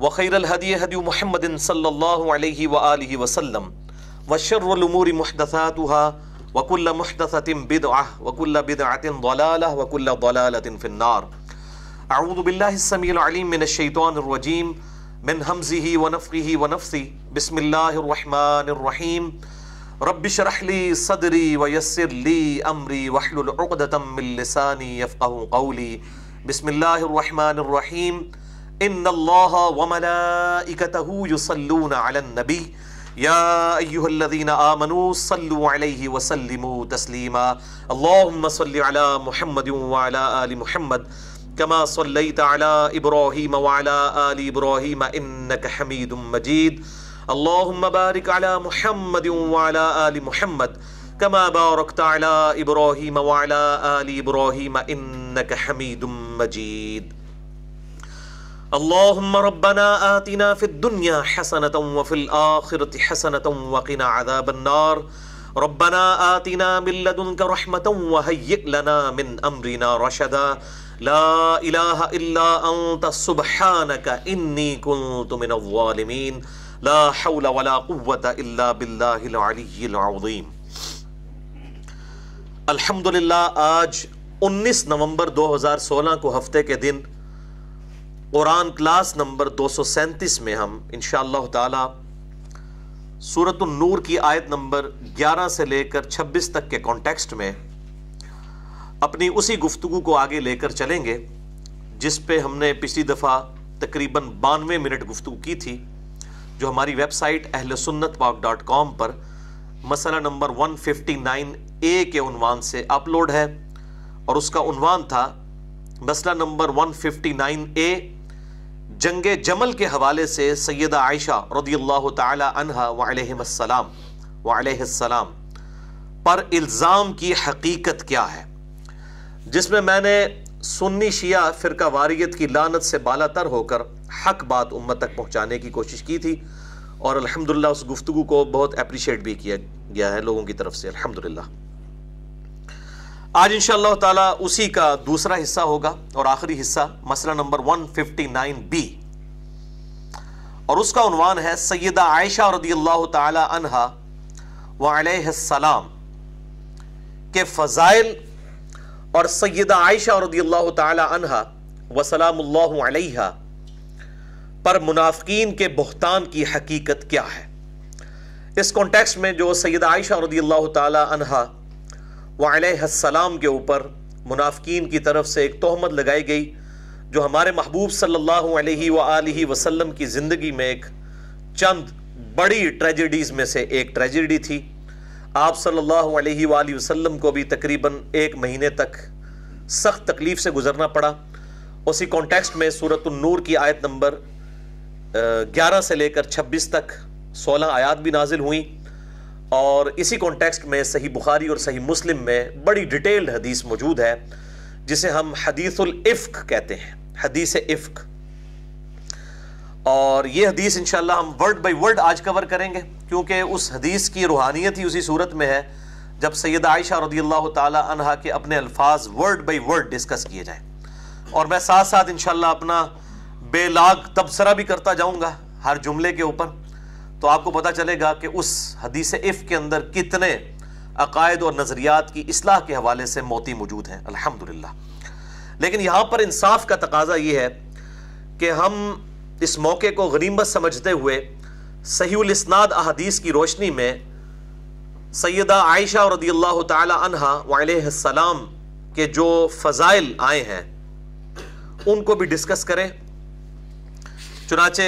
وخير الهدي هدي محمد صلى الله عليه وآله وسلم وشر الأمور محدثاتها وكل محدثة بدعة وكل بدعة ضلالة وكل ضلالة في النار. أعوذ بالله السميع العليم من الشيطان الرجيم من همزه ونفخه ونفثه. بسم الله الرحمن الرحيم. رب اشرح لي صدري ويسر لي أمري واحلل عقدة من لساني يفقه قولي. بسم الله الرحمن الرحيم. إن الله وملائكته يصلون على النبي يا أيها الذين آمنوا صلوا عليه وسلموا تسليما اللهم صل على محمد وعلى آل محمد كما صليت على إبراهيم وعلى آل إبراهيم إنك حميد مجيد اللهم بارك على محمد وعلى آل محمد كما باركت على إبراهيم وعلى آل إبراهيم إنك حميد مجيد اللهم ربنا آتنا في الدنيا حسنة وفي الآخرة حسنة وقنا عذاب النار. ربنا آتنا من لدنك رحمة وهيئ لنا من أمرنا رشدا. لا إله إلا أنت، سبحانك إني كنت من الظالمين. لا حول ولا قوة إلا بالله العلي العظيم. الحمدللہ، آج انیس نومبر دو ہزار سولہ کو ہفتے کے دن قرآن کلاس نمبر دو سو سینتیس میں ہم انشاءاللہ تعالی سورت النور کی آیت نمبر گیارہ سے لے کر چھبیس تک کے کانٹیکسٹ میں اپنی اسی گفتگو کو آگے لے کر چلیں گے، جس پہ ہم نے پچھلی دفعہ تقریباً بانوے منٹ گفتگو کی تھی، جو ہماری ویب سائٹ اہل سنت پاک ڈاٹ کام پر مسئلہ نمبر 159 اے کے عنوان سے اپلوڈ ہے۔ اور اس کا عنوان تھا مسئلہ نمبر 159 اے جنگ جمل کے حوالے سے سیدہ عائشہ رضی اللہ تعالی عنہ وعلیہ السلام وعلیہ السلام، پر الزام کی حقیقت کیا ہے؟ جس میں میں نے سنی شیعہ فرقہ واریت کی لانت سے بالا تر ہو کر حق بات امت تک پہنچانے کی کوشش کی تھی اور الحمدللہ اس گفتگو کو بہت اپریشیٹ بھی کیا گیا ہے لوگوں کی طرف سے، الحمدللہ۔ آج انشاءاللہ تعالی اسی کا دوسرا حصہ ہوگا اور آخری حصہ مسئلہ نمبر 159 بی اور اس کا عنوان ہے سیدہ عائشہ رضی اللہ تعالی عنہ وعلیہ السلام کے فضائل اور سیدہ عائشہ رضی اللہ تعالی عنہ وسلام اللہ علیہ پر منافقین کے بہتان کی حقیقت کیا ہے؟ اس کانٹیکسٹ میں جو سیدہ عائشہ رضی اللہ تعالی عنہ وعلیہ السلام کے اوپر منافقین کی طرف سے ایک تہمت لگائی گئی، جو ہمارے محبوب صلی اللہ علیہ وآلہ وسلم کی زندگی میں ایک چند بڑی ٹریجڈیز میں سے ایک ٹریجڈی تھی۔ آپ صلی اللہ علیہ وآلہ وسلم کو بھی تقریباً ایک مہینے تک سخت تکلیف سے گزرنا پڑا۔ اسی کانٹیکسٹ میں سورت النور کی آیت نمبر گیارہ سے لے کر چھبیس تک سولہ آیات بھی نازل ہوئیں۔ اور اسی کانٹیکسٹ میں صحیح بخاری اور صحیح مسلم میں بڑی ڈیٹیلڈ حدیث موجود ہے، جسے ہم حدیث الافق کہتے ہیں، حدیث افق اور یہ حدیث انشاءاللہ ہم ورڈ بائی ورڈ آج کور کریں گے، کیونکہ اس حدیث کی روحانیت ہی اسی صورت میں ہے، جب سیدہ عائشہ رضی اللہ تعالی عنہ کے اپنے الفاظ ورڈ بائی ورڈ ڈسکس کیے جائیں۔ اور میں ساتھ ساتھ انشاءاللہ اپنا بے لاگ تبصرہ بھی کرتا جاؤں گا ہر جملے کے اوپر۔ تو آپ کو پتا چلے گا کہ اس حدیث اف کے اندر کتنے عقائد اور نظریات کی اصلاح کے حوالے سے موتی موجود ہیں، الحمدللہ۔ لیکن یہاں پر انصاف کا تقاضا یہ ہے کہ ہم اس موقع کو غنیمت سمجھتے ہوئے صحیح الاسناد احادیث کی روشنی میں سیدہ عائشہ رضی اللہ تعالی عنہ وعلیہ السلام کے جو فضائل آئے ہیں، ان کو بھی ڈسکس کریں۔ چنانچہ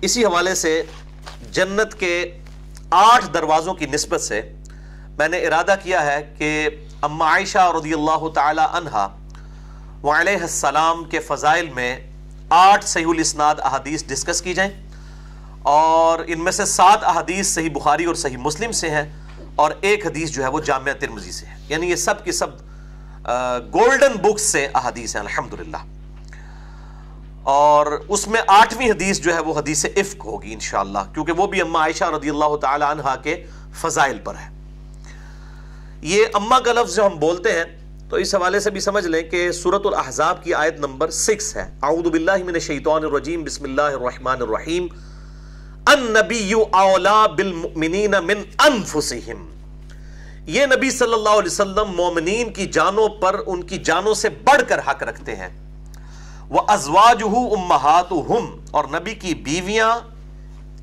اسی حوالے سے جنت کے آٹھ دروازوں کی نسبت سے میں نے ارادہ کیا ہے کہ اما عائشہ رضی اللہ تعالی عنہ وعلیہ السلام کے فضائل میں آٹھ صحیح الاسناد احادیث ڈسکس کی جائیں اور ان میں سے سات احادیث صحیح بخاری اور صحیح مسلم سے ہیں اور ایک حدیث جو ہے وہ جامعہ ترمزی سے ہے۔ یعنی یہ سب کی سب گولڈن بکس سے احادیث ہیں، الحمدللہ۔ اور اس میں آٹھویں حدیث جو ہے وہ حدیث افق ہوگی انشاءاللہ، کیونکہ وہ بھی اما عائشہ رضی اللہ تعالی عنہ کے فضائل پر ہے۔ یہ اما کا لفظ جو ہم بولتے ہیں، تو اس حوالے سے بھی سمجھ لیں کہ سورت الاحزاب کی آیت نمبر سکس ہے۔ اعوذ باللہ من الشیطان الرجیم، بسم اللہ الرحمن الرحیم۔ النبی اولا بالمؤمنین من انفسہم۔ یہ نبی صلی اللہ علیہ وسلم مومنین کی جانوں پر، ان کی جانوں سے بڑھ کر حق رکھتے ہیں۔ وہ ازواج امہات اور نبی کی بیویاں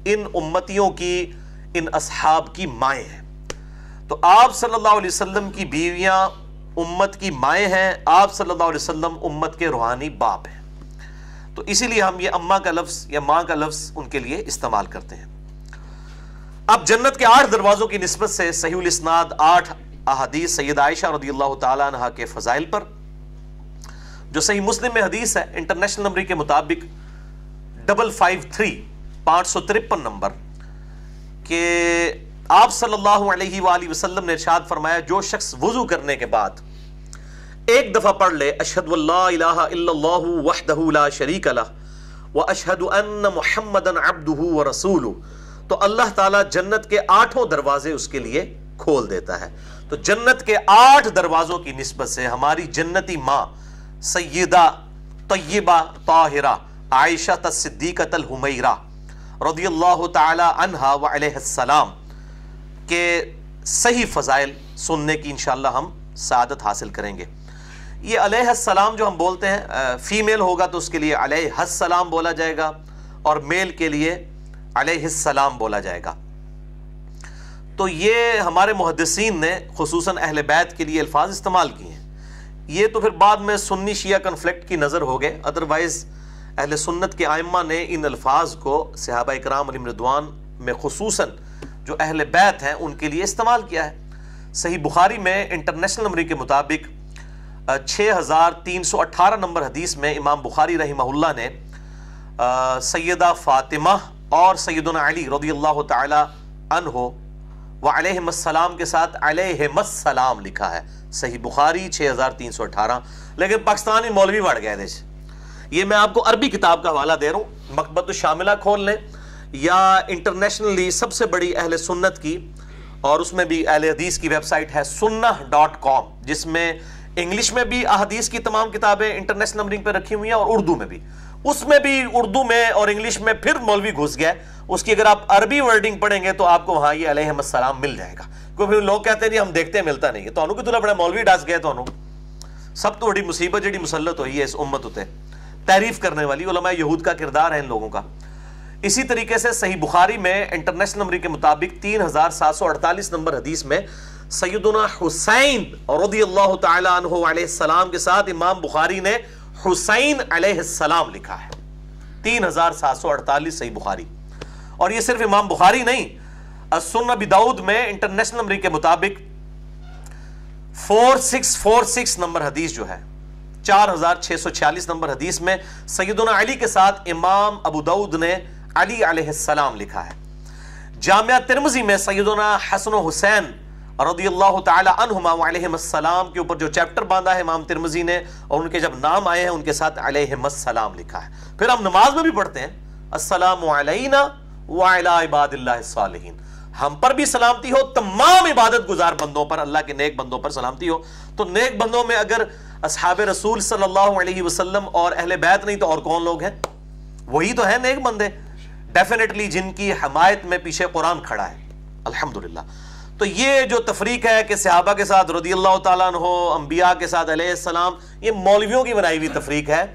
ان امتیوں کی، ان اصحاب کی مائیں ہیں۔ تو آپ صلی اللہ علیہ وسلم کی بیویاں امت کی مائیں ہیں، آپ صلی اللہ علیہ وسلم امت کے روحانی باپ ہیں۔ تو اسی لیے ہم یہ اما کا لفظ یا ماں کا لفظ ان کے لیے استعمال کرتے ہیں۔ اب جنت کے آٹھ دروازوں کی نسبت سے صحیح الاسناد آٹھ احادیث سید عائشہ رضی اللہ تعالیٰ عنہ کے فضائل پر جو صحیح مسلم میں حدیث ہے، انٹرنیشنل نمبر کے مطابق ڈبل فائیو تھری، پانچ سو ترپن نمبر، کہ آپ صلی اللہ علیہ وآلہ وسلم نے ارشاد فرمایا، جو شخص وضو کرنے کے بعد ایک دفعہ پڑھ لے، اشہد اللہ الہ الا اللہ وحدہ لا شریک لہ و اشہد ان محمد عبدہ و رسولہ تو اللہ تعالیٰ جنت کے آٹھوں دروازے اس کے لیے کھول دیتا ہے۔ تو جنت کے آٹھ دروازوں کی نسبت سے ہماری جنتی ماں سیدہ طیبہ طاہرہ عائشہ تصدیقت الحمیرہ رضی اللہ تعالی عنہ و علیہ السلام کے صحیح فضائل سننے کی انشاءاللہ ہم سعادت حاصل کریں گے۔ یہ علیہ السلام جو ہم بولتے ہیں فیمیل ہوگا تو اس کے لیے علیہ السلام بولا جائے گا اور میل کے لیے علیہ السلام بولا جائے گا۔ تو یہ ہمارے محدثین نے خصوصاً اہل بیت کے لیے الفاظ استعمال کیے ہیں۔ یہ تو پھر بعد میں سنی شیعہ کنفلکٹ کی نظر ہو گئے۔ ادروائز اہل سنت کے آئمہ نے ان الفاظ کو صحابہ اکرام علی مردوان میں خصوصاً جو اہل بیت ہیں، ان کے لیے استعمال کیا ہے۔ صحیح بخاری میں انٹرنیشنل نمبر کے مطابق چھ ہزار تین سو اٹھارہ نمبر حدیث میں امام بخاری رحمہ اللہ نے سیدہ فاطمہ اور سیدنا علی رضی اللہ تعالی عنہ و علیہ السلام کے ساتھ علیہ السلام لکھا ہے۔ صحیح بخاری 6318 لیکن پاکستانی مولوی بڑھ گئے دیش۔ یہ میں آپ کو عربی کتاب کا حوالہ دے رہا ہوں۔ مقبت الشاملہ کھول لیں۔ یا انٹرنیشنلی سب سے بڑی اہل سنت کی، اور اس میں بھی اہل حدیث کی ویب سائٹ ہے سنہ ڈاٹ کام، جس میں انگلش میں بھی احادیث کی تمام کتابیں انٹرنیشنل نمبرنگ پہ رکھی ہوئی ہیں اور اردو میں بھی۔ اس میں بھی اردو میں اور انگلش میں پھر مولوی گھس گیا اس کی اگر آپ عربی ورڈنگ پڑھیں گے تو آپ کو وہاں یہ علیہ السلام مل جائے گا۔ کیونکہ لوگ کہتے ہیں جی ہم دیکھتے ہیں ملتا نہیں ہے۔ تو انہوں تو بڑا مولوی ڈاس گئے تو سب تو بڑی مصیبت جڑی مسلط ہوئی ہے اس امت ہوتے تعریف کرنے والی علماء یہود کا کردار ہے ان لوگوں کا۔ اسی طریقے سے صحیح بخاری میں انٹرنیشنل نمبر کے مطابق تین ہزار سات سو اڑتالیس نمبر حدیث میں سیدنا حسین رضی اللہ تعالی عنہ علیہ السلام کے ساتھ امام بخاری نے حسین علیہ السلام لکھا ہے۔ تین ہزار سات سو اڑتالیس صحیح بخاری۔ اور یہ صرف امام بخاری نہیں السنہ بداؤد میں انٹرنیشنل نمبر کے مطابق four six four six number حدیث جو ہے، چار ہزار چھ سو چھیالیس نمبر حدیث میں سیدنا علی کے ساتھ امام ابو دعود نے علی علیہ السلام لکھا ہے۔ جامعہ ترمزی میں سیدنا حسن و حسین رضی اللہ تعالی عنہما علیہ السلام کے اوپر جو چیپٹر باندھا ہے امام ترمزی نے اور ان کے جب نام آئے ہیں، ان کے ساتھ علیہ السلام لکھا ہے۔ پھر ہم نماز میں بھی پڑھتے ہیں، السلام علینا وعلا عباد اللہ الصالحین۔ ہم پر بھی سلامتی ہو، تمام عبادت گزار بندوں پر، اللہ کے نیک بندوں پر سلامتی ہو۔ تو نیک بندوں میں اگر اصحاب رسول صلی اللہ علیہ وسلم اور اہل بیت نہیں تو اور کون لوگ ہیں؟ وہی تو ہیں نیک بندے۔ ڈیفینیٹلی جن کی حمایت میں پیچھے قرآن کھڑا ہے۔ الحمدللہ۔ تو یہ جو تفریق ہے کہ صحابہ کے ساتھ رضی اللہ تعالیٰ عنہ، انبیاء کے ساتھ علیہ السلام، یہ مولویوں کی بنائی ہوئی تفریق ہے۔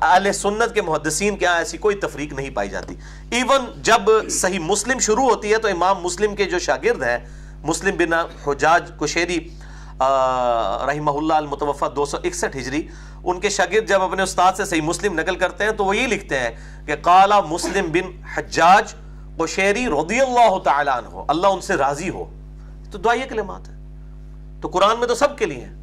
اہل سنت کے محدثین کے ایسی کوئی تفریق نہیں پائی جاتی۔ ایون جب صحیح مسلم شروع ہوتی ہے تو امام مسلم کے جو شاگرد ہیں، مسلم بن حجاج کشیری رحمہ اللہ المتوفہ دو سو اکسٹھ ہجری، ان کے شاگرد جب اپنے استاد سے صحیح مسلم نقل کرتے ہیں تو وہ یہ لکھتے ہیں کہ قالا مسلم بن حجاج قشیری رضی اللہ تعالیٰ عنہ، اللہ ان سے راضی ہو۔ تو دعائیہ کلمات ہے تو قرآن میں تو سب کے لیے ہیں۔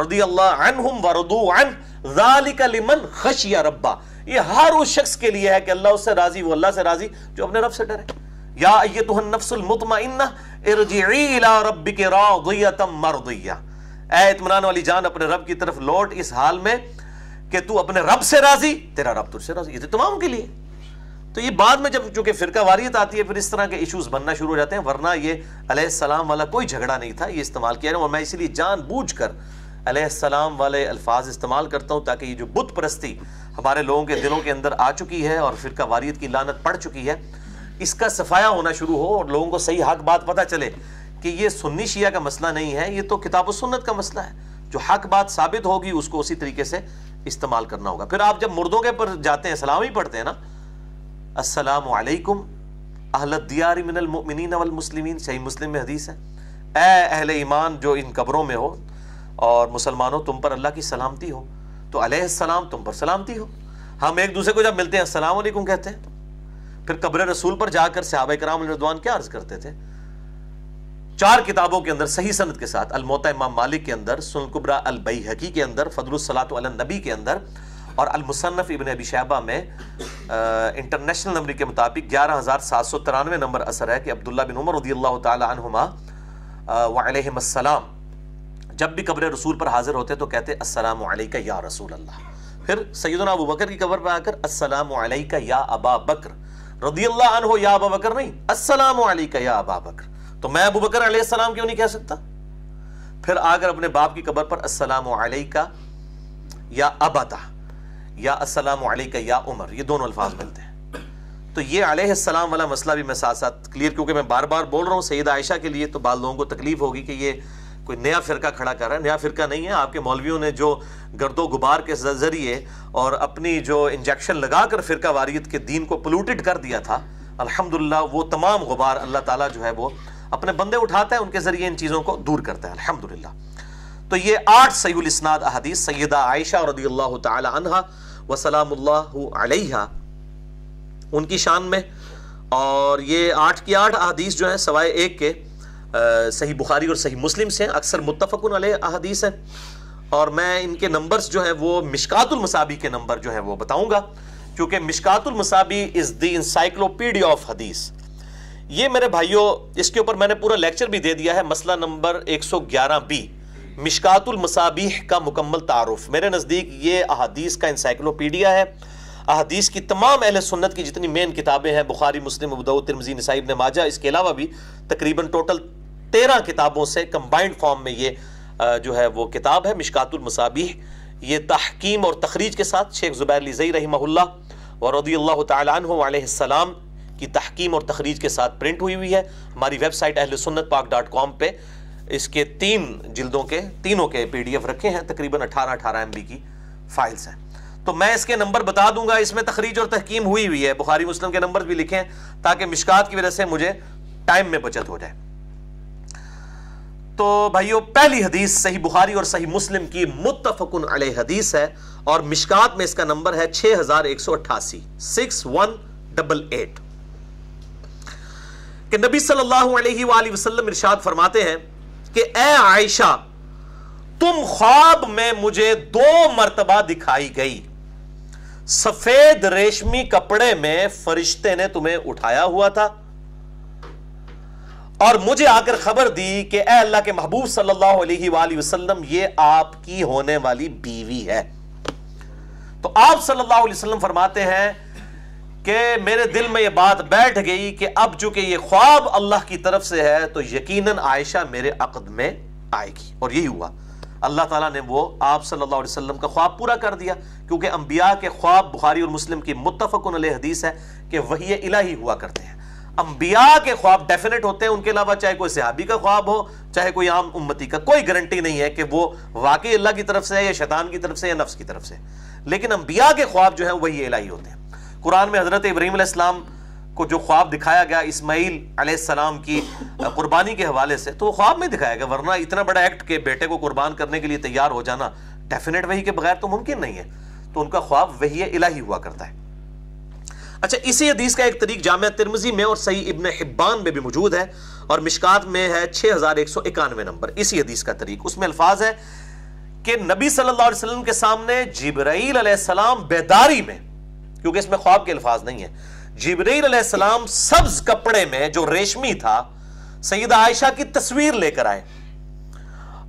رضی اللہ عنہم وردو عن ذالک لمن خشی ربا۔ یہ ہر اس شخص کے لیے ہے کہ اللہ اس سے راضی، وہ اللہ سے راضی جو اپنے رب سے ڈرے۔ یا ایتها النفس المطمئنہ، ارجعی الى ربک راضیتا مرضیہ۔ اے اطمینان والی جان، اپنے رب کی طرف لوٹ اس حال میں کہ تو اپنے رب سے راضی، تیرا رب تجھ سے راضی۔ یہ تو تمام کے لیے۔ تو یہ بعد میں جب چونکہ فرقہ واریت آتی ہے، پھر اس طرح کے ایشوز بننا شروع ہو جاتے ہیں، ورنہ یہ علیہ السلام والا کوئی جھگڑا نہیں تھا، یہ استعمال کیا رہا ہوں اور میں اسی لیے جان بوجھ کر علیہ السلام والے الفاظ استعمال کرتا ہوں تاکہ یہ جو بت پرستی ہمارے لوگوں کے دلوں کے اندر آ چکی ہے اور فرقہ واریت کی لانت پڑ چکی ہے، اس کا صفایا ہونا شروع ہو اور لوگوں کو صحیح حق بات پتہ چلے کہ یہ سنی شیعہ کا مسئلہ نہیں ہے، یہ تو کتاب و سنت کا مسئلہ ہے۔ جو حق بات ثابت ہوگی اس کو اسی طریقے سے استعمال کرنا ہوگا۔ پھر آپ جب مردوں کے پر جاتے ہیں سلام ہی پڑھتے ہیں نا، السلام علیکم اہل الدیار من المؤمنین والمسلمین، صحیح مسلم میں حدیث ہے۔ اے اہل ایمان جو ان قبروں میں ہو اور مسلمانوں تم پر اللہ کی سلامتی ہو۔ تو علیہ السلام تم پر سلامتی ہو۔ ہم ایک دوسرے کو جب ملتے ہیں، السلام علیکم کہتے ہیں۔ پھر قبر رسول پر جا کر صحابہ کرام الردوان کیا عرض کرتے تھے؟ چار کتابوں کے اندر صحیح سند کے ساتھ الموتا امام مالک کے اندر سن قبرا البئی کے اندر، فضل الصلاۃ النبی کے اندر اور المصنف ابن ابی شہبہ میں انٹرنیشنل نمبر کے مطابق گیارہ ہزار سات سو ترانوے نمبر اثر ہے کہ عبداللہ بن عمر رضی اللہ تعالی عنہما وعلیہم السلام۔ جب بھی قبر رسول پر حاضر ہوتے تو کہتے السلام علیکہ یا رسول اللہ۔ پھر سیدنا ابو بکر کی قبر پر آ کر، السلام علیکہ یا ابا بکر۔ رضی اللہ عنہ یا ابا بکر نہیں، السلام علیکہ یا ابا بکر۔ تو میں ابو بکر علیہ السلام کیوں نہیں کہہ سکتا؟ پھر آگر اپنے باپ کی قبر پر، السلام علیکہ یا ابتا یا السلام علیکہ یا عمر۔ یہ دونوں الفاظ ملتے ہیں۔ تو یہ علیہ السلام والا مسئلہ بھی میں ساتھ ساتھ کلیئر کیونکہ میں بار بار بول رہا ہوں سیدہ عائشہ کے لیے تو بعض لوگوں کو تکلیف ہوگی کہ یہ کوئی نیا فرقہ کھڑا کر رہا ہے، نیا فرقہ نہیں ہے۔ آپ کے مولویوں نے جو گرد و غبار کے ذریعے اور اپنی جو انجیکشن لگا کر فرقہ واریت کے دین کو پلوٹڈ کر دیا تھا، الحمدللہ وہ تمام غبار اللہ تعالیٰ جو ہے وہ اپنے بندے اٹھاتا ہے، ان کے ذریعے ان چیزوں کو دور کرتا ہے۔ الحمدللہ۔ تو یہ آٹھ صحیح الاسناد احادیث سیدہ عائشہ رضی اللہ تعالی عنہ وسلام اللہ علیہ ان کی شان میں۔ اور یہ آٹھ کی آٹھ احادیث جو ہیں، سوائے ایک کے صحیح بخاری اور صحیح مسلم سے اکثر متفقن علیہ احادیث ہیں۔ اور میں ان کے نمبرز جو ہیں، وہ مشکات المصابی کے نمبر جو ہیں، وہ بتاؤں گا۔ کیونکہ مشکات المصابی از دی انسائکلوپیڈیا آف حدیث یہ میرے بھائیوں اس کے اوپر میں نے پورا لیکچر بھی دے دیا ہے، مسئلہ نمبر ایک سو گیارہ بی۔ مشکات المصابیح کا مکمل تعارف۔ میرے نزدیک یہ احادیث کا انسائکلوپیڈیا ہے۔ احادیث کی تمام اہل سنت کی جتنی مین کتابیں ہیں، بخاری، مسلم ابدو ترمزی نسائی، ابن ماجہ، اس کے علاوہ بھی تقریباً ٹوٹل تیرہ کتابوں سے کمبائنڈ فارم میں یہ جو ہے وہ کتاب ہے، مشکات المصابیح. یہ تحکیم اور تخریج کے ساتھ شیخ زبیر علی رحمہ اللہ و رضی اللہ تعالیٰ عنہ علیہ السلام کی تحکیم اور تخریج کے ساتھ پرنٹ ہوئی ہوئی ہے۔ ہماری ویب سائٹ اہل سنت پاک ڈاٹ کام پہ اس کے تین جلدوں کے، تینوں کے پی ڈی ایف رکھے ہیں، تقریباً اٹھارہ اٹھارہ ایم بی کی فائلز ہیں۔ تو میں اس کے نمبر بتا دوں گا، اس میں تخریج اور تحکیم ہوئی ہوئی ہے۔ بخاری مسلم کے نمبر بھی لکھیں تاکہ مشکات کی وجہ سے مجھے ٹائم میں بچت ہو جائے۔ تو بھائیو، پہلی حدیث صحیح بخاری اور صحیح مسلم کی متفقن علیہ حدیث ہے اور مشکات میں اس کا نمبر ہے چھ ہزار ایک سو اٹھاسی، سکس ون ڈبل ایٹ۔ کہ نبی صلی اللہ علیہ وآلہ وسلم ارشاد فرماتے ہیں کہ اے عائشہ، تم خواب میں مجھے دو مرتبہ دکھائی گئی۔ سفید ریشمی کپڑے میں فرشتے نے تمہیں اٹھایا ہوا تھا۔ اور مجھے آ کر خبر دی کہ اے اللہ کے محبوب صلی اللہ علیہ وآلہ وسلم، یہ آپ کی ہونے والی بیوی ہے۔ تو آپ صلی اللہ علیہ وسلم فرماتے ہیں کہ میرے دل میں یہ بات بیٹھ گئی کہ اب چونکہ یہ خواب اللہ کی طرف سے ہے، تو یقیناً عائشہ میرے عقد میں آئے گی۔ اور یہی ہوا۔ اللہ تعالیٰ نے وہ آپ صلی اللہ علیہ وسلم کا خواب پورا کر دیا۔ کیونکہ انبیاء کے خواب بخاری اور مسلم کی متفق علیہ حدیث ہے کہ وہی الہی ہوا کرتے ہیں۔ انبیاء کے خواب ڈیفینیٹ ہوتے ہیں، ان کے علاوہ چاہے کوئی صحابی کا خواب ہو، چاہے کوئی عام امتی کا، کوئی گارنٹی نہیں ہے کہ وہ واقعی اللہ کی طرف سے ہے یا شیطان کی طرف سے یا نفس کی طرف سے۔ لیکن انبیاء کے خواب جو ہیں، وہی الہی ہوتے ہیں۔ قرآن میں حضرت ابراہیم علیہ السلام کو جو خواب دکھایا گیا اسماعیل علیہ السلام کی قربانی کے حوالے سے، تو وہ خواب میں دکھایا گیا، ورنہ اتنا بڑا ایکٹ کے بیٹے کو قربان کرنے کے لیے تیار ہو جانا ڈیفینیٹ وہی کے بغیر تو ممکن نہیں ہے۔ تو ان کا خواب وہی الہی ہوا کرتا ہے۔ اچھا اسی حدیث کا ایک طریق جامعہ ترمزی میں اور صحیح ابن حبان میں بھی موجود ہے اور مشکات میں ہے 6191 نمبر۔ اسی حدیث کا طریق۔ اس میں الفاظ ہے کہ نبی صلی اللہ علیہ وسلم کے سامنے جبرائیل علیہ السلام بیداری میں، کیونکہ اس میں خواب کے الفاظ نہیں ہیں جبریل علیہ السلام سبز کپڑے میں جو ریشمی تھا، سیدہ عائشہ کی تصویر لے کر آئے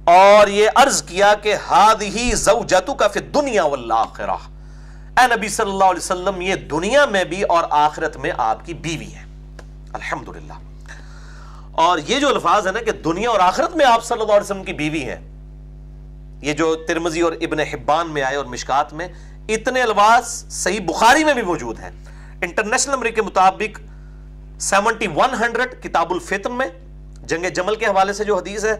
اور یہ عرض کیا کہ ہاد ہی زوجتو کا فی دنیا والآخرہ۔ اے نبی صلی اللہ علیہ وسلم، یہ دنیا میں بھی اور آخرت میں آپ کی بیوی ہے الحمدللہ۔ اور یہ جو الفاظ ہے نا کہ دنیا اور آخرت میں آپ صلی اللہ علیہ وسلم کی بیوی ہے یہ جو ترمزی اور ابن حبان میں آئے اور مشکات میں، اتنے الفاظ صحیح بخاری میں بھی موجود ہیں۔ انٹرنیشنل نمبر کے مطابق سیونٹی ون ہنڈریڈ کتاب الفتن میں، جنگ جمل کے حوالے سے جو حدیث ہے،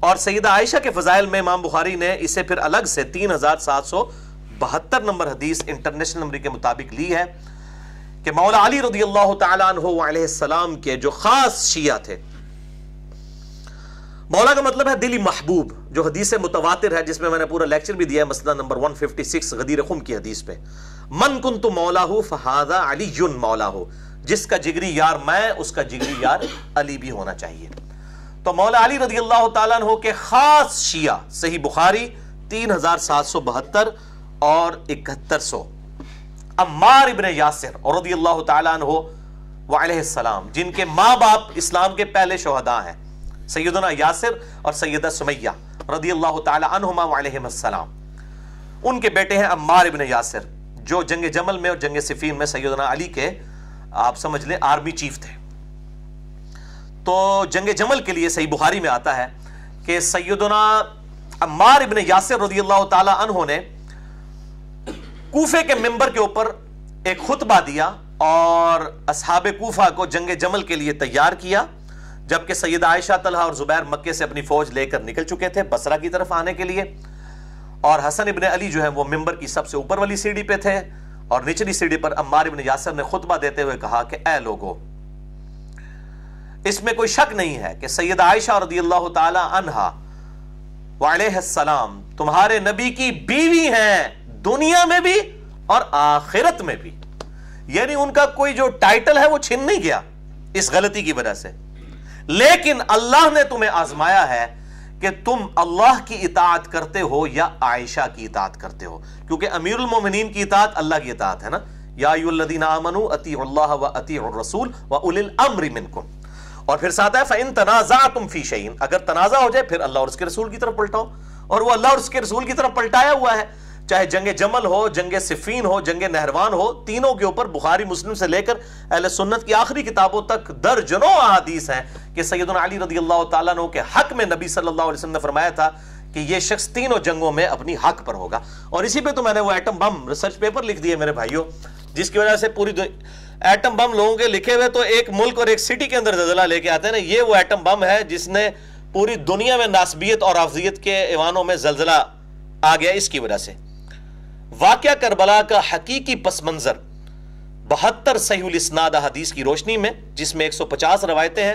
اور سیدہ عائشہ کے فضائل میں امام بخاری نے اسے پھر الگ سے تین ہزار سات سو بہتر نمبر حدیث انٹرنیشنل نمبر کے مطابق لی ہے کہ مولا علی رضی اللہ تعالیٰ عنہ علیہ السلام کے جو خاص شیعہ تھے۔ مولا کا مطلب ہے دلی محبوب، جو حدیث متواتر ہے، جس میں میں نے پورا لیکچر بھی دیا ہے، مسئلہ نمبر 156 غدیر خم کی حدیث پہ۔ من کن تو مولا ہو فہذا علی یون مولا ہو جس کا جگری یار میں، اس کا جگری یار علی بھی ہونا چاہیے۔ تو مولا علی رضی اللہ تعالیٰ عنہ کے خاص شیعہ، صحیح بخاری، تین ہزار سات سو بہتر اور اکہتر سو۔ عمار ابن یاسر اور رضی اللہ تعالیٰ عنہ وعلیہ السلام، جن کے ماں باپ اسلام کے پہلے شہداء ہیں، سیدنا یاسر اور سیدہ سمیہ رضی اللہ تعالیٰ عنہما وعلیہ السلام۔ ان کے بیٹے ہیں عمار ابن یاسر، جو جنگ جمل میں اور جنگ صفین میں سیدنا علی کے، آپ سمجھ لیں، آرمی چیف تھے۔ تو جنگ جمل کے لیے صحیح بخاری میں آتا ہے کہ سیدنا عمار ابن یاسر رضی اللہ تعالی عنہ نے کوفے کے ممبر کے اوپر ایک خطبہ دیا اور اصحاب کوفہ کو جنگ جمل کے لیے تیار کیا، جبکہ سید عائشہ، طلحہ اور زبیر مکے سے اپنی فوج لے کر نکل چکے تھے بسرا کی طرف آنے کے لیے۔ اور حسن ابن علی جو ہے وہ ممبر کی سب سے اوپر والی سیڑھی پہ تھے۔ اور نچلی سیڑھی پر عمار ابن یاسر نے خطبہ دیتے ہوئے کہا کہ اے لوگو، اس میں کوئی شک نہیں ہے کہ سید عائشہ رضی اللہ تعالی عنہ وعلیہ السلام تمہارے نبی کی بیوی ہیں۔ دنیا میں بھی اور آخرت میں بھی۔ یعنی ان کا کوئی جو ٹائٹل ہے وہ چھن نہیں گیا اس غلطی کی وجہ سے۔ لیکن اللہ نے تمہیں آزمایا ہے کہ تم اللہ کی اطاعت کرتے ہو یا عائشہ کی اطاعت کرتے ہو۔ کیونکہ امیر المومنین کی اطاعت اللہ کی اطاعت ہے نا۔ یا ایو الذین آمنوا اطیعوا اللہ و اطیعوا الرسول و اولی الامر منکم۔ اور پھر ساتھ ہے فَإِن تَنَازَعْتُمْ فِي شَيْءٍ۔ اگر تنازع ہو جائے پھر اللہ اور اس کے رسول کی طرف پلٹاؤ۔ اور وہ اللہ اور اس کے رسول کی طرف پلٹایا ہوا ہے۔ چاہے جنگ جمل ہو، جنگ صفین ہو، جنگ نہروان ہو، تینوں کے اوپر بخاری مسلم سے لے کر اہل سنت کی آخری کتابوں تک درجنوں احادیث ہیں کہ سیدنا علی رضی اللہ تعالیٰ عنہ کے حق میں نبی صلی اللہ علیہ وسلم نے فرمایا تھا کہ یہ شخص تینوں جنگوں میں اپنی حق پر ہوگا۔ اور اسی پہ تو میں نے وہ ایٹم بم ریسرچ پیپر لکھ دیے میرے بھائیوں، جس کی وجہ سے پوری ایٹم بم لوگوں کے لکھے ہوئے تو ایک ملک اور ایک سٹی کے اندر زلزلہ لے کے آتے ہیں نا، یہ وہ ایٹم بم ہے جس نے پوری دنیا میں ناسبیت اور افضیت کے ایوانوں میں زلزلہ آ گیا اس کی وجہ سے۔ واقعہ کربلا کا حقیقی پس منظر۔ بہتر صحیح الاسناد حدیث کی روشنی میں، جس میں ایک سو پچاس روایتیں ہیں،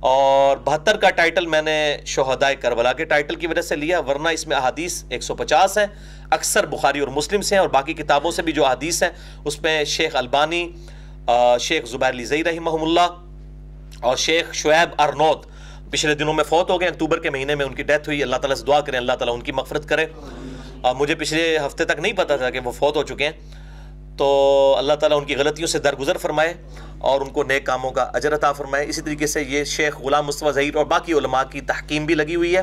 اور بہتر کا ٹائٹل میں نے شہداء کربلا کے ٹائٹل کی وجہ سے لیا، ورنہ اس میں احادیث ایک سو پچاس ہیں، اکثر بخاری اور مسلم سے ہیں، اور باقی کتابوں سے بھی جو حدیث ہیں، اس میں شیخ البانی شیخ زبیر علی رحمہ اللہ، اور شیخ شعیب ارنوت۔ پچھلے دنوں میں فوت ہو گئے اکتوبر کے مہینے میں ان کی ڈیتھ ہوئی۔ اللہ تعالیٰ سے دعا کریں، اللہ تعالیٰ ان کی مغفرت کرے۔ مجھے پچھلے ہفتے تک نہیں پتا تھا کہ وہ فوت ہو چکے ہیں۔ تو اللہ تعالیٰ ان کی غلطیوں سے درگزر فرمائے اور ان کو نیک کاموں کا اجر عطا فرمائے۔ اسی طریقے سے یہ شیخ غلام مصطفیٰ ظہیر اور باقی علماء کی تحکیم بھی لگی ہوئی ہے۔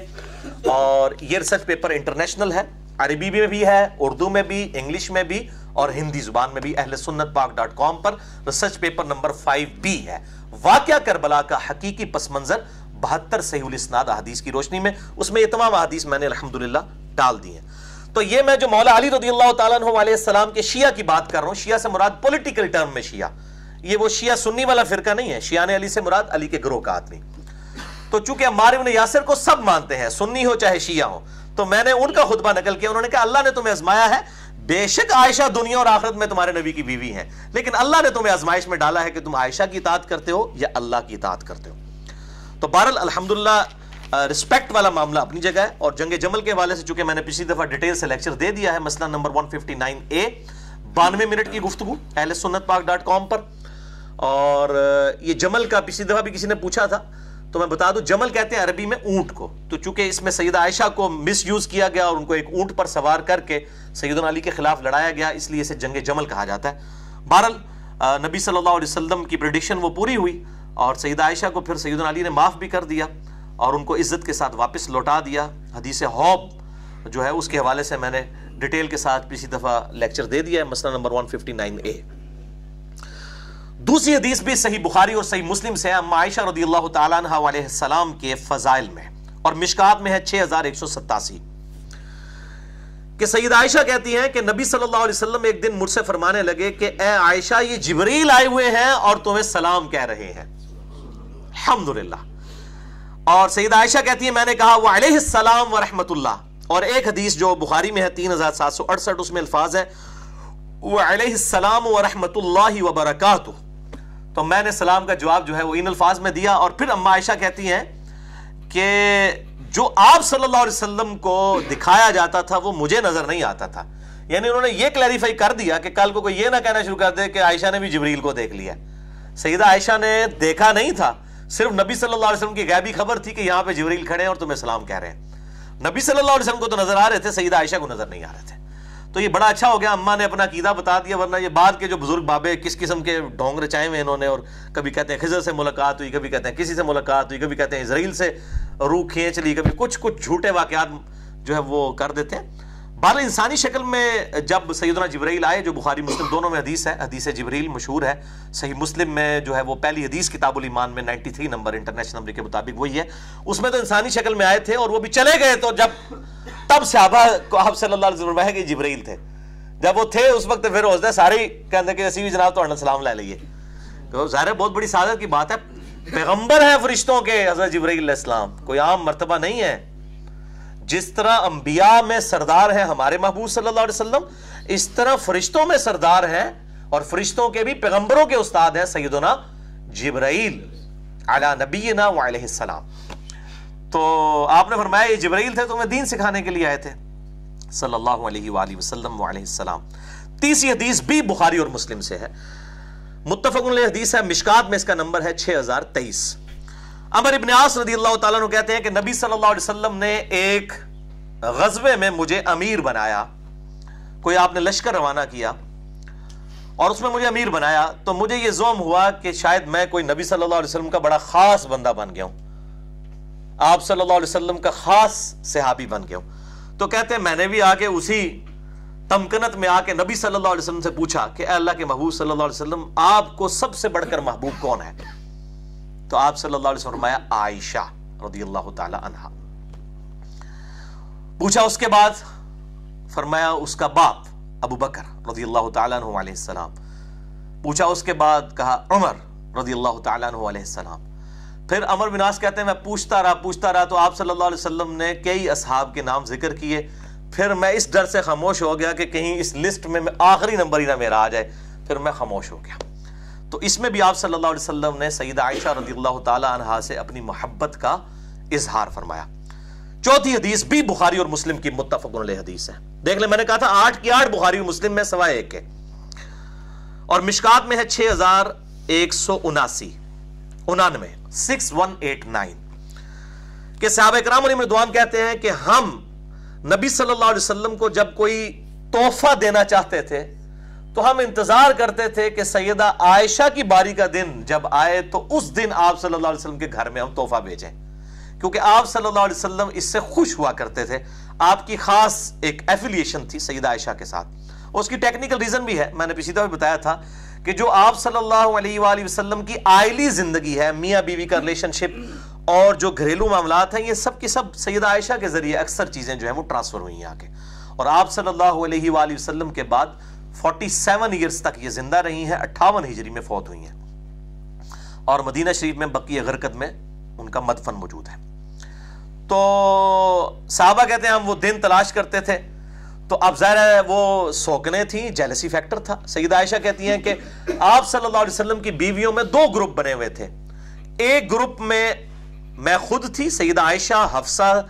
اور یہ ریسرچ پیپر انٹرنیشنل ہے۔ عربی میں بھی ہے، اردو میں بھی، انگلش میں بھی اور ہندی زبان میں بھی۔ اہل سنت پاک ڈاٹ کام پر research paper number five B ہے۔ واقعہ کربلا کا حقیقی پس منظر بہتر صحیح الاسناد حدیث کی روشنی میں، اس میں یہ تمام حدیث میں نے الحمدللہ ڈال دی ہیں۔ تو یہ میں جو مولا علی رضی اللہ تعالیٰ عنہ علیہ السلام کے شیعہ کی بات کر رہا ہوں، شیعہ سے مراد پولیٹیکل ٹرم میں شیعہ۔ یہ وہ شیعہ سنی والا فرقہ نہیں ہے، شیعہ علی سے مراد علی کے گروہ کا آدمی۔ تو چونکہ عمار ابن یاسر کو سب مانتے ہیں، سنی ہو چاہے شیعہ ہو، تو میں نے ان کا خطبہ نقل کیا، انہوں نے کہا اللہ نے تمہیں ازمایا ہے، بے شک عائشہ دنیا اور آخرت میں تمہارے نبی کی بیوی ہیں۔ لیکن اللہ نے تمہیں ازمائش میں ڈالا ہے کہ تم عائشہ کی اطاعت کرتے ہو یا اللہ کی اطاعت کرتے ہو۔ تو بہرحال الحمدللہ رسپیکٹ والا معاملہ اپنی جگہ ہے اور جنگ جمل کے حوالے سے چونکہ میں نے پچھلی دفعہ ڈیٹیل سے لیکچر دے دیا ہے مسئلہ نمبر 159 اے بانوے منٹ کی گفتگو، اہل سنت پاک ڈاٹ کام پر۔ اور یہ جمل کا پچھلی دفعہ بھی کسی نے پوچھا تھا، تو میں بتا دوں، جمل کہتے ہیں عربی میں اونٹ کو۔ تو چونکہ اس میں سیدہ عائشہ کو مس یوز کیا گیا اور ان کو ایک اونٹ پر سوار کر کے سیدنا علی کے خلاف لڑایا گیا، اس لیے اسے جنگ جمل کہا جاتا ہے۔ بہرحال نبی صلی اللہ علیہ وسلم کی پریڈکشن وہ پوری ہوئی اور سیدہ عائشہ کو پھر سیدنا علی نے معاف بھی کر دیا۔ اور ان کو عزت کے ساتھ واپس لوٹا دیا۔ حدیث ہوب جو ہے، اس کے حوالے سے میں نے ڈیٹیل کے ساتھ پچھلی دفعہ لیکچر دے دیا ہے، مسئلہ نمبر 159 اے دوسری حدیث بھی صحیح بخاری اور صحیح مسلم سے اما عائشہ رضی اللہ تعالیٰ عنہ علیہ السلام کے فضائل میں، اور مشکات میں ہے 6187 کہ سید عائشہ کہتی ہیں کہ نبی صلی اللہ علیہ وسلم ایک دن مجھ سے فرمانے لگے کہ اے عائشہ، یہ جبریل آئے ہوئے ہیں اور تمہیں سلام کہہ رہے ہیں۔ الحمدللہ۔ اور سید عائشہ کہتی ہے میں نے کہا وہ علیہ السلام ورحمت اللہ۔ اور ایک حدیث جو بخاری میں ہے، تین ہزار سات سو اڑسٹھ، اس میں الفاظ ہے وہ علیہ السلام ورحمت اللہ وبرکاتہ۔ تو میں نے سلام کا جواب جو ہے، وہ ان الفاظ میں دیا۔ اور پھر اما عائشہ کہتی ہیں کہ جو آپ صلی اللہ علیہ وسلم کو دکھایا جاتا تھا، وہ مجھے نظر نہیں آتا تھا۔ یعنی انہوں نے یہ کلیریفائی کر دیا کہ کل کو کوئی یہ نہ کہنا شروع کر دے کہ عائشہ نے بھی جبریل کو دیکھ لیا۔ سیدہ عائشہ نے دیکھا نہیں تھا صرف نبی صلی اللہ علیہ وسلم کی غیبی خبر تھی کہ یہاں پہ جبریل کھڑے ہیں اور تمہیں سلام کہہ رہے ہیں۔ نبی صلی اللہ علیہ وسلم کو تو نظر آ رہے تھے، سیدہ عائشہ کو نظر نہیں آ رہے تھے۔ تو یہ بڑا اچھا ہو گیا، اماں نے اپنا عقیدہ بتا دیا، ورنہ یہ بعد کے جو بزرگ بابے کس قسم کے ڈھونگ رچائے ہوئے انہوں نے اور کبھی کہتے ہیں خزر سے ملاقات ہوئی، کبھی کہتے ہیں کسی سے ملاقات ہوئی، کبھی کہتے ہیں اسرائیل سے روح کھینچ لی، کبھی کچھ کچھ جھوٹے واقعات جو ہے وہ کر دیتے ہیں۔ بال انسانی شکل میں جب سیدنا جبرائیل آئے، جو بخاری، مسلم دونوں میں حدیث ہے، حدیث جبریل مشہور ہے۔ صحیح مسلم میں جو ہے وہ پہلی حدیث کتاب الایمان میں 93 نمبر انٹرنیشنل نمبر کے مطابق وہی ہے۔ اس میں تو انسانی شکل میں آئے تھے اور وہ بھی چلے گئے تو جب تب صحابہ کو آپ صلی اللہ علیہ وسلم ہے کہ جبرائیل تھے۔ جب وہ تھے اس وقت پھر ہوتا ہے سارے کہتے کہ اسی بھی جناب تو سلام لے لئیے تو ظاہر بہت بڑی سعادت کی بات ہے۔ پیغمبر ہیں فرشتوں کے حضرت جبرائیل علیہ السلام، کوئی عام مرتبہ نہیں ہے۔ جس طرح انبیاء میں سردار ہیں ہمارے محبوب صلی اللہ علیہ وسلم، اس طرح فرشتوں میں سردار ہیں اور فرشتوں کے بھی پیغمبروں کے استاد ہیں سیدنا جبرائیل علی نبینا وعلیہ السلام۔ تو آپ نے فرمایا یہ جبرائیل تھے تو میں دین سکھانے کے لیے آئے تھے۔ صلی اللہ علیہ وآلہ وسلم وعلیہ السلام۔ تیسری حدیث بھی بخاری اور مسلم سے ہے۔ متفق علیہ حدیث ہے، مشکات میں اس کا نمبر ہے 6023 عمر ابن عاص رضی اللہ تعالیٰ نے کہتے ہیں کہ نبی صلی اللہ علیہ وسلم نے ایک غزوے میں مجھے امیر بنایا، کوئی آپ نے لشکر روانہ کیا اور اس میں مجھے امیر بنایا، تو مجھے یہ زوم ہوا کہ شاید میں کوئی نبی صلی اللہ علیہ وسلم کا بڑا خاص بندہ بن گیا ہوں۔ آپ صلی اللہ علیہ وسلم کا خاص صحابی بن گیا ہوں۔ تو کہتے ہیں میں نے بھی آ کے اسی تمکنت میں آ کے نبی صلی اللہ علیہ وسلم سے پوچھا کہ اے اللہ کے محبوب صلی اللہ علیہ وسلم، آپ کو سب سے بڑھ کر محبوب کون ہے؟ تو آپ صلی اللہ علیہ وسلم فرمایا، عائشہ رضی اللہ تعالی عنہ۔ پوچھا اس کے بعد، فرمایا، اس کا باپ ابو بکر رضی اللہ تعالیٰ عنہ علیہ السلام۔ پوچھا اس کے بعد، کہا، عمر رضی اللہ تعالیٰ عنہ علیہ السلام۔ پھر عمر بن عاص کہتے ہیں، میں پوچھتا رہا پوچھتا رہا، تو آپ صلی اللہ علیہ وسلم نے کئی اصحاب کے نام ذکر کیے۔ پھر میں اس ڈر سے خاموش ہو گیا کہ کہیں اس لسٹ میں آخری نمبر ہی نہ میرا آ جائے۔ پھر میں خاموش ہو گیا۔ تو اس میں بھی آپ صلی اللہ علیہ وسلم نے سیدہ عائشہ رضی اللہ تعالی عنہ سے اپنی محبت کا اظہار فرمایا۔ چوتھی حدیث بھی بخاری اور مسلم کی متفق علیہ حدیث ہے۔ دیکھ لیں، میں نے کہا تھا آٹھ کی آٹھ بخاری اور مسلم میں سوائے ایک ہے۔ اور مشکات میں ہے چھ ہزار ایک سو اناسی۔ انانوے، سکس ون ایٹ نائن۔ کہ صحابہ اکرام علیہ مردوان کہتے ہیں کہ ہم نبی صلی اللہ علیہ وسلم کو جب کوئی تحفہ دینا چاہتے تھے تو ہم انتظار کرتے تھے کہ سیدہ عائشہ کی باری کا دن جب آئے تو اس دن آپ صلی اللہ علیہ وسلم کے گھر میں ہم تحفہ بھیجیں۔ کیونکہ آپ صلی اللہ علیہ وسلم اس سے خوش ہوا کرتے تھے۔ آپ کی خاص ایک ایفیلیشن تھی سیدہ عائشہ کے ساتھ۔ اس کی ٹیکنیکل ریزن بھی ہے۔ میں نے پچھلی دفعہ بتایا تھا کہ جو آپ صلی اللہ علیہ وآلہ وسلم کی آئلی زندگی ہے، میاں بیوی کا ریلیشن شپ اور جو گھریلو معاملات ہیں، یہ سب کی سب سیدہ عائشہ کے ذریعے اکثر چیزیں جو ہیں وہ ٹرانسفر ہوئی ہیں آگے۔ اور آپ صلی اللہ علیہ وآلہ وسلم کے بعد فورٹی سیون ایئرس تک یہ زندہ رہی ہیں، اٹھاون ہجری میں فوت ہوئی ہیں۔ اور مدینہ شریف میں بقی غرکت میں ان کا مدفن موجود ہے۔ تو صحابہ کہتے ہیں، ہم وہ دن تلاش کرتے تھے۔ تو اب ظاہر ہے، وہ سوکنے تھیں جیلسی فیکٹر تھا۔ سیدہ عائشہ کہتی ہیں کہ آپ صلی اللہ علیہ وسلم کی بیویوں میں دو گروپ بنے ہوئے تھے۔ ایک گروپ میں میں خود تھی، سیدہ عائشہ، حفصہ،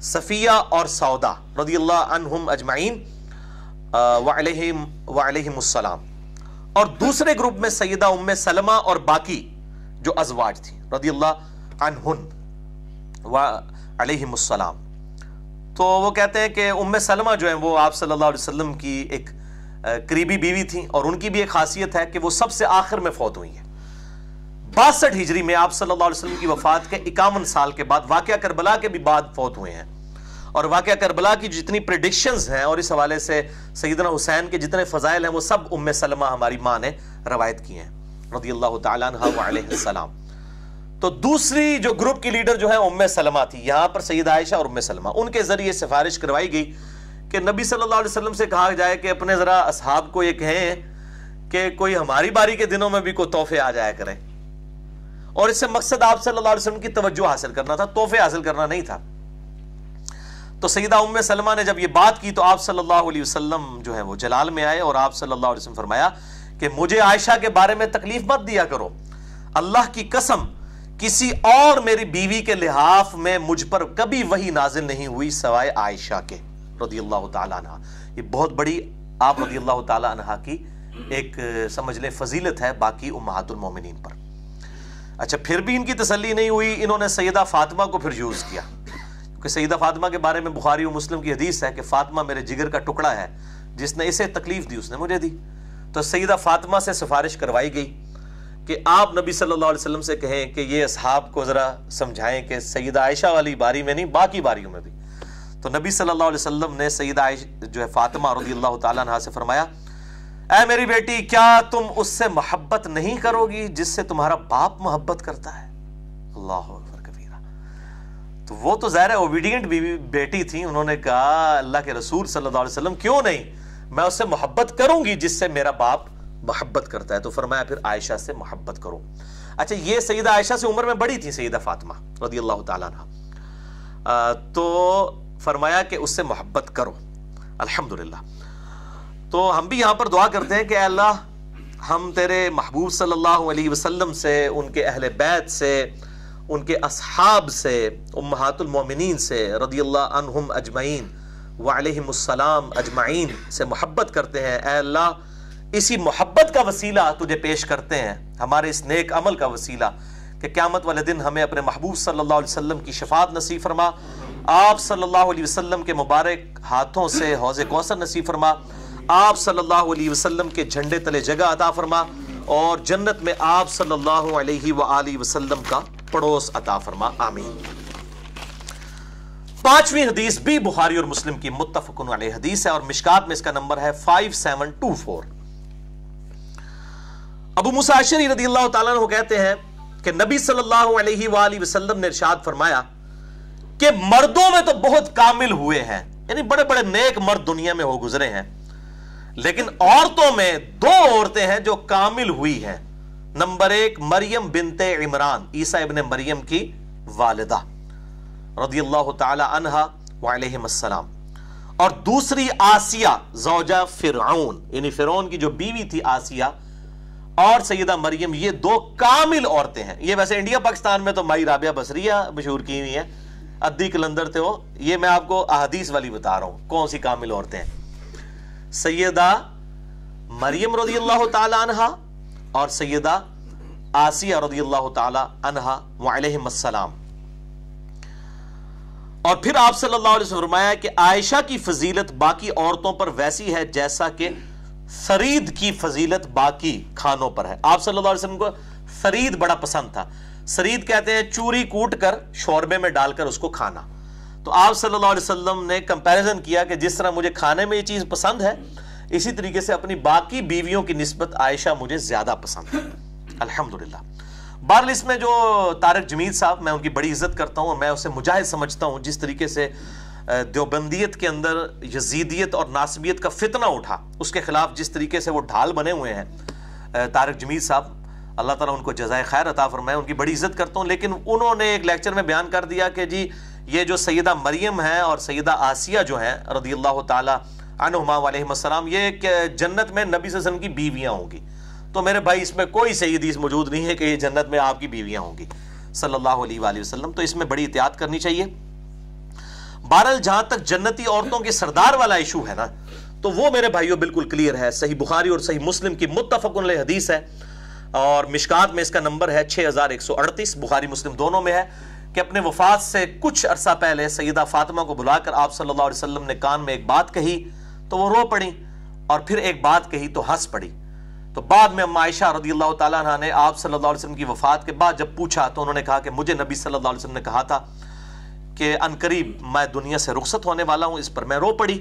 صفیہ اور سودا رضی اللہ عنہم اجمعین۔ وعلیہم السلام۔ اور دوسرے گروپ میں سیدہ ام سلمہ اور باقی جو ازواج تھی رضی اللہ عنہن۔ و علیہم السلام۔ تو وہ کہتے ہیں کہ ام سلمہ جو ہیں، وہ آپ صلی اللہ علیہ وسلم کی ایک قریبی بیوی تھیں اور ان کی بھی ایک خاصیت ہے کہ وہ سب سے آخر میں فوت ہوئی ہیں۔ باسٹھ ہجری میں آپ صلی اللہ علیہ وسلم کی وفات کے اکاون سال کے بعد واقعہ کربلا کے بھی بعد فوت ہوئے ہیں۔ اور واقعہ کربلا کی جتنی پریڈکشنز ہیں اور اس حوالے سے سیدنا حسین کے جتنے فضائل ہیں وہ سب ام سلمہ ہماری ماں نے روایت کی ہیں۔ رضی اللہ تعالیٰ عنہ علیہ السلام۔ تو دوسری جو گروپ کی لیڈر جو ہے ام سلمہ تھی، یہاں پر سید عائشہ اور ام سلمہ، ان کے ذریعے سفارش کروائی گئی کہ نبی صلی اللہ علیہ وسلم سے کہا جائے کہ اپنے ذرا اصحاب کو یہ کہیں کہ کوئی ہماری باری کے دنوں میں بھی کوئی تحفے آ جایا کریں اور اس سے مقصد آپ صلی اللہ علیہ وسلم کی توجہ حاصل کرنا تھا، تحفے حاصل کرنا نہیں تھا۔ تو سیدہ ام سلمہ نے جب یہ بات کی تو آپ صلی اللہ علیہ وسلم جو ہے وہ جلال میں آئے اور آپ صلی اللہ علیہ وسلم فرمایا کہ مجھے عائشہ کے بارے میں تکلیف مت دیا کرو۔ اللہ کی قسم، کسی اور میری بیوی کے لحاف میں مجھ پر کبھی وہی نازل نہیں ہوئی سوائے عائشہ کے۔ رضی اللہ تعالیٰ عنہ۔ یہ بہت بڑی، آپ رضی اللہ تعالیٰ عنہ کی ایک، سمجھ لیں، فضیلت ہے باقی امہات المومنین پر۔ اچھا پھر بھی ان کی تسلی نہیں ہوئی، انہوں نے سیدہ فاطمہ کو پھر یوز کیا۔ کہ سیدہ فاطمہ کے بارے میں بخاری و مسلم کی حدیث ہے کہ فاطمہ میرے جگر کا ٹکڑا ہے، جس نے اسے تکلیف دی، اس نے مجھے دی۔ تو سیدہ فاطمہ سے سفارش کروائی گئی کہ آپ نبی صلی اللہ علیہ وسلم سے کہیں کہ یہ اصحاب کو ذرا سمجھائیں کہ سیدہ عائشہ والی باری میں نہیں، باقی باریوں میں بھی۔ تو نبی صلی اللہ علیہ وسلم نے سیدہ عائشہ جو ہے فاطمہ رضی اللہ تعالیٰ عنہ سے فرمایا، اے میری بیٹی، کیا تم اس سے محبت نہیں کرو گی جس سے تمہارا باپ محبت کرتا ہے؟ اللہ تو وہ تو ظاہر ہے اوبیڈینٹ بیٹی تھی، انہوں نے کہا، اللہ کے رسول صلی اللہ علیہ وسلم، کیوں نہیں؟ میں اس سے محبت کروں گی جس سے میرا باپ محبت کرتا ہے۔ تو فرمایا، پھر عائشہ سے محبت کرو۔ اچھا یہ سیدہ عائشہ سے عمر میں بڑی تھی، سیدہ فاطمہ رضی اللہ تعالیٰ عنہ۔ تو فرمایا کہ اس سے محبت کرو۔ الحمدللہ۔ تو ہم بھی یہاں پر دعا کرتے ہیں کہ اے اللہ، ہم تیرے محبوب صلی اللہ علیہ وسلم سے، ان کے اہل بیت سے ان کے اصحاب سے، امہات المومنین سے رضی اللہ عنہم اجمعین، وعلیہم السلام اجمعین سے محبت کرتے ہیں۔ اے اللہ، اسی محبت کا وسیلہ تجھے پیش کرتے ہیں، ہمارے اس نیک عمل کا وسیلہ کہ قیامت والے دن ہمیں اپنے محبوب صلی اللہ علیہ وسلم کی شفاعت نصیب فرما۔ آپ صلی اللہ علیہ وسلم کے مبارک ہاتھوں سے حوض کوثر نصیب فرما۔ آپ صلی اللہ علیہ وسلم کے جھنڈے تلے جگہ عطا فرما۔ اور جنت میں آپ صلی اللہ علیہ وآلہ وسلم کا پڑوس عطا فرما، آمین۔ پانچویں حدیث بھی بخاری اور مسلم کی متفقن علیہ حدیث ہے اور مشکات میں اس کا نمبر ہے 5724 ابو مساشری رضی اللہ تعالیٰ عنہ کہتے ہیں کہ نبی صلی اللہ علیہ وآلہ وسلم نے ارشاد فرمایا کہ مردوں میں تو بہت کامل ہوئے ہیں یعنی بڑے بڑے نیک مرد دنیا میں ہو گزرے ہیں لیکن عورتوں میں دو عورتیں ہیں جو کامل ہوئی ہیں۔ نمبر ایک مریم بنت عمران، عیسیٰ ابن مریم کی والدہ رضی اللہ تعالی عنہ وعلیہم السلام۔ اور دوسری آسیہ زوجہ فرعون یعنی فرعون کی جو بیوی تھی آسیہ، اور سیدہ مریم، یہ دو کامل عورتیں ہیں۔ یہ ویسے انڈیا، پاکستان میں تو مائی رابعہ بسریہ مشہور کی ہوئی ہیں۔ ادی کلندر تھے وہ۔ یہ میں آپ کو احادیث والی بتا رہا ہوں۔ کون سی کامل عورتیں ہیں؟ سیدہ مریم رضی اللہ تعالی عنہ اور سیدہ آسیہ رضی اللہ تعالی عنہ وعلیہم السلام۔ اور پھر آپ صلی اللہ علیہ وسلم فرمایا کہ عائشہ کی فضیلت باقی عورتوں پر ویسی ہے جیسا کہ فرید کی فضیلت باقی کھانوں پر ہے۔ آپ صلی اللہ علیہ وسلم کو فرید بڑا پسند تھا۔ سرید کہتے ہیں چوری کوٹ کر شوربے میں ڈال کر اس کو کھانا۔ تو آپ صلی اللہ علیہ وسلم نے کمپیریزن کیا کہ جس طرح مجھے کھانے میں یہ چیز پسند ہے، اسی طریقے سے اپنی باقی بیویوں کی نسبت عائشہ مجھے زیادہ پسند ہے۔ الحمدللہ۔ بہرحال اس میں جو طارق جمید صاحب، میں ان کی بڑی عزت کرتا ہوں اور میں اسے مجاہد سمجھتا ہوں، جس طریقے سے دیوبندیت کے اندر یزیدیت اور ناسبیت کا فتنہ اٹھا، اس کے خلاف جس طریقے سے وہ ڈھال بنے ہوئے ہیں طارق جمید صاحب، اللہ تعالیٰ ان کو جزائے خیر عطا فرمائے۔ ان کی بڑی عزت کرتا ہوں، لیکن انہوں نے ایک لیکچر میں بیان کر دیا کہ جی یہ جو سیدہ مریم ہے اور سیدہ آسیہ جو ہیں، رضی اللہ تعالیٰ عنہما علیہ السلام، یہ جنت میں نبی صلی اللہ علیہ وسلم کی بیویاں ہوں گی۔ تو میرے بھائی، اس میں کوئی صحیح حدیث موجود نہیں ہے کہ یہ جنت میں آپ کی بیویاں ہوں گی۔ صلی اللہ علیہ وآلہ وسلم، تو اس میں بڑی احتیاط کرنی چاہیے۔ بہرحال، جہاں تک جنتی عورتوں کے سردار والا ایشو ہے نا، تو وہ میرے بھائیوں بالکل کلیئر ہے۔ صحیح بخاری اور صحیح مسلم کی متفق علیہ حدیث ہے۔ اور مشکات میں اس کا نمبر ہے 6138 بخاری مسلم دونوں میں ہے۔ کہ اپنے وفات سے کچھ عرصہ پہلے سیدہ فاطمہ کو بلا کر آپ صلی اللہ علیہ وسلم نے کان میں ایک بات کہی تو وہ رو پڑی اور پھر ایک بات کہی تو ہنس پڑی۔ تو بعد میں اما عائشہ رضی اللہ تعالیٰ عنہ نے آپ صلی اللہ علیہ وسلم کی وفات کے بعد جب پوچھا تو انہوں نے کہا کہ مجھے نبی صلی اللہ علیہ وسلم نے کہا تھا کہ ان قریب میں دنیا سے رخصت ہونے والا ہوں، اس پر میں رو پڑی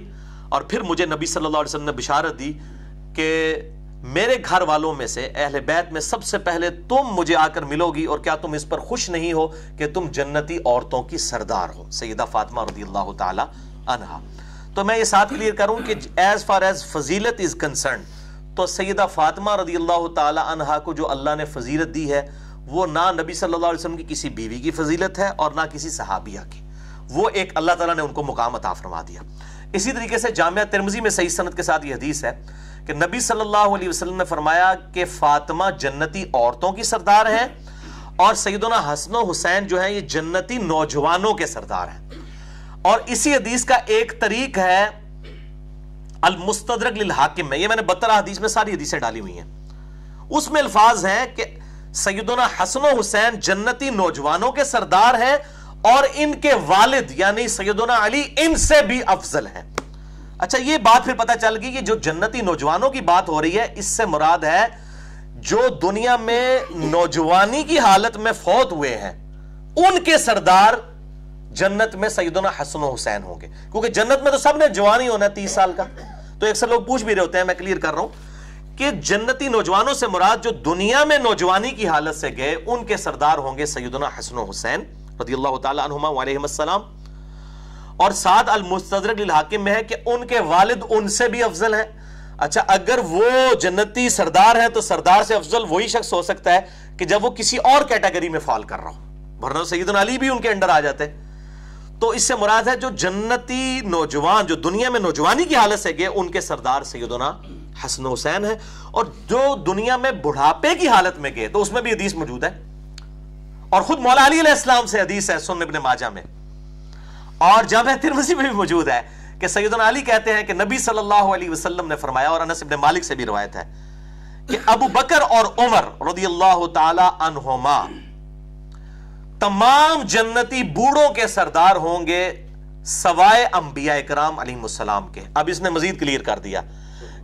اور پھر مجھے نبی صلی اللہ علیہ وسلم نے بشارت دی کہ میرے گھر والوں میں سے اہل بیت میں سب سے پہلے تم مجھے آ کر ملو گی اور کیا تم اس پر خوش نہیں ہو کہ تم جنتی عورتوں کی سردار ہو؟ سیدہ فاطمہ رضی اللہ تعالی عنہ تو میں یہ ساتھ کلیئر کروں کہ ایز فار ایز فضیلت از کنسرن تو سیدہ فاطمہ رضی اللہ تعالی عنہ کو جو اللہ نے فضیلت دی ہے، وہ نہ نبی صلی اللہ علیہ وسلم کی کسی بیوی کی فضیلت ہے اور نہ کسی صحابیہ کی۔ وہ ایک اللہ تعالیٰ نے ان کو مقام عطا فرما دیا۔ اسی طریقے سے جامعہ ترمزی میں صحیح سنت کے ساتھ یہ حدیث ہے۔ کہ نبی صلی اللہ علیہ وسلم نے فرمایا کہ فاطمہ جنتی عورتوں کی سردار ہے اور سیدنا حسن و حسین جو ہیں یہ جنتی نوجوانوں کے سردار ہیں۔ اور اسی حدیث کا ایک طریق ہے المستدرک للحاکم میں، یہ میں نے بطرہ حدیث میں ساری حدیثیں ڈالی ہوئی ہیں۔ اس میں الفاظ ہیں کہ سیدنا حسن و حسین جنتی نوجوانوں کے سردار ہیں اور ان کے والد یعنی سیدنا علی ان سے بھی افضل ہیں۔ اچھا یہ بات پھر پتا چل گئی کہ جو جنتی نوجوانوں کی بات ہو رہی ہے، اس سے مراد ہے جو دنیا میں نوجوانی کی حالت میں فوت ہوئے ہیں، ان کے سردار جنت میں سیدنا حسن و حسین ہوں گے۔ کیونکہ جنت میں تو سب نے جوانی ہونا ہے، تیس سال کا۔ تو ایک سر لوگ پوچھ بھی رہے ہوتے ہیں، میں کلیئر کر رہا ہوں کہ جنتی نوجوانوں سے مراد جو دنیا میں نوجوانی کی حالت سے گئے، ان کے سردار ہوں گے سیدنا حسن و حسین رضی اللہ تعالیٰ عنہما علیہ السلام۔ اور ساتھ المستدرک للحاکم میں ہے کہ ان کے والد ان سے بھی افضل ہیں۔ اچھا اگر وہ جنتی سردار ہیں تو سردار سے افضل وہی شخص ہو سکتا ہے کہ جب وہ کسی اور کیٹیگری میں فال کر رہا ہو۔ ورنہ سیدنا علی بھی ان کے انڈر آ جاتے۔ تو اس سے مراد ہے جو جنتی نوجوان، جو دنیا میں نوجوانی کی حالت سے گئے ان کے سردار سیدنا حسن حسین ہے اور جو دنیا میں بڑھاپے کی حالت میں گئے تو اس میں بھی حدیث موجود ہے۔ اور خود مولا علی علیہ السلام سے حدیث ہے سن ابن ماجہ میں۔ اور جامع ترمزی میں بھی موجود ہے کہ سیدنا علی کہتے ہیں کہ نبی صلی اللہ علیہ وسلم نے فرمایا اور انس ابن مالک سے بھی روایت ہے کہ ابو بکر اور عمر رضی اللہ تعالی عنہما تمام جنتی بوڑھوں کے سردار ہوں گے سوائے انبیاء اکرام علیہ السلام کے۔ اب اس نے مزید کلیئر کر دیا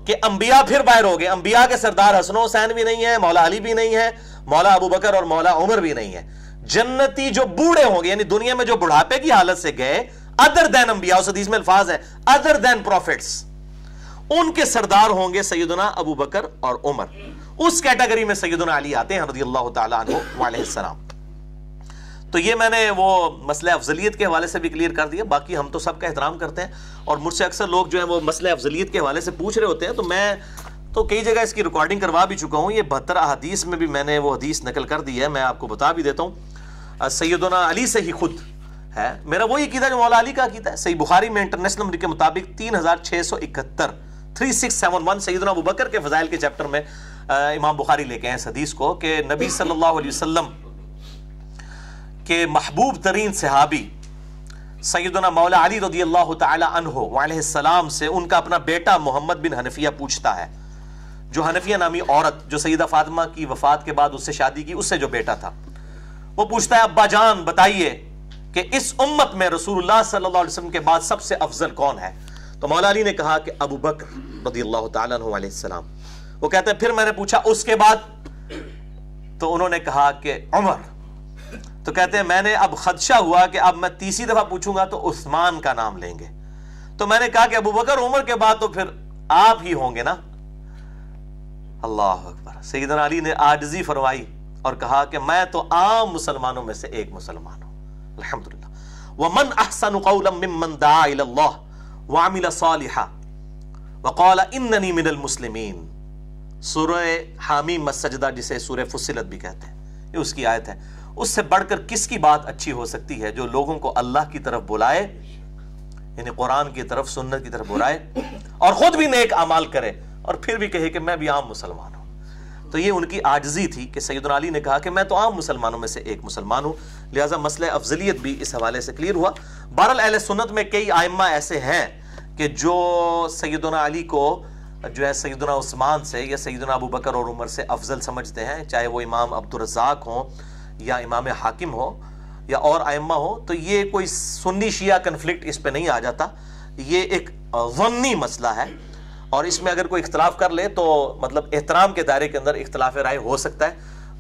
کہ انبیاء پھر باہر ہو گئے۔ انبیاء کے سردار حسن و حسین بھی نہیں ہے مولا علی بھی نہیں ہے مولا ابو بکر اور مولا عمر بھی نہیں ہے جنتی جو بوڑھے ہوں گے یعنی دنیا میں جو بڑھاپے کی حالت سے گئے ادر دین انبیاء، اس حدیث میں الفاظ ہے ادر دین پروفٹس ان کے سردار ہوں گے سیدنا ابو بکر اور عمر۔ اس کیٹیگری میں سیدنا علی آتے ہیں، رضی اللہ تعالیٰ عنہ علیہ السلام۔ تو یہ میں نے وہ مسئلہ افضلیت کے حوالے سے بھی کلیئر کر دیا، باقی ہم تو سب کا احترام کرتے ہیں۔ اور مجھ سے اکثر لوگ جو ہیں، وہ مسئلہ افضلیت کے حوالے سے پوچھ رہے ہوتے ہیں، تو میں تو کئی جگہ اس کی ریکارڈنگ کروا بھی چکا ہوں۔ یہ بہتر حدیث میں بھی میں نے وہ حدیث نقل کر دی ہے، میں آپ کو بتا بھی دیتا ہوں۔ سیدنا علی سے ہی خود ہے۔ میرا وہی عقیدہ جو مولا علی کا عقیدہ ہے۔ صحیح بخاری میں انٹرنیشنل نمبر کے مطابق تین ہزار چھ سو اکہتر، تھری سکس سیون ون سیدنا ابو بکر کے فضائل کے چیپٹر میں امام بخاری لے کے ہیں اس حدیث کو کہ نبی صلی اللہ علیہ وسلم کہ محبوب ترین صحابی سیدنا مولا علی رضی اللہ تعالی عنہ علیہ السلام سے ان کا اپنا بیٹا محمد بن حنفیہ پوچھتا ہے۔ جو حنفیہ نامی عورت، جو سیدہ فاطمہ کی وفات کے بعد اس سے شادی کی، اس سے جو بیٹا تھا۔ وہ پوچھتا ہے، ابا جان، بتائیے کہ اس امت میں رسول اللہ صلی اللہ علیہ وسلم کے بعد سب سے افضل کون ہے؟ تو مولا علی نے کہا کہ ابو بکر رضی اللہ تعالیٰ عنہ علیہ السلام۔ وہ کہتے ہیں، پھر میں نے پوچھا، اس کے بعد؟ تو انہوں نے کہا کہ عمر۔ تو کہتے ہیں، میں نے اب خدشہ ہوا کہ اب میں تیسری دفعہ پوچھوں گا تو عثمان کا نام لیں گے۔ تو میں نے کہا کہ ابو بکر، عمر کے بعد تو پھر آپ ہی ہوں گے نا؟ اللہ اکبر۔ سیدنا علی نے آجزی فرمائی۔ اور کہا کہ میں تو عام مسلمانوں میں سے ایک مسلمان ہوں۔ الحمدللہ۔ ومن احسن قولا ممن دعا الى اللہ وعمل صالحا وقال اننی من المسلمین سورہ حامیم السجدہ جسے سورہ فصلت بھی کہتے ہیں، یہ اس کی آیت ہے۔ اس سے بڑھ کر کس کی بات اچھی ہو سکتی ہے جو لوگوں کو اللہ کی طرف بلائے؟ یعنی قرآن کی طرف، سنت کی طرف بلائے۔ اور خود بھی نیک اعمال کرے اور پھر بھی کہے کہ میں بھی عام مسلمان ہوں۔ تو یہ ان کی آجزی تھی کہ سیدنا علی نے کہا کہ میں تو عام مسلمانوں میں سے ایک مسلمان ہوں، لہٰذا مسئلہ افضلیت بھی اس حوالے سے کلیئر ہوا۔ بہرحال اہل سنت میں کئی آئمہ ایسے ہیں کہ جو سیدنا علی کو جو ہے سیدنا عثمان سے یا سیدنا ابو بکر اور عمر سے افضل سمجھتے ہیں، چاہے وہ امام عبدالرزاق ہوں یا امام حاکم ہو یا اور ائمہ ہو تو یہ کوئی سنی شیعہ کنفلکٹ اس پہ نہیں آ جاتا۔ یہ ایک ضمنی مسئلہ ہے۔ اور اس میں اگر کوئی اختلاف کر لے تو مطلب احترام کے دائرے کے اندر اختلاف رائے ہو سکتا ہے۔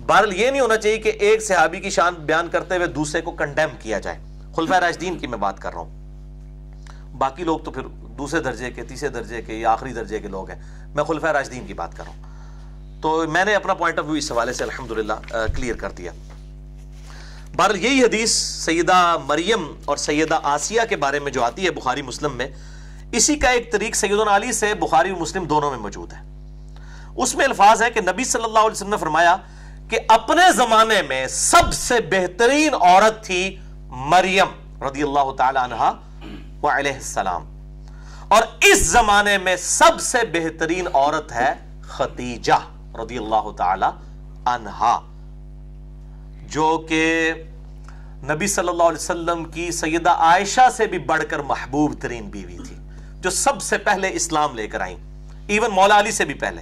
بہرحال یہ نہیں ہونا چاہیے کہ ایک صحابی کی شان بیان کرتے ہوئے دوسرے کو کنڈیم کیا جائے۔ خلفہ راجدین کی میں بات کر رہا ہوں۔ باقی لوگ تو پھر دوسرے درجے کے، تیسرے درجے کے یا آخری درجے کے لوگ ہیں۔ میں خلفہ راجدین کی بات کر رہا ہوں۔ تو میں نے اپنا پوائنٹ آف ویو اس حوالے سے الحمدللہ کلیئر کر دیا۔ بہرحال یہی حدیث سیدہ مریم اور سیدہ آسیہ کے بارے میں جو آتی ہے بخاری مسلم میں اسی کا ایک طریق سیدنا علی سے بخاری اور مسلم دونوں میں موجود ہے۔ اس میں الفاظ ہے کہ نبی صلی اللہ علیہ وسلم نے فرمایا کہ اپنے زمانے میں سب سے بہترین عورت تھی مریم رضی اللہ تعالی عنہ وعلیہ السلام۔ اور اس زمانے میں سب سے بہترین عورت ہے خدیجہ رضی اللہ تعالی عنہ جو کہ نبی صلی اللہ علیہ وسلم کی سیدہ عائشہ سے بھی بڑھ کر محبوب ترین بیوی تھی۔ جو سب سے پہلے اسلام لے کر آئیں۔ ایون مولا علی سے بھی پہلے۔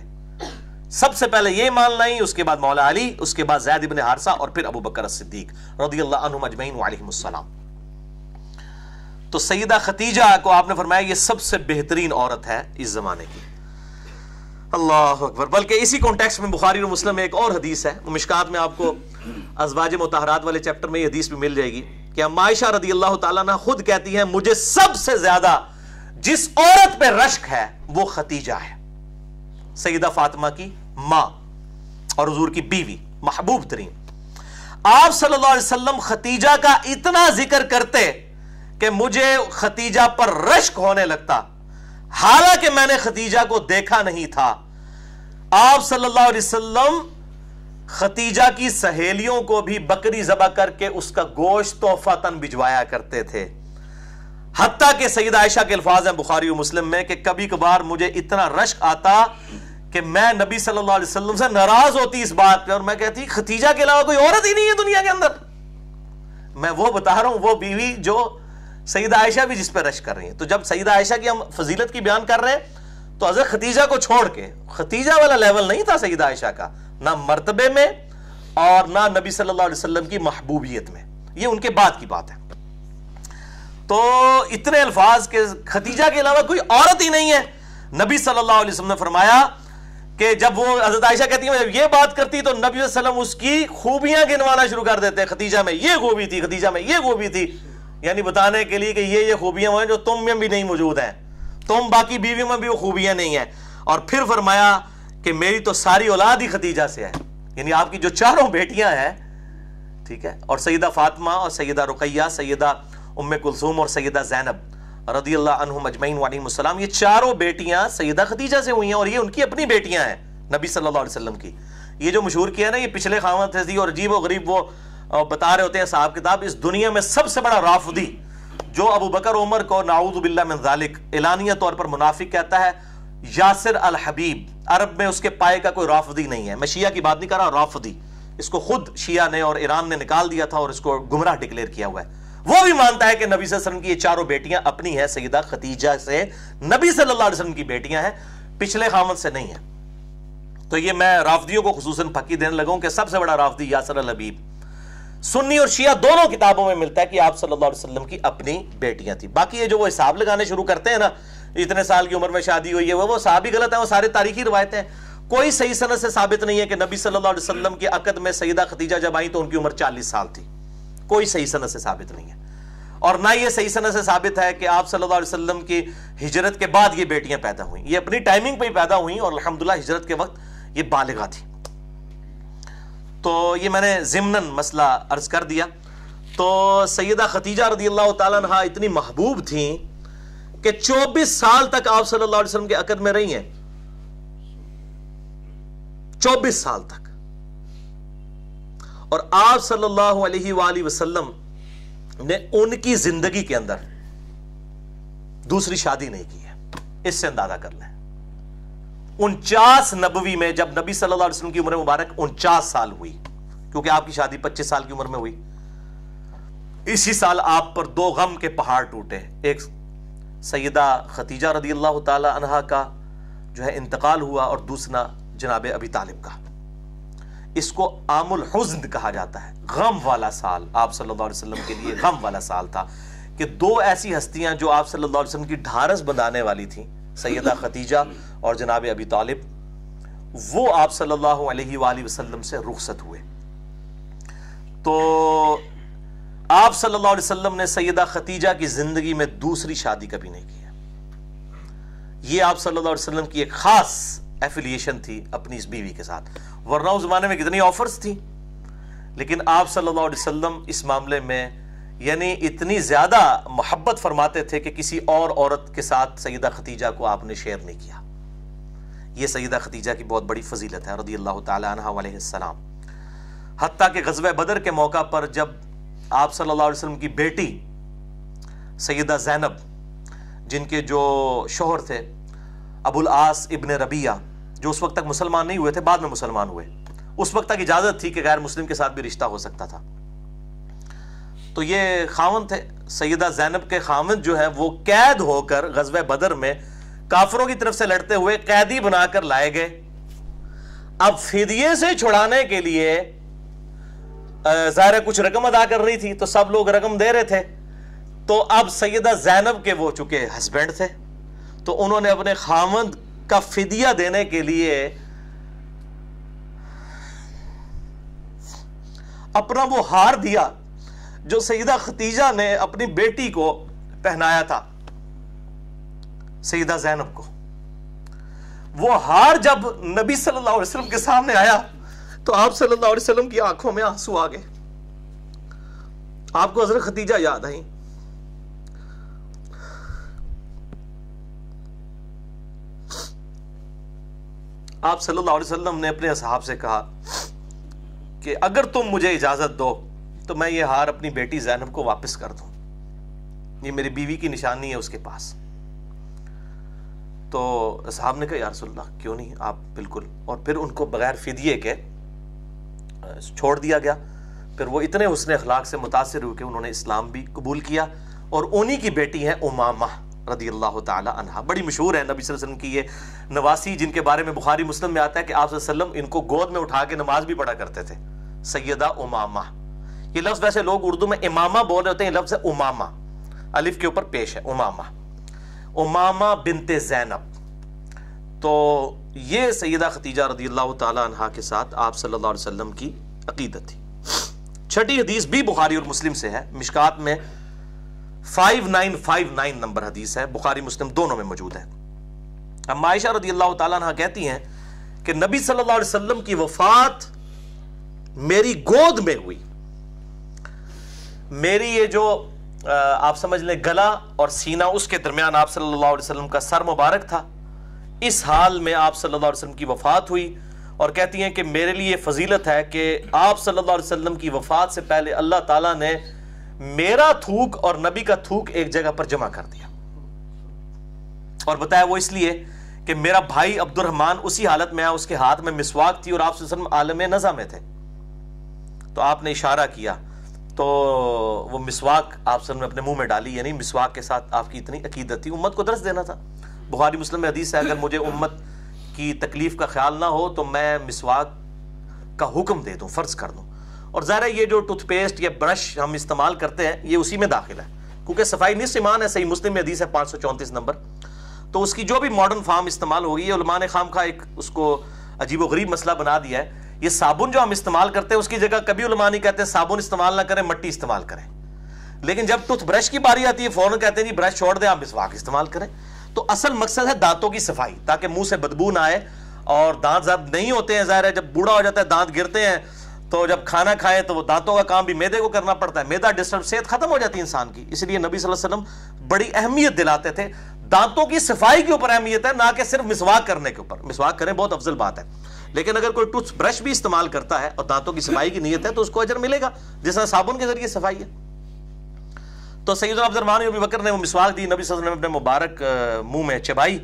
سب سے پہلے یہ مان لائیں، اس کے بعد مولا علی، اس کے بعد زید ابن حارثہ اور پھر ابو بکر الصدیق رضی اللہ عنہ مجمعین وعلیہم السلام۔ تو سیدہ ختیجہ کو آپ نے فرمایا، یہ سب سے بہترین عورت ہے اس زمانے کی۔ اللہ اکبر۔ بلکہ اسی کانٹیکس میں بخاری اور مسلم میں ایک اور حدیث ہے۔ مشکات میں آپ کو ازواج متحرات والے چیپٹر میں یہ حدیث بھی مل جائے گی کہ عائشہ رضی اللہ تعالیٰ نے خود کہتی ہیں، مجھے سب سے زیادہ جس عورت پہ رشک ہے، وہ ختیجہ ہے۔ سیدہ فاطمہ کی ماں اور حضور کی بیوی، محبوب ترین۔ آپ صلی اللہ علیہ وسلم ختیجہ کا اتنا ذکر کرتے کہ مجھے ختیجہ پر رشک ہونے لگتا۔ حالانکہ میں نے ختیجہ کو دیکھا نہیں تھا۔ آپ صلی اللہ علیہ وسلم ختیجہ کی سہیلیوں کو بھی بکری ذبح کر کے اس کا گوشت تحفہ تن بھجوایا کرتے تھے۔ حتیٰ کہ سید عائشہ کے الفاظ ہیں بخاری و مسلم میں کہ کبھی کبھار مجھے اتنا رشک آتا کہ میں نبی صلی اللہ علیہ وسلم سے ناراض ہوتی اس بات پہ اور میں کہتی ختیجہ کے علاوہ کوئی عورت ہی نہیں ہے دنیا کے اندر۔ میں وہ بتا رہا ہوں وہ بیوی جو سیدہ عائشہ بھی جس پہ رش کر رہی ہیں۔ تو جب سیدہ عائشہ کی ہم فضیلت کی بیان کر رہے ہیں تو حضرت ختیجہ کو چھوڑ کے ختیجہ والا لیول نہیں تھا سیدہ عائشہ کا، نہ مرتبے میں اور نہ نبی صلی اللہ علیہ وسلم کی محبوبیت میں۔ یہ ان کے بعد کی بات ہے۔ تو اتنے الفاظ کے ختیجہ کے علاوہ کوئی عورت ہی نہیں ہے۔ نبی صلی اللہ علیہ وسلم نے فرمایا کہ جب وہ حضرت عائشہ کہتی ہیں، جب یہ بات کرتی تو نبی صلی اللہ علیہ وسلم اس کی خوبیاں گنوانا شروع کر دیتے ختیجہ میں یہ خوبی تھی ختیجہ میں یہ خوبی تھی۔ یعنی بتانے کے لیے کہ یہ یہ خوبیاں ہیں جو تم میں بھی نہیں موجود ہیں۔ تم باقی بیویوں میں بھی وہ خوبیاں نہیں ہیں۔ اور پھر فرمایا کہ میری تو ساری اولاد ہی ختیجہ سے ہے۔ یعنی آپ کی جو چاروں بیٹیاں ہیں، ٹھیک ہے، اور سیدہ فاطمہ اور سیدہ رقیہ، سیدہ ام کلثوم اور سیدہ زینب رضی اللہ عنہ مجمعین علیہ السلام، یہ چاروں بیٹیاں سیدہ ختیجہ سے ہوئی ہیں اور یہ ان کی اپنی بیٹیاں ہیں، نبی صلی اللہ علیہ وسلم کی۔ یہ جو مشہور کیا نا، یہ پچھلے خامت تھے اور عجیب و غریب وہ بتا رہے ہوتے ہیں صاحب کتاب، اس دنیا میں سب سے بڑا رافدی جو ابو بکر، عمر کو نعوذ باللہ من ذالک، اعلانیہ طور پر منافق کہتا ہے، یاسر الحبیب، عرب میں اس کے پائے کا کوئی رافدی نہیں ہے۔ میں شیعہ کی بات نہیں کر رہا رافدی اس کو خود شیعہ نے اور ایران نے نکال دیا تھا اور اس کو گمراہ ڈکلیئر کیا ہوا ہے۔ وہ بھی مانتا ہے کہ نبی صلی اللہ علیہ وسلم کی یہ چاروں بیٹیاں اپنی ہیں، سیدہ ختیجہ سے۔ نبی صلی اللہ علیہ وسلم کی بیٹیاں ہیں، پچھلے خامد سے نہیں ہیں۔ تو یہ میں رافدیوں کو خصوصاً پھکی دینے لگوں کہ سب سے بڑا رافدی یاسر الحبیب۔ سنی اور شیعہ دونوں کتابوں میں ملتا ہے کہ آپ صلی اللہ علیہ وسلم کی اپنی بیٹیاں تھیں۔ باقی یہ جو وہ حساب لگانے شروع کرتے ہیں نا، اتنے سال کی عمر میں شادی ہوئی ہے، وہ صحابی غلط ہے وہ سارے تاریخی روایتیں ہیں۔ کوئی صحیح سنت سے ثابت نہیں ہے کہ نبی صلی اللہ علیہ وسلم کی عقد میں سیدہ ختیجہ جب آئی تو ان کی عمر چالیس سال تھی۔ کوئی صحیح سنت سے ثابت نہیں ہے۔ اور نہ یہ صحیح سنت سے ثابت ہے کہ آپ صلی اللہ علیہ وسلم کی ہجرت کے بعد یہ بیٹیاں پیدا ہوئیں۔ یہ اپنی ٹائمنگ پہ ہی پیدا ہوئیں اور الحمدللہ ہجرت کے وقت یہ بالغہ تھی۔ تو یہ میں نے ضمن مسئلہ عرض کر دیا۔ تو سیدہ ختیجہ رضی اللہ تعالیٰ عنہ اتنی محبوب تھیں کہ چوبیس سال تک آپ صلی اللہ علیہ وسلم کے عقد میں رہی ہیں۔ چوبیس سال تک۔ اور آپ صلی اللہ علیہ وآلہ وسلم نے ان کی زندگی کے اندر دوسری شادی نہیں کی ہے۔ اس سے اندازہ کر لیں۔ انچاس نبوی میں جب نبی صلی اللہ علیہ وسلم کی عمر مبارک انچاس سال ہوئی، کیونکہ آپ کی شادی پچیس سال کی عمر میں ہوئی۔ اسی سال آپ پر دو غم کے پہاڑ ٹوٹے۔ ایک سیدہ ختیجہ رضی اللہ تعالی عنہ کا جو ہے انتقال ہوا اور دوسرا جناب ابی طالب کا۔ اس کو عام الحزن کہا جاتا ہے۔ غم والا سال، آپ صلی اللہ علیہ وسلم کے لیے غم والا سال تھا کہ دو ایسی ہستیاں جو آپ صلی اللہ علیہ وسلم کی ڈھارس بندانے والی تھیں، سیدہ ختیجہ اور جناب ابی طالب، وہ آپ صلی اللہ علیہ وآلہ وسلم سے رخصت ہوئے۔ تو آپ صلی اللہ علیہ وسلم نے سیدہ ختیجہ کی زندگی میں دوسری شادی کبھی نہیں کی ہے۔ یہ آپ صلی اللہ علیہ وسلم کی ایک خاص ایفیلیشن تھی اپنی اس بیوی کے ساتھ۔ ورنہ اس زمانے میں کتنی آفرز تھی لیکن آپ صلی اللہ علیہ وسلم اس معاملے میں یعنی اتنی زیادہ محبت فرماتے تھے کہ کسی اور عورت کے ساتھ سیدہ ختیجہ کو آپ نے شیئر نہیں کیا۔ یہ سیدہ ختیجہ کی بہت بڑی فضیلت ہے، رضی اللہ تعالیٰ عنہ علیہ السلام۔ حتیٰ کہ غزوہ بدر کے موقع پر جب آپ صلی اللہ علیہ وسلم کی بیٹی سیدہ زینب، جن کے جو شوہر تھے ابو العاص ابن ربیہ جو اس وقت تک مسلمان نہیں ہوئے تھے، بعد میں مسلمان ہوئے۔ اس وقت تک اجازت تھی کہ غیر مسلم کے ساتھ بھی رشتہ ہو سکتا تھا۔ تو یہ خاون تھے، سیدہ زینب کے خاون جو ہے وہ قید ہو کر غزوہ بدر میں کافروں کی طرف سے لڑتے ہوئے قیدی بنا کر لائے گئے۔ اب فدیے سے چھڑانے کے لیے ظاہر کچھ رقم ادا کر رہی تھی، تو سب لوگ رقم دے رہے تھے۔ تو اب سیدہ زینب کے وہ چکے ہسبینڈ تھے تو انہوں نے اپنے خامند کا فدیہ دینے کے لیے اپنا وہ ہار دیا جو سیدہ ختیجہ نے اپنی بیٹی کو پہنایا تھا، سیدہ زینب کو۔ وہ ہار جب نبی صلی اللہ علیہ وسلم کے سامنے آیا تو آپ صلی اللہ علیہ وسلم کی آنکھوں میں آنسو آ گئے۔ آپ کو حضرت ختیجہ یاد آئی آپ صلی اللہ علیہ وسلم نے اپنے اصحاب سے کہا کہ اگر تم مجھے اجازت دو تو میں یہ ہار اپنی بیٹی زینب کو واپس کر دوں۔ یہ میری بیوی کی نشانی ہے اس کے پاس۔ تو صاحب نے کہا، یا رسول اللہ، کیوں نہیں؟ آپ بالکل۔ اور پھر ان کو بغیر فدیے کے چھوڑ دیا گیا۔ پھر وہ اتنے حسن اخلاق سے متاثر ہوئے کہ انہوں نے اسلام بھی قبول کیا۔ اور انہی کی بیٹی ہے امامہ۔ رضی اللہ تعالی عنہ۔ بڑی مشہور ہے نبی صلی اللہ علیہ وسلم کی یہ نواسی، جن کے بارے میں بخاری مسلم میں آتا ہے کہ آپ صلی اللہ علیہ وسلم ان کو گود میں اٹھا کے نماز بھی پڑھا کرتے تھے۔ سیدہ امامہ۔ یہ لفظ ویسے لوگ اردو میں امامہ بول رہے ہوتے ہیں یہ لفظ ہے امامہ۔ الف کے اوپر پیش ہے، امامہ۔ امامہ بنت زینب۔ تو یہ سیدہ ختیجہ رضی اللہ تعالی عنہ کے ساتھ آپ صلی اللہ علیہ وسلم کی عقیدت تھی۔ چھٹی حدیث بھی بخاری اور مسلم سے ہے۔ مشکات میں five nine five nine number حدیث ہے، بخاری، مسلم دونوں میں موجود ہے۔ اب معائشہ رضی اللہ تعالیٰ عنہ کہتی ہیں کہ نبی صلی اللہ علیہ وسلم کی وفات میری گود میں ہوئی۔ میری یہ جو آپ سمجھ لیں گلا اور سینہ، اس کے درمیان آپ صلی اللہ علیہ وسلم کا سر مبارک تھا۔ اس حال میں آپ صلی اللہ علیہ وسلم کی وفات ہوئی اور کہتی ہیں کہ میرے لیے فضیلت ہے کہ آپ صلی اللہ علیہ وسلم کی وفات سے پہلے اللہ تعالیٰ نے میرا تھوک اور نبی کا تھوک ایک جگہ پر جمع کر دیا۔ اور بتایا وہ اس لیے کہ میرا بھائی عبد الرحمان اسی حالت میں آیا، اس کے ہاتھ میں مسواک تھی اور آپ عالم نظا میں تھے۔ تو آپ نے اشارہ کیا، تو وہ مسواک آپ سب نے اپنے منہ میں ڈالی یعنی مسواک کے ساتھ آپ کی اتنی عقیدت تھی، امت کو درس دینا تھا۔ بخاری مسلم میں حدیث ہے، اگر مجھے امت کی تکلیف کا خیال نہ ہو تو میں مسواک کا حکم دے دوں، فرض کر دوں۔ اور ظاہر ہے یہ جو ٹوتھ پیسٹ یا برش ہم استعمال کرتے ہیں، یہ اسی میں داخل ہے۔ کیونکہ صفائی نصف ایمان ہے، صحیح مسلم میں حدیث ہے پانچ سو چونتیس نمبر۔ تو اس کی جو بھی ماڈرن فارم استعمال ہوگی، یہ علماء نے خام خواہ ایک اس کو عجیب و غریب مسئلہ بنا دیا ہے۔ یہ صابن جو ہم استعمال کرتے ہیں، اس کی جگہ کبھی علماء نہیں کہتے صابن استعمال نہ کریں، مٹی استعمال کریں۔ لیکن جب ٹوتھ برش کی باری آتی ہے، فوراً کہتے ہیں جی برش چھوڑ دیں، آپ مسواک استعمال کریں۔ تو اصل مقصد ہے دانتوں کی صفائی، تاکہ منہ سے بدبو نہ آئے اور دانت جب نہیں ہوتے ہیں، ظاہر ہے جب بوڑھا ہو جاتا ہے، دانت گرتے ہیں تو جب کھانا کھائے تو وہ دانتوں کا کام بھی میدے کو کرنا پڑتا ہے۔ میدا ڈسٹرب صحت ختم ہو جاتی ہے انسان کی۔ اس لیے نبی صلی اللہ علیہ وسلم بڑی اہمیت دلاتے تھے۔ دانتوں کی صفائی کے اوپر اہمیت ہے، نہ کہ صرف مسواک کرنے کے اوپر۔ مسواک کریں بہت افضل بات ہے۔ لیکن اگر کوئی ٹوتھ برش بھی استعمال کرتا ہے اور دانتوں کی صفائی کی نیت ہے تو اس کو اجر ملے گا۔ جس طرح صابن کے ذریعے صفائی ہے۔ تو سید عبد الرحمان ابی بکر نے وہ مسواک دی، نبی صلی اللہ علیہ وسلم نے اپنے مبارک منہ میں چبائی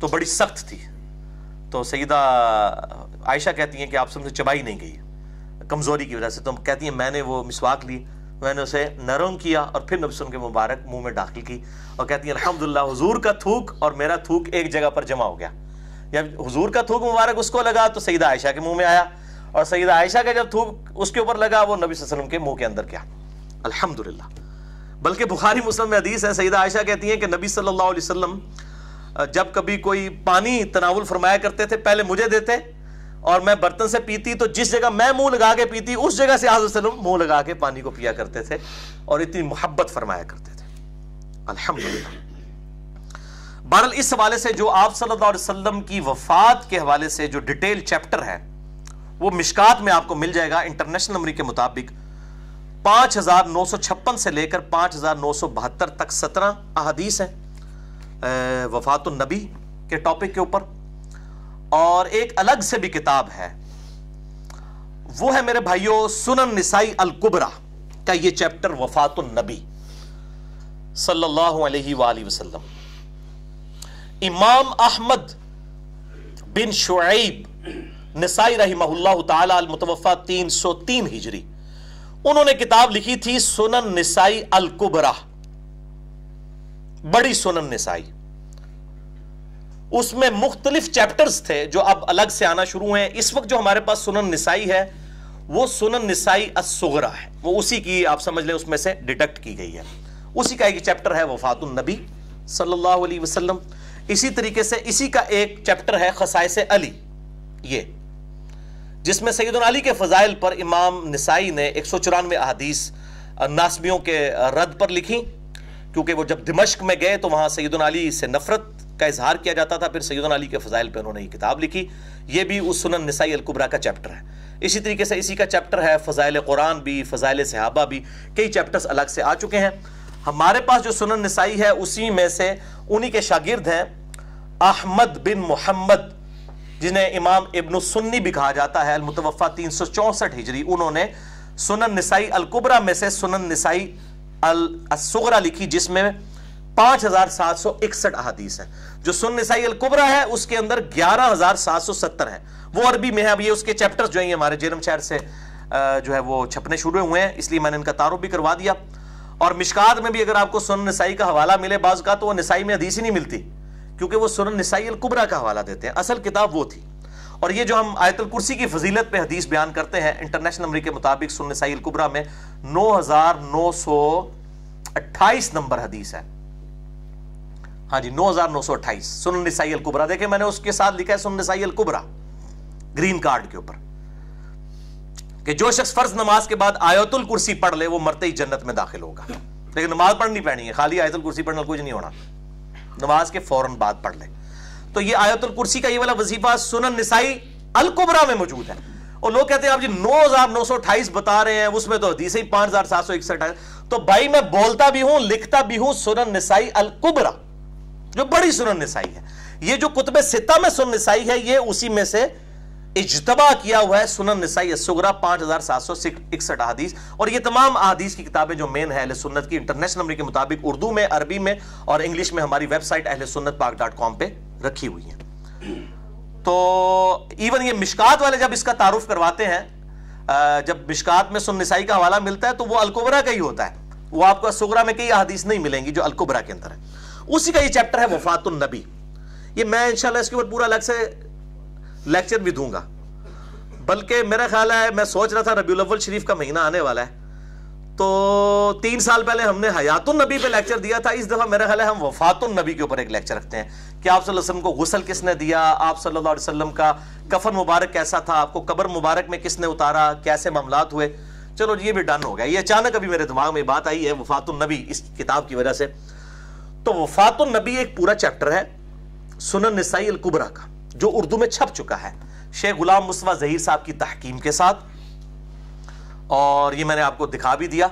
تو بڑی سخت تھی۔ تو سیدہ عائشہ کہتی ہیں کہ آپ سب سے چبائی نہیں گئی۔ کمزوری کی وجہ سے۔ تو کہتی ہیں، میں نے وہ مسواک لی، میں نے اسے نرم کیا اور پھر نبی صلی کے مبارک منہ میں داخل کی اور کہتی ہیں، الحمدللہ، حضور کا تھوک اور میرا تھوک ایک جگہ پر جمع ہو گیا۔ جب حضور کا تھوک مبارک اس کو لگا تو سیدہ عائشہ کے منہ میں آیا۔ اور سیدہ عائشہ کا جب تھوک اس کے اوپر لگا، وہ نبی صلی اللہ علیہ وسلم کے منہ کے اندر کیا الحمدللہ۔ بلکہ بخاری مسلم میں حدیث ہے، سیدہ عائشہ کہتی ہیں کہ نبی صلی اللہ علیہ وسلم، جب کبھی کوئی پانی تناول فرمایا کرتے تھے، پہلے مجھے دیتے اور میں برتن سے پیتی تو جس جگہ میں منہ لگا کے پیتی، اس جگہ سے حضرت وسلم منہ لگا کے پانی کو پیا کرتے تھے اور اتنی محبت فرمایا کرتے تھے۔ الحمدللہ۔ بہرحال اس حوالے سے جو آپ صلی اللہ علیہ وسلم کی وفات کے حوالے سے جو ڈیٹیل چیپٹر ہے، وہ مشکات میں آپ کو مل جائے گا انٹرنیشنل نمبر کے مطابق۔ پانچ ہزار نو سو چھپن سے لے کر پانچ ہزار نو سو بہتر تک سترہ احادیث ہیں وفات النبی کے ٹاپک کے اوپر۔ اور ایک الگ سے بھی کتاب ہے۔ وہ ہے میرے بھائیوں سنن نسائی القبرہ کا یہ چیپٹر وفات النبی صلی اللہ علیہ وآلہ وسلم۔ امام احمد بن شعیب نسائی رحمہ اللہ تعالی المتوفہ تین سو تین ہجری، انہوں نے کتاب لکھی تھی سنن نسائی القبرہ بڑی سنن نسائی۔ اس میں مختلف چیپٹرز تھے جو اب الگ سے آنا شروع ہیں۔ اس وقت جو ہمارے پاس سنن نسائی ہے، وہ سنن نسائی الصغرہ ہے۔ وہ اسی کی آپ سمجھ لیں، اس میں سے ڈیٹیکٹ کی گئی ہے۔ اسی کا ایک چیپٹر ہے وفات النبی صلی اللہ علیہ وسلم۔ اسی طریقے سے اسی کا ایک چیپٹر ہے خصائص علی۔ یہ، جس میں سید علی کے فضائل پر امام نسائی نے ایک سو چورانوے احادیث ناسمیوں کے رد پر لکھی۔ کیونکہ وہ جب دمشق میں گئے تو وہاں سید علی سے نفرت کا اظہار کیا جاتا تھا، پھر سید علی کے فضائل پہ انہوں نے یہ کتاب لکھی۔ یہ بھی اس سنن نسائی القبرہ کا چیپٹر ہے۔ اسی طریقے سے اسی کا چیپٹر ہے، فضائل قرآن بھی، فضائل صحابہ بھی، کئی چیپٹرز الگ سے آ چکے ہیں۔ ہمارے پاس جو سنن نسائی ہے، اسی میں سے انہی کے شاگرد ہیں احمد بن محمد، جنہیں امام ابن السنی بھی کہا جاتا ہے المتوفہ تین سو چونسٹھ ہجری۔ انہوں نے سنن نسائی القبرہ میں سے سنن نسائی السغرہ لکھی، جس میں پانچ ہزار سات سو اکسٹھ احادیث ہیں۔ جو سنن نسائی القبرہ ہے، اس کے اندر گیارہ ہزار سات سو ستر ہیں۔ وہ عربی میں ہے اب یہ اس کے چیپٹرز جو ہیں ہمارے جیرم شہر سے جو ہے وہ چھپنے شروع ہوئے ہیں۔ اس لیے میں نے ان کا تعارف بھی کروا دیا۔ اور مشکات میں بھی اگر آپ کو سنن نسائی کا حوالہ ملے، بعض کا تو وہ نسائی میں حدیث ہی نہیں ملتی، کیونکہ وہ سنن نسائی القبرہ کا حوالہ دیتے ہیں۔ اصل کتاب وہ تھی۔ اور یہ جو ہم آیت الکرسی کی فضیلت پہ حدیث بیان کرتے ہیں، انٹرنیشنل نمبر کے مطابق سنن نسائی القبرہ میں نو ہزار نو سو اٹھائیس نمبر حدیث ہے۔ ہاں جی نو ہزار نو سو اٹھائیس۔ سنن نسائی القبرہ دیکھیں میں نے اس کے ساتھ لکھا ہے سنن نسائی القبرہ گرین کارڈ کے اوپر۔ کہ جو شخص فرض نماز کے بعد آیت الکرسی پڑھ لے، وہ مرتے ہی جنت میں داخل ہوگا۔ لیکن نماز پڑھنی پڑنی ہے، خالی آیت الکرسی پڑھنا کچھ نہیں ہونا۔ نماز کے فوراً بعد پڑھ لے۔ تو یہ آیت الکرسی کا یہ والا وظیفہ سنن نسائی القبرہ میں موجود ہے۔ اور لوگ کہتے ہیں، آپ جی نو ہزار نو سو اٹھائیس بتا رہے ہیں، اس میں تو حدیث ہی پانچ ہزار سات سو اکسٹھ ہے تو بھائی، میں بولتا بھی ہوں، لکھتا بھی ہوں سنن نسائی القبرہ جو بڑی سنن نسائی ہے۔ یہ جو کتب ستہ میں سنن نسائی ہے، یہ اسی میں سے اجتبا کیا ہوا ہے سنن نسائی السغرہ پانچ ہزار سات سو اکسٹھ حدیث اور یہ تمام احادیث کی کتابیں جو مین ہے اہل سنت کی انٹرنیشنل نمبر کے مطابق اردو میں، عربی میں اور انگلش میں ہماری ویب سائٹ اہل سنت پاک ڈاٹ کام پہ رکھی ہوئی ہیں۔ تو ایون یہ مشکات والے جب اس کا تعارف کرواتے ہیں جب مشکات میں سن نسائی کا حوالہ ملتا ہے تو وہ القبرہ کا ہی ہوتا ہے۔ وہ آپ کو سغرہ میں کئی احادیث نہیں ملیں گی جو القبرہ کے اندر ہے اسی کا یہ چیپٹر ہے وفات النبی۔ یہ میں انشاءاللہ اس کے اوپر پورا الگ سے لیکچر بھی دوں گا۔ بلکہ میرا خیال ہے، میں سوچ رہا تھا ربیع الاول شریف کا مہینہ آنے والا ہے۔ تو تین سال پہلے ہم نے حیات النبی پہ لیکچر دیا تھا۔ اس دفعہ میرا خیال ہے ہم وفات النبی کے اوپر ایک لیکچر رکھتے ہیں۔ کہ آپ صلی اللہ علیہ وسلم کو غسل کس نے دیا؟ آپ صلی اللہ علیہ وسلم کا کفن مبارک کیسا تھا؟ آپ کو قبر مبارک میں کس نے اتارا؟ کیسے معاملات ہوئے؟ چلو جی، یہ بھی ڈن ہو گیا۔ یہ اچانک ابھی میرے دماغ میں بات آئی ہے، وفات النبی، اس کتاب کی وجہ سے۔ تو وفات النبی ایک پورا چیپٹر ہے، سنن نسائی القبرہ کا، جو اردو میں چھپ چکا ہے۔ شیخ غلام مصطفیٰ ظہیر صاحب کی تحکیم کے ساتھ۔ اور یہ میں نے آپ کو دکھا بھی دیا۔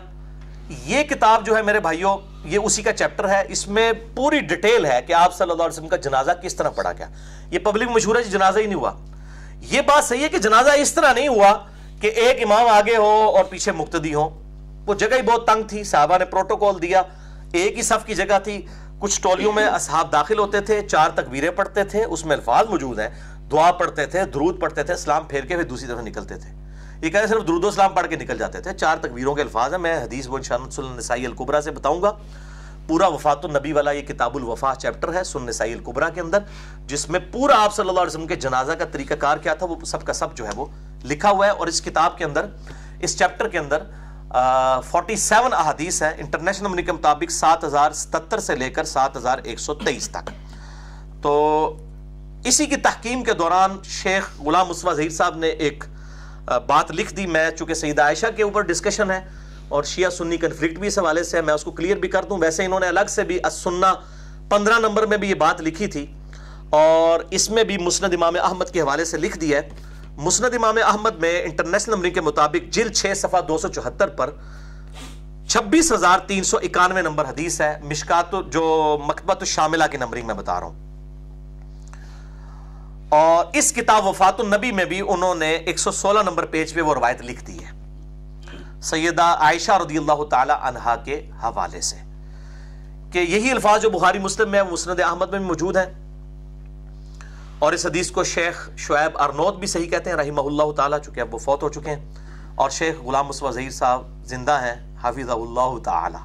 یہ کتاب جو ہے میرے بھائیوں، یہ اسی کا چیپٹر ہے۔ اس میں پوری ڈیٹیل ہے کہ آپ صلی اللہ علیہ وسلم کا جنازہ کس طرح پڑا گیا۔ یہ پبلک مشہور ہے جی، جنازہ ہی نہیں ہوا۔ یہ بات صحیح ہے کہ جنازہ اس طرح نہیں ہوا کہ ایک امام آگے ہو اور پیچھے مقتدی ہو وہ جگہ ہی بہت تنگ تھی، صحابہ نے پروٹوکول دیا۔ ایک ہی صف کی جگہ تھی۔ کچھ ٹولیوں میں اصحاب داخل ہوتے تھے، چار تکبیریں پڑھتے تھے، اس میں الفاظ موجود ہیں، دعا پڑھتے تھے، درود پڑھتے تھے، اسلام پھیر کے پھر دوسری طرف نکلتے تھے۔ یہ کہتے صرف درود و اسلام پڑھ کے نکل جاتے تھے۔ چار تکبیروں کے الفاظ ہیں، میں حدیث و انشاء النسائی القبرہ سے بتاؤں گا۔ پورا وفات النبی والا یہ کتاب الوفا چیپٹر ہے سن نسائی القبرہ کے اندر، جس میں پورا آپ صلی اللہ علیہ وسلم کے جنازہ کا طریقہ کار کیا تھا، وہ سب کا سب جو ہے وہ لکھا ہوا ہے۔ اور اس کتاب کے اندر، اس چیپٹر کے اندر فورٹی سیون احادیث ہے انٹرنیشنل نمبر کے مطابق سات ہزار ستر سے لے کر سات ہزار ایک سو تیئیس تک۔ تو اسی کی تحکیم کے دوران شیخ غلام مصفہ ظہیر صاحب نے ایک بات لکھ دی۔ میں چونکہ سیدہ عائشہ کے اوپر ڈسکشن ہے اور شیعہ سنی کنفلکٹ بھی اس حوالے سے ہے، میں اس کو کلیئر بھی کر دوں۔ ویسے انہوں نے الگ سے بھی السنہ پندرہ نمبر میں بھی یہ بات لکھی تھی اور اس میں بھی مسند امام احمد کے حوالے سے لکھ دیا ہے۔ مسند امام احمد میں انٹرنیشنل نمبر کے مطابق جل چھ صفحہ دو سو چوہتر پر چھبیس ہزار تین سو اکانوے نمبر حدیث ہے، مشکات جو مکتبت الشاملہ کی نمبرنگ میں بتا رہا ہوں۔ اور اس کتاب وفات النبی میں بھی انہوں نے ایک سو سولہ نمبر پیج پہ وہ روایت لکھ دی ہے۔ سیدہ عائشہ رضی اللہ تعالی عنہا کے حوالے سے کہ یہی الفاظ جو بخاری مسلم میں مسند احمد میں بھی موجود ہیں۔ اور اس حدیث کو شیخ شعیب ارنود بھی صحیح کہتے ہیں، رحمہ اللہ تعالیٰ، چونکہ اب وہ فوت ہو چکے ہیں۔ اور شیخ غلام مصوع ظہیر صاحب زندہ ہیں حافظ اللہ تعالیٰ۔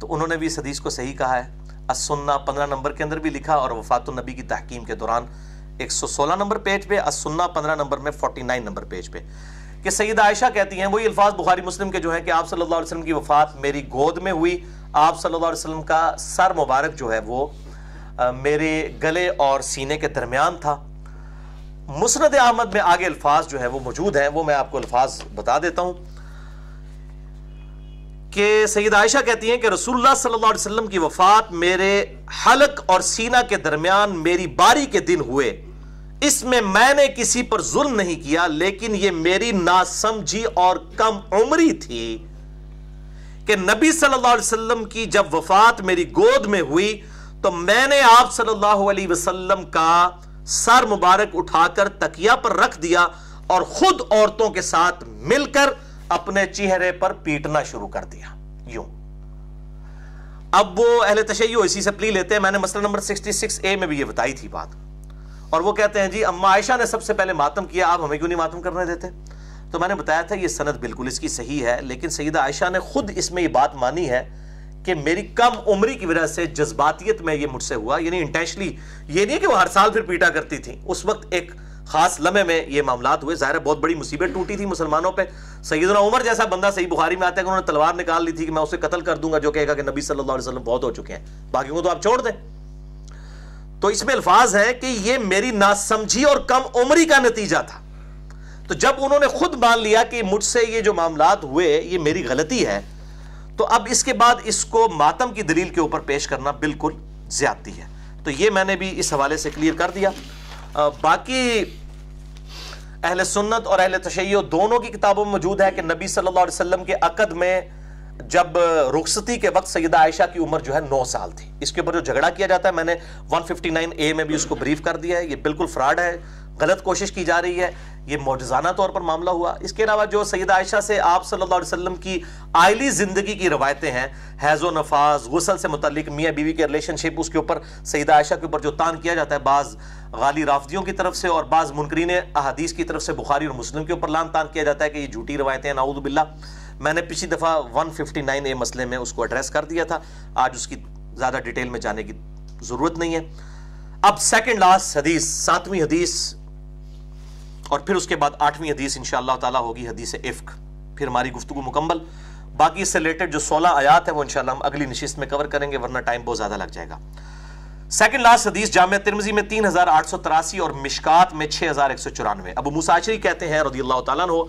تو انہوں نے بھی اس حدیث کو صحیح کہا ہے۔ السنہ پندرہ نمبر کے اندر بھی لکھا اور وفات النبی کی تحکیم کے دوران ایک سو سولہ نمبر پیج پہ، السنہ پندرہ نمبر میں فورٹی نائن نمبر پیج پہ۔ کہ سیدہ عائشہ کہتی ہیں، وہی الفاظ بخاری مسلم کے جو ہیں کہ آپ صلی اللہ علیہ وسلم کی وفات میری گود میں ہوئی، آپ صلی اللہ علیہ وسلم کا سر مبارک جو ہے وہ میرے گلے اور سینے کے درمیان تھا۔ مسند احمد میں آگے الفاظ جو ہے وہ موجود ہیں، وہ میں آپ کو الفاظ بتا دیتا ہوں۔ کہ سید عائشہ کہتی ہیں کہ رسول اللہ صلی اللہ علیہ وسلم کی وفات میرے حلق اور سینہ کے درمیان میری باری کے دن ہوئے۔ اس میں میں نے کسی پر ظلم نہیں کیا، لیکن یہ میری ناسمجھی اور کم عمری تھی کہ نبی صلی اللہ علیہ وسلم کی جب وفات میری گود میں ہوئی تو میں نے آپ صلی اللہ علیہ وسلم کا سر مبارک اٹھا کر تکیہ پر رکھ دیا اور خود عورتوں کے ساتھ مل کر اپنے چہرے پر پیٹنا شروع کر دیا۔ یوں۔ اب وہ اہل تشیع اسی سے پلی لیتے ہیں۔ میں نے مسئلہ نمبر 66 اے میں بھی یہ بتائی تھی بات۔ اور وہ کہتے ہیں جی اما عائشہ نے سب سے پہلے ماتم کیا، آپ ہمیں کیوں نہیں ماتم کرنے دیتے؟ تو میں نے بتایا تھا یہ سند بالکل اس کی صحیح ہے، لیکن سیدہ عائشہ نے خود اس میں یہ بات مانی ہے کہ میری کم عمری کی وجہ سے جذباتیت میں یہ مجھ سے ہوا یعنی انٹینشلی یہ نہیں کہ وہ ہر سال پھر پیٹا کرتی تھی اس وقت ایک خاص لمحے میں یہ معاملات ہوئے۔ ظاہر ہے بہت بڑی مصیبت ٹوٹی تھی مسلمانوں پہ۔ سیدنا عمر جیسا بندہ صحیح بخاری میں آتا ہے کہ انہوں نے تلوار نکال لی تھی کہ میں اسے قتل کر دوں گا، جو کہے گا کہ نبی صلی اللہ علیہ وسلم بہت ہو چکے ہیں۔ باقی کو تو آپ چھوڑ دیں۔ تو اس میں الفاظ ہے کہ یہ میری ناسمجھی اور کم عمری کا نتیجہ تھا۔ تو جب انہوں نے خود مان لیا کہ مجھ سے یہ جو معاملات ہوئے، یہ میری غلطی ہے تو اب اس کے بعد اس کو ماتم کی دلیل کے اوپر پیش کرنا بالکل زیادتی ہے۔ تو یہ میں نے بھی اس حوالے سے کلیئر کر دیا۔ باقی اہل سنت اور اہل تشیع دونوں کی کتابوں میں موجود ہے کہ نبی صلی اللہ علیہ وسلم کے عقد میں جب رخصتی کے وقت سیدہ عائشہ کی عمر جو ہے نو سال تھی۔ اس کے اوپر جو جھگڑا کیا جاتا ہے، میں نے 159 اے میں بھی اس کو بریف کر دیا ہے۔ یہ بالکل فراڈ ہے۔ غلط کوشش کی جا رہی ہے، یہ معجزانہ طور پر معاملہ ہوا۔ اس کے علاوہ جو سیدہ عائشہ سے آپ صلی اللہ علیہ وسلم کی آئلی زندگی کی روایتیں ہیں، حیض و نفاذ، غسل سے متعلق میاں بیوی کے ریلیشن شپ، اس کے اوپر سیدہ عائشہ کے اوپر جو تان کیا جاتا ہے، بعض غالی رافدیوں کی طرف سے اور بعض منکرین احادیث کی طرف سے بخاری اور مسلم کے اوپر لان تان کیا جاتا ہے کہ یہ جھوٹی روایتیں ہیں، نعوذ باللہ۔ میں نے پچھلی دفعہ 159 اے مسئلے میں اس کو ایڈریس کر دیا تھا۔ آج اس کی زیادہ ڈیٹیل میں جانے کی ضرورت نہیں ہے۔ اب سیکنڈ لاسٹ حدیث، ساتویں حدیث اور پھر اس کے بعد آٹھویں حدیث انشاءاللہ تعالی ہوگی حدیث عفق. پھر ہماری گفتگو مکمل. باقی اس سے ریلیٹڈ جو سولہ آیات ہیں وہ انشاءاللہ ہم اگلی نشست میں کور کریں گے ورنہ ٹائم بہت زیادہ لگ جائے گا. سیکنڈ لاسٹ حدیث جامعہ ترمزی میں تین ہزار آٹھ سو تراسی اور مشکات میں چھ ہزار ایک سو چورانوے. ابو مساشری کہتے ہیں رضی اللہ تعالیٰ عنہ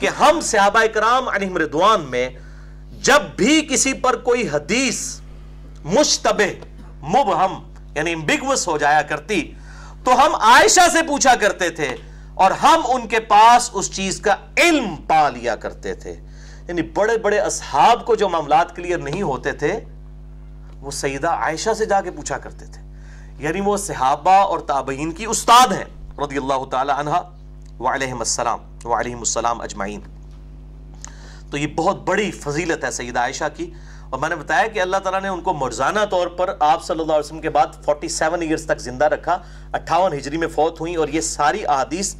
کہ ہم صحابہ کرام علیہ ردوان میں جب بھی کسی پر کوئی حدیث مشتبہ، مبہم یعنی امبگوس ہو جایا کرتی، تو ہم عائشہ سے پوچھا کرتے تھے اور ہم ان کے پاس اس چیز کا علم پا لیا کرتے تھے۔ یعنی بڑے بڑے اصحاب کو جو معاملات کلیئر نہیں ہوتے تھے، وہ سیدہ عائشہ سے جا کے پوچھا کرتے تھے۔ یعنی وہ صحابہ اور تابعین کی استاد ہیں۔ رضی اللہ تعالی عنہ وعلیہم السلام وعلیہم السلام اجمعین۔ تو یہ بہت بڑی فضیلت ہے سیدہ عائشہ کی۔ اور میں نے بتایا کہ اللہ تعالیٰ نے ان کو مرزانہ طور پر آپ صلی اللہ علیہ وسلم کے بعد 47 ایئرز تک زندہ رکھا، اٹھاون ہجری میں فوت ہوئی اور یہ ساری احادیث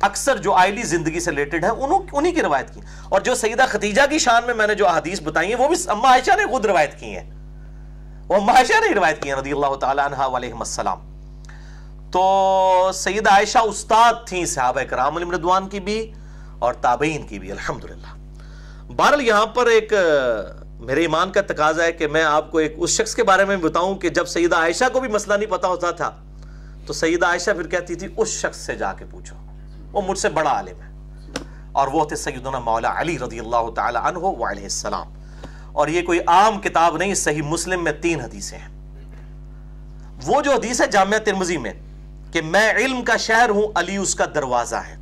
اکثر جو آئلی زندگی سے ریلیٹڈ ہیں، انہوں کی روایت کی۔ اور جو سیدہ ختیجہ کی شان میں میں نے جو احادیث بتائی ہیں، وہ بھی اما عائشہ نے خود روایت کی ہیں۔ وہ معاشہ نے روایت کی ہیں، رضی اللہ تعالیٰ عنہ علیہ السلام۔ تو سید عائشہ استاد تھیں صحابہ کرام علیہ مردوان کی بھی اور تابعین کی بھی، الحمدللہ۔ بہرحال یہاں پر ایک میرے ایمان کا تقاضا ہے کہ میں آپ کو ایک اس شخص کے بارے میں بتاؤں کہ جب سیدہ عائشہ کو بھی مسئلہ نہیں پتا ہوتا تھا، تو سیدہ عائشہ پھر کہتی تھی، اس شخص سے جا کے پوچھو، وہ مجھ سے بڑا عالم ہے۔ اور وہ تھے سیدنا مولا علی رضی اللہ تعالی عنہ وعلیہ السلام۔ اور یہ کوئی عام کتاب نہیں، صحیح مسلم میں تین حدیثیں ہیں۔ وہ جو حدیث ہے جامعہ ترمزی میں کہ میں علم کا شہر ہوں، علی اس کا دروازہ ہے۔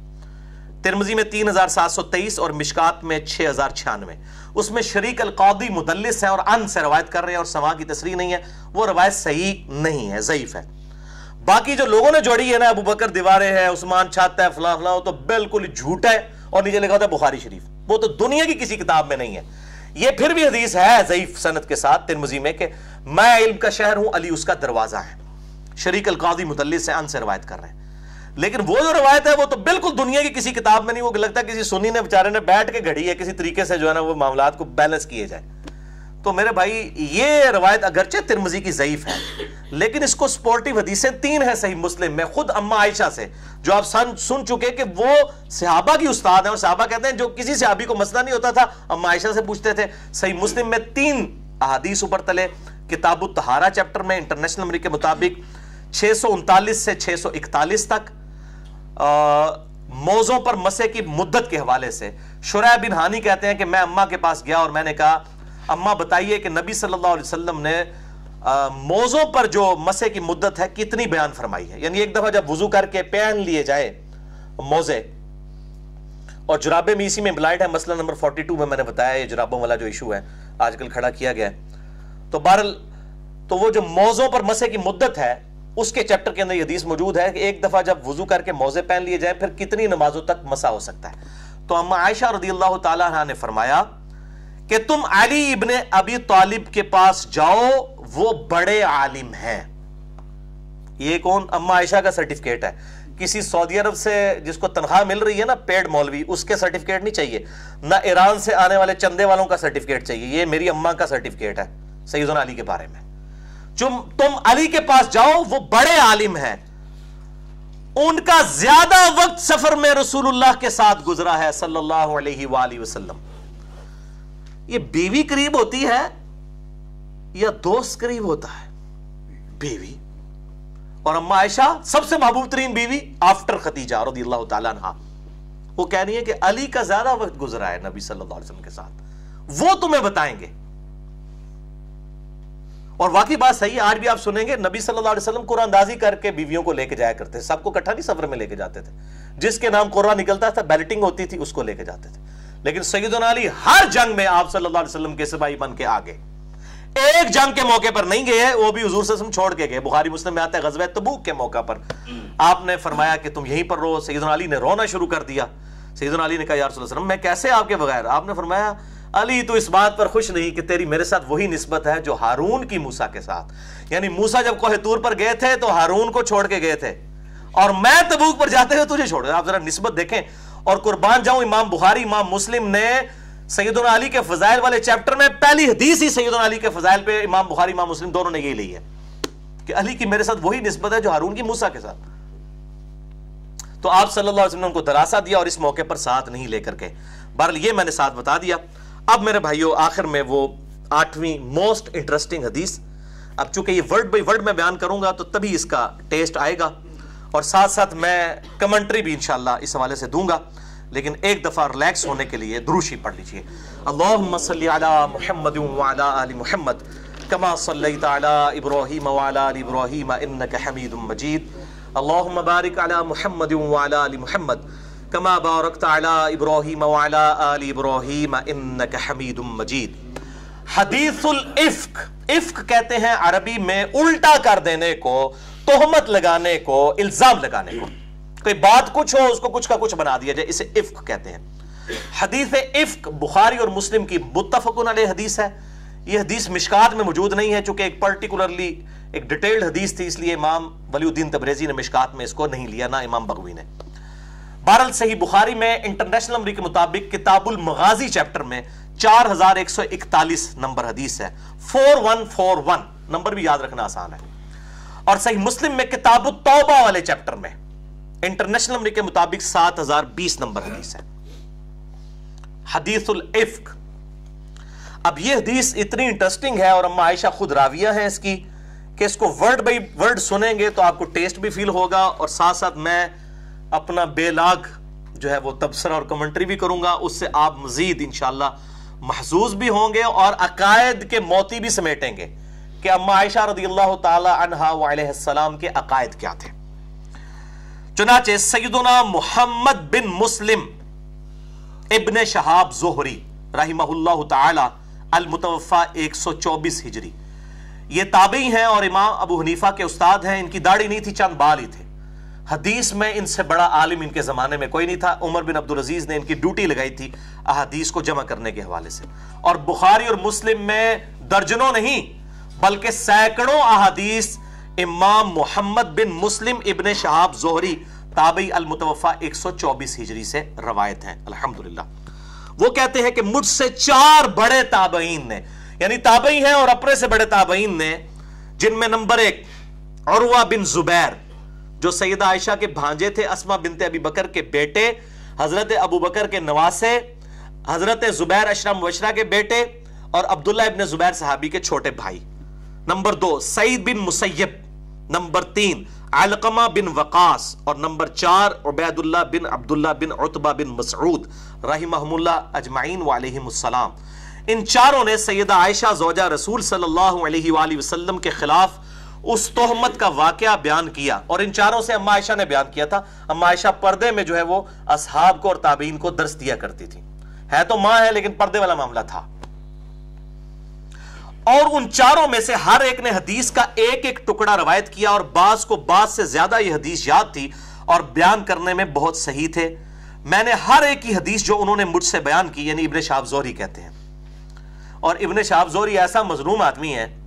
ترمزی میں تین ہزار سات سو تیئیس اور مشکات میں چھ ہزار چھیانوے۔ اس میں شریک القادی مدلس ہے اور ان سے روایت کر رہے ہیں اور سما کی تصریح نہیں ہے۔ وہ روایت صحیح نہیں ہے، ضعیف ہے۔ باقی جو لوگوں نے جوڑی ہے نا، ابو بکر دیوارے ہے عثمان چھاتا ہے، فلاں فلاں، وہ تو بالکل جھوٹ ہے اور نیچے لکھا ہوتا ہے بخاری شریف۔ وہ تو دنیا کی کسی کتاب میں نہیں ہے۔ یہ پھر بھی حدیث ہے ضعیف سنت کے ساتھ ترمزی میں کہ میں علم کا شہر ہوں، علی اس کا دروازہ ہے۔ شریک القاضی مدلس سے ان سے روایت کر رہے ہیں۔ لیکن وہ جو روایت ہے وہ تو بالکل دنیا کی کسی کتاب میں نہیں، وہ لگتا ہے کسی سنی نے، بیچارے نے بیٹھ کے گھڑی ہے، کسی طریقے سے جو ہے نا وہ معاملات کو بیلنس کیے جائے تو میرے بھائی، یہ روایت اگرچہ ترمزی کی ضعیف ہے، لیکن اس کو سپورٹیو حدیثیں تین ہیں صحیح مسلم میں، خود اما عائشہ سے، جو آپ سن سن چکے کہ وہ صحابہ کی استاد ہیں اور صحابہ کہتے ہیں جو کسی صحابی کو مسئلہ نہیں ہوتا تھا اما عائشہ سے پوچھتے تھے۔ صحیح مسلم میں تین احادیث اوپر تلے، کتاب الطہارہ چیپٹر میں، انٹرنیشنل نمبر کے مطابق، چھ سو انتالیس سے چھ سو اکتالیس تک موزوں پر مسے کی مدت کے حوالے سے شرح بن ہانی کہتے ہیں کہ میں اماں کے پاس گیا اور میں نے کہا اماں بتائیے کہ نبی صلی اللہ علیہ وسلم نے موزوں پر جو مسے کی مدت ہے کتنی بیان فرمائی ہے؟ یعنی ایک دفعہ جب وضو کر کے پہن لیے جائے موزے، اور جرابے میں اسی میں بلائٹ ہے، مسئلہ نمبر 42 میں میں نے بتایا یہ جرابوں والا جو ایشو ہے، آج کل کھڑا کیا گیا ہے۔ تو بہرحال، تو وہ جو موزوں پر مسے کی مدت ہے اس کے چیپٹر کے اندر یہ حدیث موجود ہے کہ ایک دفعہ جب وضو کر کے موزے پہن لیے جائیں، پھر کتنی نمازوں تک مسا ہو سکتا ہے؟ تو اما عائشہ رضی اللہ تعالیٰ عنہ نے فرمایا کہ تم علی ابن ابی طالب کے پاس جاؤ، وہ بڑے عالم ہیں۔ یہ کون؟ اما عائشہ کا سرٹیفکیٹ ہے۔ کسی سعودی عرب سے جس کو تنخواہ مل رہی ہے نا، پیڈ مولوی، اس کے سرٹیفکیٹ نہیں چاہیے۔ نہ ایران سے آنے والے چندے والوں کا سرٹیفکیٹ چاہیے۔ یہ میری اماں کا سرٹیفکیٹ ہے، سیدنا علی کے بارے میں۔ تم علی کے پاس جاؤ، وہ بڑے عالم ہیں۔ ان کا زیادہ وقت سفر میں رسول اللہ کے ساتھ گزرا ہے، صلی اللہ علیہ وآلہ وسلم۔ یہ بیوی قریب ہوتی ہے یا دوست قریب ہوتا ہے؟ بیوی۔ اور اما عائشہ سب سے محبوب ترین بیوی آفٹر ختیجہ رضی اللہ تعالیٰ عنہ۔ وہ کہہ رہی ہے کہ علی کا زیادہ وقت گزرا ہے نبی صلی اللہ علیہ وسلم کے ساتھ۔ وہ تمہیں بتائیں گے۔ اور واقعی بات صحیح ہے، آج بھی آپ سنیں گے، نبی صلی اللہ علیہ وسلم قرآن اندازی کر کے بیویوں کو لے کے جایا کرتے سب کو کٹھا نہیں سفر میں لے کے جاتے تھے۔ جس کے نام قرآن نکلتا تھا، بیلٹنگ ہوتی تھی، اس کو لے کے جاتے تھے۔ لیکن سیدنا علی ہر جنگ میں آپ صلی اللہ علیہ وسلم کے سپاہی بن کے آگے۔ ایک جنگ کے موقع پر نہیں گئے، وہ بھی حضور سے چھوڑ کے گئے۔ بخاری مسلم میں آتا ہے، غزوہ تبوک کے موقع پر۔ آپ نے فرمایا کہ تم یہیں پر رو سیدنا علی نے رونا شروع کر دیا۔ سیدنا علی نے کہا، یا رسول اللہ علیہ وسلم، میں کیسے آپ کے بغیر؟ آپ نے فرمایا علی، تو اس بات پر خوش نہیں کہ تیری میرے ساتھ وہی نسبت ہے جو ہارون کی موسا کے ساتھ۔ یعنی موسا جب کوہ تور پر گئے تھے تو ہارون کو چھوڑ کے گئے تھے۔ اور میں تبوک پر جاتے ہوئے تجھے چھوڑ آپ ذرا نسبت دیکھیں۔ اور قربان جاؤں، امام بخاری، امام مسلم نے سیدنا علی کے فضائل والے چیپٹر میں پہلی حدیث ہی سیدنا علی کے فضائل پہ امام بخاری، امام مسلم دونوں نے یہی لی ہے کہ علی کی میرے ساتھ وہی نسبت ہے جو ہارون کی موسا کے ساتھ۔ تو آپ صلی اللہ علیہ وسلم نے ان کو دراسہ دیا اور اس موقع پر ساتھ نہیں لے کر کے۔ بہرحال یہ میں نے ساتھ بتا دیا۔ اب میرے بھائیوں آخر میں وہ آٹھویں موسٹ انٹرسٹنگ حدیث۔ اب چونکہ یہ ورڈ بائی ورڈ میں بیان کروں گا، تو تبھی اس کا ٹیسٹ آئے گا۔ اور ساتھ ساتھ میں کمنٹری بھی انشاءاللہ اس حوالے سے دوں گا۔ لیکن ایک دفعہ ریلیکس ہونے کے لیے دروشی پڑھ لیجیے۔ اللہم صلی علی محمد وعلی آل محمد، کما صلیت علی ابراہیم وعلی آل ابراہیم، انکا حمید مجید۔ اللہم بارک علی محمد وعلی آل محمد۔ کما بارکت علی ابراہیم وعلی آل ابراہیم انکا حمید مجید حدیث الافق افق کہتے ہیں عربی میں الٹا کر دینے کو، تہمت لگانے کو، الزام لگانے کو۔ کوئی بات کچھ ہو، اس کو کچھ کا کچھ بنا دیا جائے، اسے افق کہتے ہیں۔ حدیث افق بخاری اور مسلم کی متفقن علیہ حدیث ہے۔ یہ حدیث مشکات میں موجود نہیں ہے، چونکہ ایک پرٹیکولرلی ایک ڈیٹیلڈ حدیث تھی، اس لیے امام ولی الدین تبریزی نے مشکات میں اس کو نہیں لیا، نہ امام بغوی نے۔ بہرحال صحیح بخاری میں انٹرنیشنل نمبر کے مطابق کتاب المغازی چیپٹر میں چار ہزار ایک سو اکتالیس نمبر حدیث ہے۔ Four one four one number بھی یاد رکھنا آسان ہے۔ اور صحیح مسلم میں کتاب التوبہ والے چیپٹر میں انٹرنیشنل نمبر کے مطابق سات ہزار بیس نمبر حدیث ہے۔ حدیث العفق اب یہ حدیث اتنی انٹرسٹنگ ہے اور اما عائشہ خود راویہ ہیں اس کی کہ اس کو ورڈ بائی ورڈ سنیں گے تو آپ کو ٹیسٹ بھی فیل ہوگا اور ساتھ ساتھ میں اپنا بے لاگ جو ہے وہ تبصرہ اور کمنٹری بھی کروں گا، اس سے آپ مزید انشاءاللہ محظوظ بھی ہوں گے اور عقائد کے موتی بھی سمیٹیں گے کہ اما عائشہ رضی اللہ تعالی عنہ وعلیہ السلام کے عقائد کیا تھے۔ چنانچہ سیدنا محمد بن مسلم ابن شہاب زہری رحمہ اللہ تعالی المتوفہ ایک سو چوبیس ہجری۔ یہ تابعی ہیں اور امام ابو حنیفہ کے استاد ہیں، ان کی داڑھی نہیں تھی، چند بال ہی تھے۔ حدیث میں ان سے بڑا عالم ان کے زمانے میں کوئی نہیں تھا۔ عمر بن عبدالعزیز نے ان کی ڈیوٹی لگائی تھی احادیث کو جمع کرنے کے حوالے سے۔ اور بخاری اور مسلم میں درجنوں نہیں، بلکہ سینکڑوں احادیث امام محمد بن مسلم ابن شہاب زہری تابعی المتوفہ ایک سو چوبیس ہجری سے روایت ہیں۔ الحمدللہ۔ وہ کہتے ہیں کہ مجھ سے چار بڑے تابعین نے یعنی تابعی ہیں اور اپنے سے بڑے تابعین نے، جن میں نمبر ایک عروہ بن زبیر جو سیدہ عائشہ کے بھانجے تھے اسما بنت ابی بکر کے بیٹے، حضرت ابو بکر کے نواسے، حضرت زبیر اشرم وشرا کے بیٹے اور عبداللہ ابن زبیر صحابی کے چھوٹے بھائی۔ نمبر دو، سعید بن مسیب۔ نمبر تین، علقمہ بن وقاس اور نمبر چار عبید اللہ بن عبداللہ بن عطبہ بن مسعود رحمہ اللہ اجمعین وعلیہم السلام۔ ان چاروں نے سیدہ عائشہ زوجہ رسول صلی اللہ علیہ وآلہ وسلم کے خلاف اس تہمت کا واقعہ بیان کیا اور ان چاروں سے اما عائشہ نے بیان کیا تھا۔ اما عائشہ پردے میں جو ہے وہ اصحاب کو اور تابعین کو درس دیا کرتی تھی۔ ہے تو ماں ہے لیکن پردے والا معاملہ تھا۔ اور ان چاروں میں سے ہر ایک نے حدیث کا ایک ایک ٹکڑا روایت کیا اور بعض کو بعض سے زیادہ یہ حدیث یاد تھی اور بیان کرنے میں بہت صحیح تھے۔ میں نے ہر ایک کی حدیث جو انہوں نے مجھ سے بیان کی یعنی ابن شاہب زوری کہتے ہیں۔ اور ابن شاہب زوری ایسا مظلوم آدمی ہے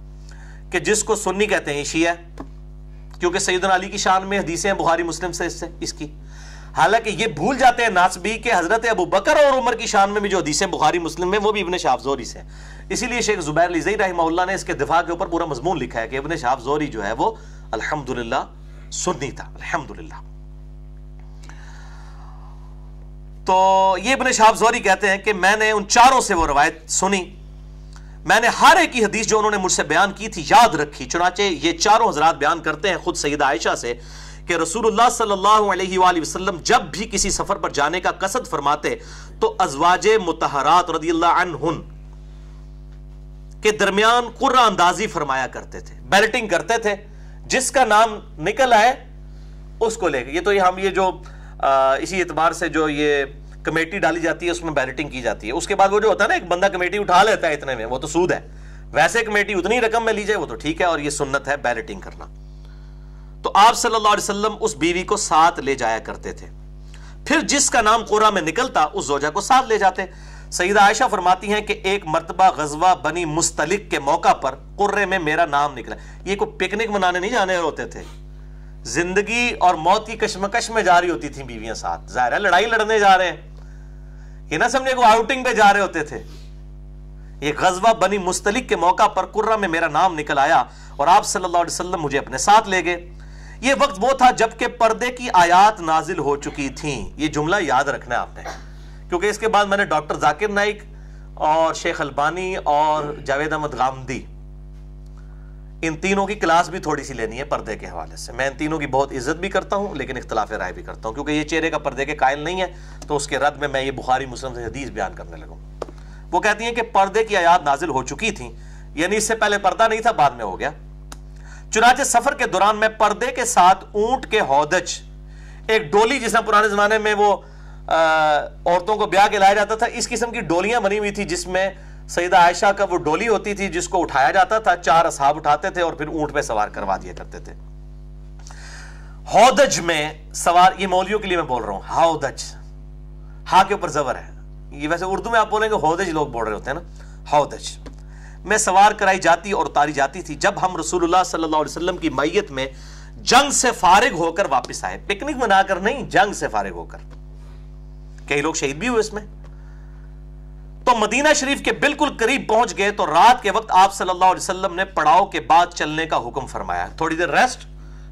کہ جس کو سنی کہتے ہیں شیعہ، کیونکہ سیدنا علی کی شان میں حدیثیں ہیں، بخاری، مسلم سے اس سے، اس کی۔ حالانکہ یہ بھول جاتے ہیں ناسبی کہ حضرت ابو بکر اور عمر کی شان میں بھی جو حدیثیں بخاری، مسلم میں، وہ بھی ابن شاہب زوری سے اسی لیے شیخ زبیر لزی رحمہ اللہ نے اس کے دفاع کے اوپر پورا مضمون لکھا ہے کہ ابن شاہب زوری جو ہے وہ الحمدللہ سنی تھا۔ الحمدللہ۔ تو یہ ابن شاہب زوری کہتے ہیں کہ میں نے ان چاروں سے وہ روایت سنی۔ میں نے ہر ایک کی حدیث جو انہوں نے مجھ سے بیان کی تھی یاد رکھی، چنانچہ یہ چاروں حضرات بیان کرتے ہیں خود سیدہ عائشہ سے کہ رسول اللہ صلی اللہ علیہ وآلہ وسلم جب بھی کسی سفر پر جانے کا قصد فرماتے تو ازواج متحرات رضی اللہ عنہن کے درمیان قرآن اندازی فرمایا کرتے تھے، بیلٹنگ کرتے تھے، جس کا نام نکل آئے اس کو لے کے یہ تو ہم یہ جو اسی اعتبار سے جو یہ کمیٹی ڈالی جاتی ہے، اس میں بیلٹنگ کی جاتی ہے۔ اس کے بعد وہ جو ہوتا ہے نا، ایک بندہ کمیٹی اٹھا لیتا ہے اتنے میں، وہ تو سود ہے۔ ویسے کمیٹی اتنی رقم میں لی جائے، وہ تو ٹھیک ہے، اور یہ سنت ہے بیلٹنگ کرنا۔ تو آپ صلی اللہ علیہ وسلم اس بیوی کو ساتھ لے جایا کرتے تھے۔ پھر جس کا نام قرآ میں نکلتا، اس زوجہ کو ساتھ لے جاتے۔ سیدہ عائشہ فرماتی ہیں کہ ایک مرتبہ غزوہ بنی مستلق کے موقع پر قرے میں میرا نام نکلا۔ یہ کوئی پکنک منانے نہیں جانے ہوتے تھے۔ زندگی اور موت کی کشمکش میں جاری ہوتی تھیں بیویاں ساتھ۔ ظاہر ہے، لڑائی لڑنے جا رہے ہیں۔ یہ نہ سمجھے کو آؤٹنگ پہ جا رہے ہوتے تھے۔ یہ غزوہ بنی مستلق کے موقع پر قرہ میں میرا نام نکل آیا اور آپ صلی اللہ علیہ وسلم مجھے اپنے ساتھ لے گئے۔ یہ وقت وہ تھا جبکہ پردے کی آیات نازل ہو چکی تھیں۔ یہ جملہ یاد رکھنا ہے آپ نے۔ کیونکہ اس کے بعد میں نے ڈاکٹر ذاکر نائک اور شیخ البانی اور جاوید احمد غامدی ان تینوں کی کلاس بھی تھوڑی سی لینی ہے پردے کے حوالے سے۔ میں ان تینوں کی بہت عزت بھی کرتا ہوں، لیکن اختلاف رائے بھی کرتا ہوں، کیونکہ یہ چہرے کا پردے کے قائل نہیں ہے، تو اس کے رد میں میں یہ بخاری مسلم سے حدیث بیان کرنے لگوں وہ کہتی ہیں کہ پردے کی آیات نازل ہو چکی تھیں یعنی اس سے پہلے پردہ نہیں تھا، بعد میں ہو گیا۔ چنانچہ سفر کے دوران میں پردے کے ساتھ اونٹ کے ہودج، ایک ڈولی جس میں پرانے زمانے میں وہ عورتوں کو بیاہ کے لایا جاتا تھا، اس قسم کی ڈولیاں بنی ہوئی تھی جس میں سیدہ عائشہ کا وہ ڈولی ہوتی تھی جس کو اٹھایا جاتا تھا، چار اصحاب اٹھاتے تھے اور پھر اونٹ پہ سوار کروا دیا کرتے تھے۔ ہودج میں سوار، یہ مولیوں کے لیے میں بول رہا ہوں ہاؤدج ہا کے اوپر زبر ہے۔ یہ ویسے اردو میں آپ بولیں گے، ہودج لوگ بول رہے ہوتے ہیں نا۔ ہودج، میں سوار کرائی جاتی اور اتاری جاتی تھی جب ہم رسول اللہ صلی اللہ علیہ وسلم کی میت میں جنگ سے فارغ ہو کر واپس آئے۔ پکنک منا کر نہیں، جنگ سے فارغ ہو کر۔ کئی لوگ شہید بھی ہوئے اس میں۔ تو مدینہ شریف کے بالکل قریب پہنچ گئے تو رات کے وقت آپ صلی اللہ علیہ وسلم نے پڑاؤ کے بعد چلنے کا حکم فرمایا۔ تھوڑی دیر ریسٹ،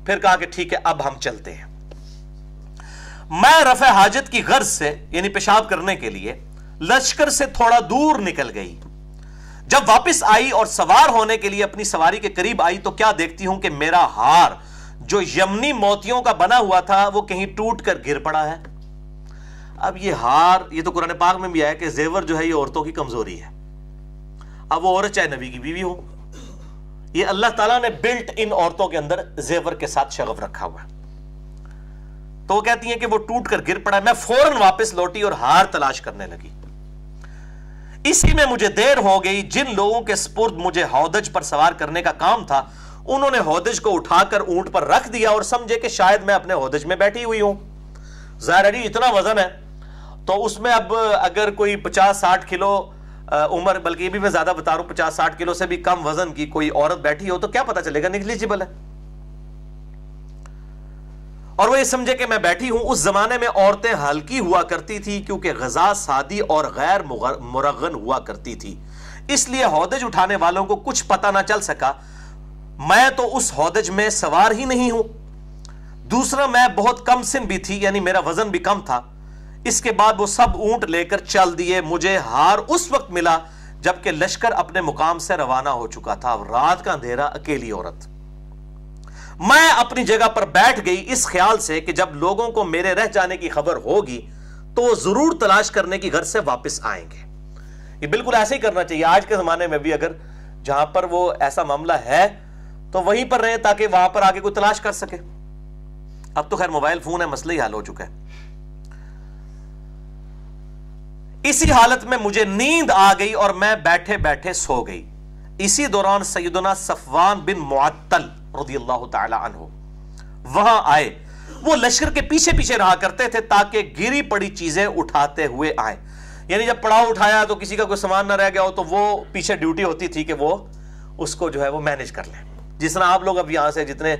پھر کہا کہ ٹھیک ہے، اب ہم چلتے ہیں۔ میں رفع حاجت کی غرض سے یعنی پیشاب کرنے کے لیے، لشکر سے تھوڑا دور نکل گئی۔ جب واپس آئی اور سوار ہونے کے لیے اپنی سواری کے قریب آئی تو کیا دیکھتی ہوں کہ میرا ہار، جو یمنی موتیوں کا بنا ہوا تھا، وہ کہیں ٹوٹ کر گر پڑا ہے؟ اب یہ ہار، یہ تو قرآن پاک میں بھی آیا کہ زیور جو ہے یہ عورتوں کی کمزوری ہے۔ اب وہ عورت چاہے نبی کی بیوی ہو، یہ اللہ تعالیٰ نے بلٹ ان عورتوں کے اندر زیور کے ساتھ شغف رکھا ہوا ہے۔ تو وہ کہتی ہیں کہ وہ ٹوٹ کر گر پڑا، میں فوراً واپس لوٹی اور ہار تلاش کرنے لگی۔ اسی میں مجھے دیر ہو گئی، جن لوگوں کے سپرد مجھے ہودج پر سوار کرنے کا کام تھا، انہوں نے ہودج کو اٹھا کر اونٹ پر رکھ دیا اور سمجھے کہ شاید میں اپنے ہودج میں بیٹھی ہوئی ہوں۔ ظاہر جی اتنا وزن ہے۔ تو اس میں اب اگر کوئی پچاس ساٹھ کلو عمر، بلکہ یہ بھی میں زیادہ بتا رہا ہوں، پچاس ساٹھ کلو سے بھی کم وزن کی کوئی عورت بیٹھی ہو تو کیا پتا چلے گا، نگلیجیبل ہے۔ اور وہ یہ سمجھے کہ میں بیٹھی ہوں، اس زمانے میں عورتیں ہلکی ہوا کرتی تھی کیونکہ غذا سادی اور غیر مرغن ہوا کرتی تھی۔ اس لیے ہودج اٹھانے والوں کو کچھ پتا نہ چل سکا۔ میں تو اس ہودج میں سوار ہی نہیں ہوں۔ دوسرا، میں بہت کم سن بھی تھی یعنی میرا وزن بھی کم تھا۔ اس کے بعد وہ سب اونٹ لے کر چل دیے۔ مجھے ہار اس وقت ملا جبکہ لشکر اپنے مقام سے روانہ ہو چکا تھا۔ رات کا اندھیرا، اکیلی عورت۔ میں اپنی جگہ پر بیٹھ گئی اس خیال سے کہ جب لوگوں کو میرے رہ جانے کی خبر ہوگی تو وہ ضرور تلاش کرنے کی گھر سے واپس آئیں گے۔ یہ بالکل ایسے ہی کرنا چاہیے۔ آج کے زمانے میں بھی اگر جہاں پر وہ ایسا معاملہ ہے تو وہیں پر رہیں تاکہ وہاں پر آگے کوئی تلاش کر سکے۔ اب تو خیر موبائل فون ہے، مسئلہ ہی حل ہو چکا ہے۔ اسی حالت میں مجھے نیند آ گئی اور میں بیٹھے بیٹھے سو گئی۔ اسی دوران سیدنا صفوان بن معطل رضی اللہ تعالی عنہ وہاں آئے۔ وہ لشکر کے پیچھے پیچھے رہا کرتے تھے تاکہ گری پڑی چیزیں اٹھاتے ہوئے آئے یعنی جب پڑاؤ اٹھایا تو کسی کا کوئی سامان نہ رہ گیا ہو تو وہ پیچھے ڈیوٹی ہوتی تھی کہ وہ اس کو جو ہے وہ مینج کر لیں جس طرح آپ لوگ اب یہاں سے جتنے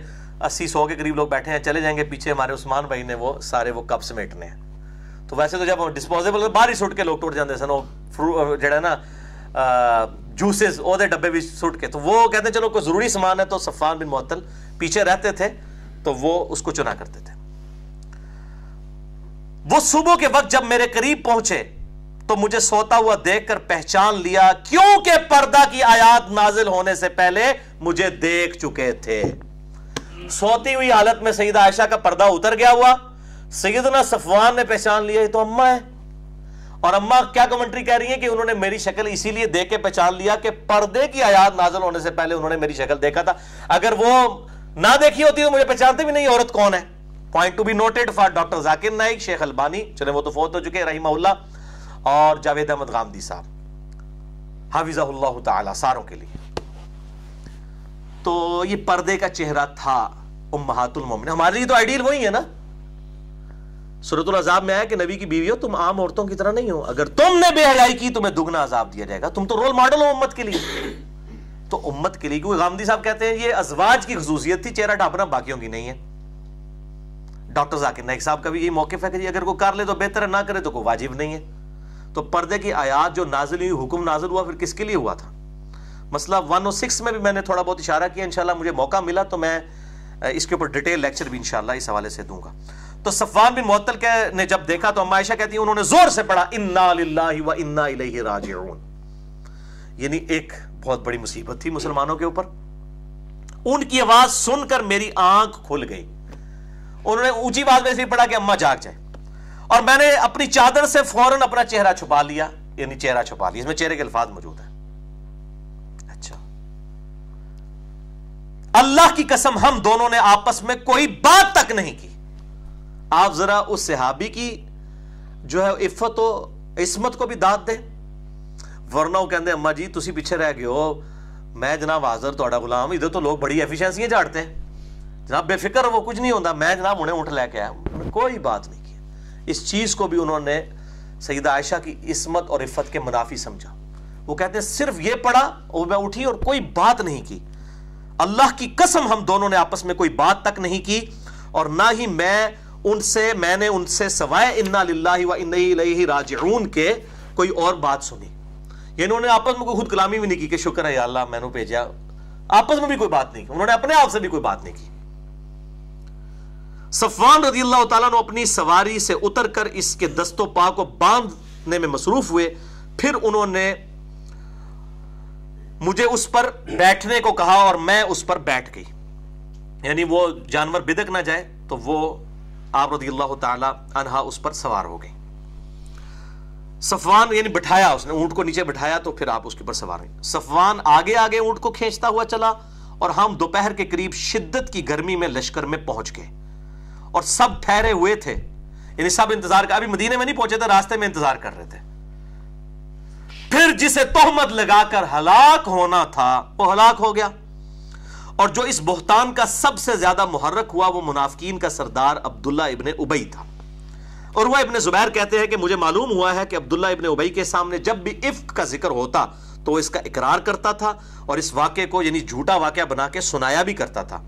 اسی سو کے قریب لوگ بیٹھے ہیں، چلے جائیں گے پیچھے ہمارے عثمان بھائی نے وہ سارے وہ کپ سمیٹنے ہیں۔ تو ویسے تو جب ڈسپوزیبل باہر ہی سٹ کے لوگ ٹوٹ جاتے سن، وہ جڑا نا جوسز او دے ڈبے بھی سٹ کے۔ تو وہ کہتے ہیں، چلو کوئی ضروری سامان ہے تو صفان بن معطل پیچھے رہتے تھے، تو وہ اس کو چنا کرتے تھے۔ وہ صبح کے وقت جب میرے قریب پہنچے، تو مجھے سوتا ہوا دیکھ کر پہچان لیا، کیونکہ پردہ کی آیات نازل ہونے سے پہلے مجھے دیکھ چکے تھے۔ سوتی ہوئی حالت میں سیدہ عائشہ کا پردہ اتر گیا ہوا۔ سیدنا صفوان نے پہچان لیا، یہ تو اممہ ہے اور اممہ کیا کمنٹری کہہ رہی ہیں کہ انہوں نے میری شکل اسی لیے دیکھ کے پہچان لیا کہ پردے کی آیات نازل ہونے سے پہلے انہوں نے میری شکل دیکھا تھا۔ اگر وہ نہ دیکھی ہوتی تو مجھے پہچانتے بھی نہیں عورت کون ہے۔ Point to be noted for doctor Zakir Naik شیخ البانی چلے وہ تو فوت ہو چکے رحمہ اللہ۔ اور جاوید احمد غامدی صاحب حافظہ اللہ تعالی ساروں کے لیے۔ تو یہ پردے کا چہرہ تھا امہات المومن ہمارے لیے تو آئیڈیل وہی ہے نا۔ صورت العذاب میں آیا کہ نبی کی بیوی ہو تم عام عورتوں کی طرح نہیں ہو۔ اگر تم نے بے حیائی کی، تمہیں دگنا عذاب دیا جائے گا۔ تم تو رول ماڈل ہو امت کے لیے۔ تو امت کے لیے کیونکہ غامدی صاحب کہتے ہیں، یہ ازواج کی خصوصیت تھی، چہرہ ڈھانپنا باقیوں کی نہیں ہے۔ ڈاکٹر ذاکر نائک صاحب کا بھی یہ موقف ہے کہ جی، اگر کوئی کر لے تو بہتر ہے، نہ کرے تو کوئی واجب نہیں ہے۔ تو پردے کی آیات جو نازل ہوئی، حکم نازل ہوا، پھر کس کے لیے ہوا تھا؟ مسئلہ ون او سکس میں بھی میں نے تھوڑا بہت اشارہ کیا، انشاءاللہ مجھے موقع ملا تو میں اس کے اوپر ڈیٹیل لیکچر بھی انشاءاللہ اس حوالے سے دوں گا۔ تو صفوان بن معطل کے نے جب دیکھا تو عائشہ کہتی ہیں انہوں نے زور سے پڑھا، انا للہ و انا الیہ راجعون. یعنی ایک بہت بڑی مصیبت تھی مسلمانوں کے اوپر۔ ان کی آواز سن کر میری آنکھ کھل گئی۔ انہوں نے اونچی بات میں سے پڑھا کہ اماں جاگ جائے اور میں نے اپنی چادر سے فوراً اپنا چہرہ چھپا لیا یعنی چہرہ چھپا لیا، اس میں چہرے کے الفاظ موجود ہیں۔ اچھا۔ اللہ کی قسم ہم دونوں نے آپس میں کوئی بات تک نہیں کی۔ آپ ذرا اس صحابی کی جو ہے عفت و عصمت کو بھی داد دیں۔ ورنہ وہ کہتے اما جی تسی پیچھے رہ گئے ہو۔ میں جناب حاضر تھوڑا غلام، ادھر تو لوگ بڑی ایفیشنسیاں جاڑتے ہیں۔ جناب، بے فکر وہ کچھ نہیں ہوتا میں جناب انہیں اٹھ لے کے آیا کوئی بات نہیں کی۔ اس چیز کو بھی انہوں نے سیدہ عائشہ کی عصمت اور عفت کے منافی سمجھا۔ وہ کہتے ہیں، صرف یہ پڑھا اور میں اٹھی اور کوئی بات نہیں کی۔ اللہ کی قسم ہم دونوں نے آپس میں کوئی بات تک نہیں کی اور نہ ہی میں ان سے میں نے ان سے سوائے انا للہ و الیہ راجعون کے کوئی اور بات سنی۔ یعنی انہوں نے آپس میں کوئی خود کلامی بھی نہیں کی کہ شکر ہے یا اللہ میں نے بھیجا۔ آپس میں بھی کوئی بات نہیں کی، انہوں نے اپنے آپ سے بھی کوئی بات نہیں کی۔ صفوان رضی اللہ تعالیٰ نے اپنی سواری سے اتر کر اس کے دست و پا کو باندھنے میں مصروف ہوئے۔ پھر انہوں نے مجھے اس پر بیٹھنے کو کہا اور میں اس پر بیٹھ گئی۔ یعنی وہ جانور بدک نہ جائے تو وہ آپ رضی اللہ تعالی عنہ اس پر سوار ہو گئی صفوان یعنی بٹھایا اس نے، اونٹ کو نیچے بٹھایا تو پھر آپ اس کے اوپر سوار ہوئی صفوان آگے آگے اونٹ کو کھینچتا ہوا چلا اور ہم دوپہر کے قریب شدت کی گرمی میں لشکر میں پہنچ گئے۔ اور سب ٹھہرے ہوئے تھے۔ یعنی سب انتظار کر، ابھی مدینے میں نہیں پہنچے تھے، راستے میں انتظار کر رہے تھے۔ پھر جسے تہمت لگا کر ہلاک ہونا تھا، وہ ہلاک ہو گیا۔ اور جو اس بہتان کا سب سے زیادہ محرک ہوا وہ منافقین کا سردار عبداللہ ابن ابئی تھا۔ اور وہ ابن زبیر کہتے ہیں کہ مجھے معلوم ہوا ہے کہ عبداللہ ابن ابئی کے سامنے جب بھی عفق کا ذکر ہوتا تو وہ اس کا اقرار کرتا تھا اور اس واقعے کو یعنی جھوٹا واقعہ بنا کے سنایا بھی کرتا تھا۔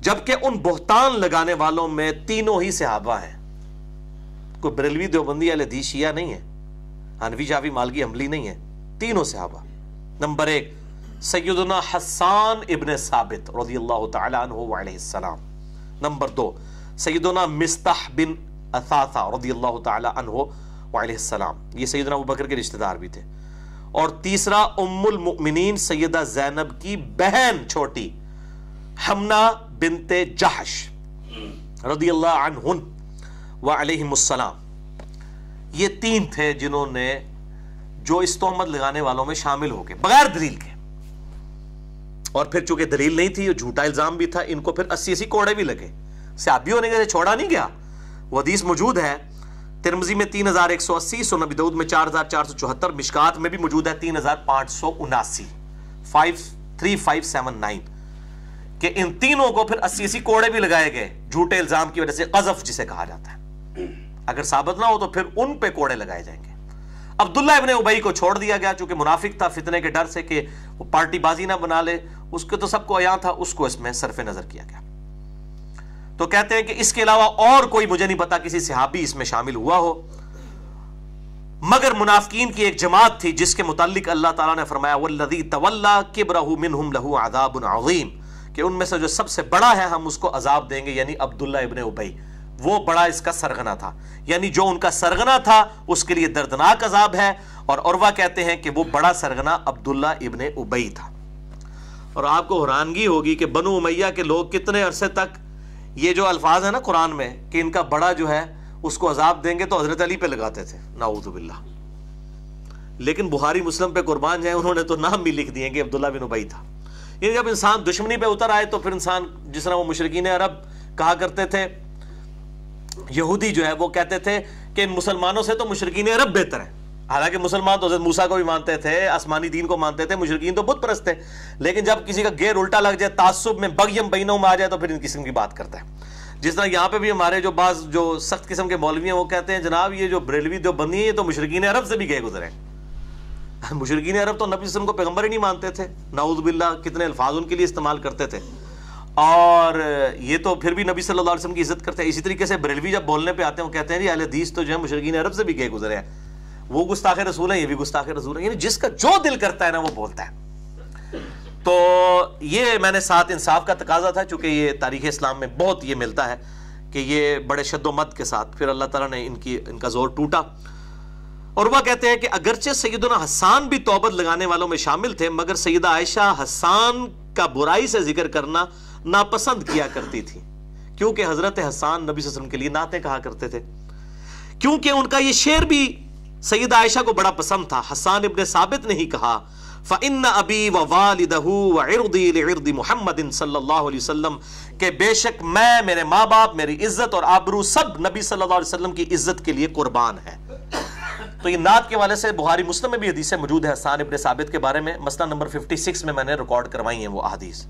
جبکہ ان بہتان لگانے والوں میں تینوں ہی صحابہ ہیں۔ کوئی بریلوی دیوبندی علیہ شیعہ نہیں ہے۔ حنفی شافی مالگی عملی نہیں ہے۔ تینوں صحابہ۔ نمبر ایک سیدنا حسان ابن ثابت رضی اللہ تعالی عنہ وعلیہ السلام۔ نمبر دو، سیدنا مستح بن اثاثہ رضی اللہ تعالی عنہ وعلیہ السلام۔ یہ سیدنا ابو بکر کے رشتہ دار بھی تھے۔ اور تیسرا، ام المؤمنین، سیدہ زینب کی بہن چھوٹی حمنا بنت جہش رضی اللہ عنہن وعلیہم السلام۔ یہ تین تھے جنہوں نے جو اس تہمت لگانے والوں میں شامل ہو گئے بغیر دلیل کے اور پھر چونکہ دلیل نہیں تھی جھوٹا الزام بھی تھا، ان کو پھر اسی اسی کوڑے بھی لگے۔ سیابی ہونے کے چھوڑا نہیں گیا۔ وہ حدیث موجود ہے ترمزی میں تین ہزار ایک سو اسی سو نبی دعود میں چار ہزار چار سو چوہتر، مشکات میں بھی موجود ہے، تین ہزار پانچ سو اناسی۔ Five three five seven nine. کہ ان تینوں کو پھر اسی اسی کوڑے بھی لگائے گئے، جھوٹے الزام کی وجہ سے قذف، جسے کہا جاتا ہے۔ اگر ثابت نہ ہو تو پھر ان پہ کوڑے لگائے جائیں گے۔ عبداللہ ابن ابئی کو چھوڑ دیا گیا، چونکہ منافق تھا، فتنے کے ڈر سے کہ وہ پارٹی بازی نہ بنا لے۔ اس کے تو سب کو عیاں تھا، اس کو اس میں صرف نظر کیا گیا۔ تو کہتے ہیں کہ اس کے علاوہ اور کوئی مجھے نہیں پتا کسی صحابی اس میں شامل ہوا ہو۔ مگر منافقین کی ایک جماعت تھی جس کے متعلق اللہ تعالیٰ نے فرمایا والذی تولا کبرہ منہم لہو عذاب عظیم کہ ان میں سے جو سب سے بڑا ہے، ہم اس کو عذاب دیں گے یعنی عبداللہ ابن ابئی وہ بڑا اس کا سرغنا تھا۔ یعنی جو ان کا سرغنا تھا، اس کے لیے دردناک عذاب ہے۔ اور عروہ کہتے ہیں کہ وہ بڑا سرغنا عبداللہ ابن ابئی تھا۔ اور آپ کو حرانگی ہوگی کہ بنو امیہ کے لوگ کتنے عرصے تک یہ جو الفاظ ہیں نا قرآن میں کہ ان کا بڑا جو ہے اس کو عذاب دیں گے تو حضرت علی پہ لگاتے تھے۔ نعوذ باللہ۔ لیکن بخاری مسلم پہ قربان جائیں، انہوں نے تو نام بھی لکھ دیے کہ عبداللہ بن ابئی تھا۔ یہ جب انسان دشمنی پہ اتر آئے تو پھر انسان جس طرح وہ مشرقین عرب کہا کرتے تھے، یہودی جو ہے وہ کہتے تھے کہ ان مسلمانوں سے تو مشرقین عرب بہتر ہے حالانکہ مسلمان تو حضرت موسا کو بھی مانتے تھے، آسمانی دین کو مانتے تھے مشرقین تو بت پرست تھے۔ لیکن جب کسی کا گیر الٹا لگ جائے، تعصب میں بغیم بینوں میں آ جائے، تو پھر ان قسم کی بات کرتا ہے۔ جس طرح یہاں پہ بھی ہمارے جو بعض جو سخت قسم کے مولوی ہیں، وہ کہتے ہیں، جناب، یہ جو بریلوی جو بندی ہیں، یہ تو مشرقین عرب سے بھی گئے گزرے مشرقین عرب تو نبی وسلم کو پیغمبر ہی نہیں مانتے تھے۔ نعوذ باللہ، کتنے الفاظ ان کے لیے استعمال کرتے تھے۔ اور یہ تو پھر بھی نبی صلی اللہ علیہ وسلم کی عزت کرتے ہیں۔ اسی طریقے سے بریلوی جب بولنے پہ آتے ہیں، وہ کہتے ہیں جی اہل حدیث تو جو ہے مشرقین عرب سے بھی گئے گزرے ہیں۔ وہ گستاخ رسول ہیں، یہ بھی گستاخ رسول ہیں یعنی جس کا جو دل کرتا ہے نا، وہ بولتا ہے۔ تو یہ میں نے ساتھ انصاف کا تقاضا تھا، چونکہ یہ تاریخ اسلام میں بہت یہ ملتا ہے کہ یہ بڑے شد و مد کے ساتھ۔ پھر اللہ تعالیٰ نے ان کی، ان کا زور ٹوٹا۔ اور وہ کہتے ہیں کہ اگرچہ سیدنا حسان بھی توبت لگانے والوں میں شامل تھے، مگر سیدہ عائشہ حسان کا برائی سے ذکر کرنا ناپسند کیا کرتی تھی۔ کیونکہ حضرت حسان نبی صلی اللہ علیہ وسلم کے لیے نعتیں کہا کرتے تھے۔ کیونکہ ان کا یہ شعر بھی سیدہ عائشہ کو بڑا پسند تھا۔ حسان ابن ثابت نے ہی کہا، فَإِنَّ أَبِي وَوَالِدَهُ وَعِرْضِي لِعِرْضِ مُحَمَّدٍ صلی اللہ علیہ وسلم، کہ بے شک میں، میرے ماں باپ، میری عزت اور آبرو سب نبی صلی اللہ علیہ وسلم کی عزت کے لیے قربان ہے تو یہ نعت کے والے سے بہاری مسلم میں بھی حدیثیں موجود ہے حسان ابن ثابت کے بارے میں مسئلہ نمبر 56 میں میں نے ریکارڈ کروائی ہیں وہ احادیث۔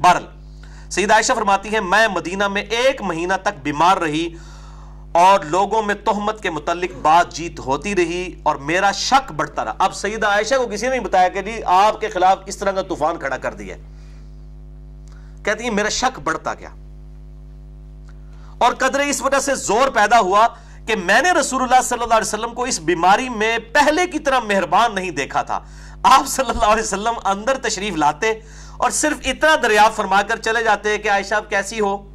بہرحال سید عائشہ فرماتی ہے میں مدینہ میں ایک مہینہ تک بیمار رہی اور لوگوں میں تہمت کے متعلق بات جیت ہوتی رہی اور میرا شک بڑھتا رہا۔ اب سیدہ عائشہ کو کسی نے نہیں بتایا کہ جی آپ کے خلاف اس طرح کا طوفان کھڑا کر دیا کہتی ہے میرا شک بڑھتا گیا۔ اور قدرے اس وجہ سے زور پیدا ہوا کہ میں نے رسول اللہ صلی اللہ علیہ وسلم کو اس بیماری میں پہلے کی طرح مہربان نہیں دیکھا تھا۔ آپ صلی اللہ علیہ وسلم اندر تشریف لاتے اور صرف اتنا دریافت فرما کر چلے جاتے کہ عائشہ آپ کیسی ہو؟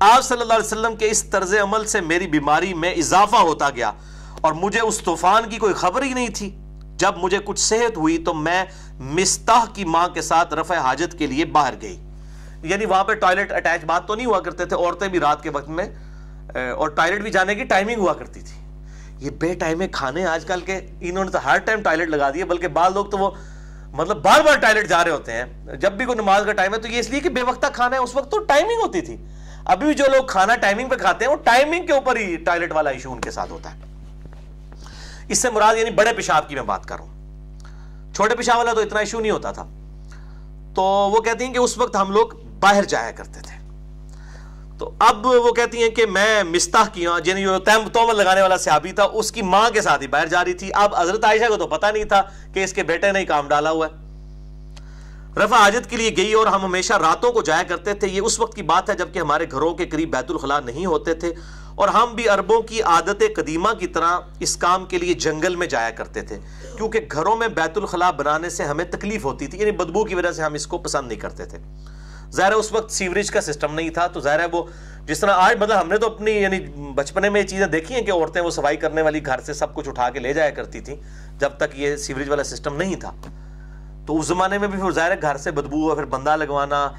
آپ صلی اللہ علیہ وسلم کے اس طرز عمل سے میری بیماری میں اضافہ ہوتا گیا اور مجھے اس طوفان کی کوئی خبر ہی نہیں تھی۔ جب مجھے کچھ صحت ہوئی تو میں مستح کی ماں کے ساتھ رفع حاجت کے لیے باہر گئی۔ یعنی وہاں پہ ٹوائلٹ اٹیچ بات تو نہیں ہوا کرتے تھے، عورتیں بھی رات کے وقت میں اور ٹوائلٹ بھی جانے کی ٹائمنگ ہوا کرتی تھی۔ یہ بے ٹائم کھانے آج کل کے، انہوں نے تو ہر ٹائم ٹوائلٹ لگا دیے بلکہ بعض لوگ تو وہ مطلب بار بار ٹوائلٹ جا رہے ہوتے ہیں۔ جب بھی کوئی نماز کا ٹائم ہے تو یہ اس لیے کہ بے وقتہ کھانا ہے، اس وقت تو ٹائمنگ ہوتی تھی۔ ابھی جو لوگ کھانا ٹائمنگ پہ کھاتے ہیں، وہ ٹائمنگ کے اوپر ہی ٹوائلٹ والا ایشو ان کے ساتھ ہوتا ہے۔ اس سے مراد یعنی بڑے پیشاب کی میں بات کروں چھوٹے پیشاب والا تو اتنا ایشو نہیں ہوتا تھا۔ تو وہ کہتی ہیں کہ اس وقت ہم لوگ باہر جایا کرتے تھے۔ تو اب وہ کہتی ہیں کہ میں مستح کی ہوں یعنی جن تومر لگانے والا صحابی تھا، اس کی ماں کے ساتھ ہی باہر جا رہی تھی۔ اب حضرت عائشہ کو تو پتا نہیں تھا کہ اس کے بیٹے نے ہی کام ڈالا ہوا ہے۔ رفع حاجت کے لیے گئی اور ہم ہمیشہ راتوں کو جایا کرتے تھے۔ یہ اس وقت کی بات ہے جبکہ ہمارے گھروں کے قریب بیت الخلاء نہیں ہوتے تھے اور ہم بھی عربوں کی عادت قدیمہ کی طرح اس کام کے لیے جنگل میں جایا کرتے تھے۔ کیونکہ گھروں میں بیت الخلاء بنانے سے ہمیں تکلیف ہوتی تھی یعنی بدبو کی وجہ سے ہم اس کو پسند نہیں کرتے تھے۔ ظاہر اس وقت سیوریج کا سسٹم نہیں تھا، تو ظاہر ہے وہ جس طرح آج مطلب ہم نے تو اپنی یعنی بچپنے میں یہ چیزیں دیکھی ہیں کہ عورتیں وہ صفائی کرنے والی گھر سے سب کچھ اٹھا کے لے جایا کرتی تھیں، جب تک یہ سیوریج والا سسٹم نہیں تھا۔ تو اس زمانے میں بھی پھر ظاہر ہے گھر سے بدبو ہوا پھر بندہ لگوانا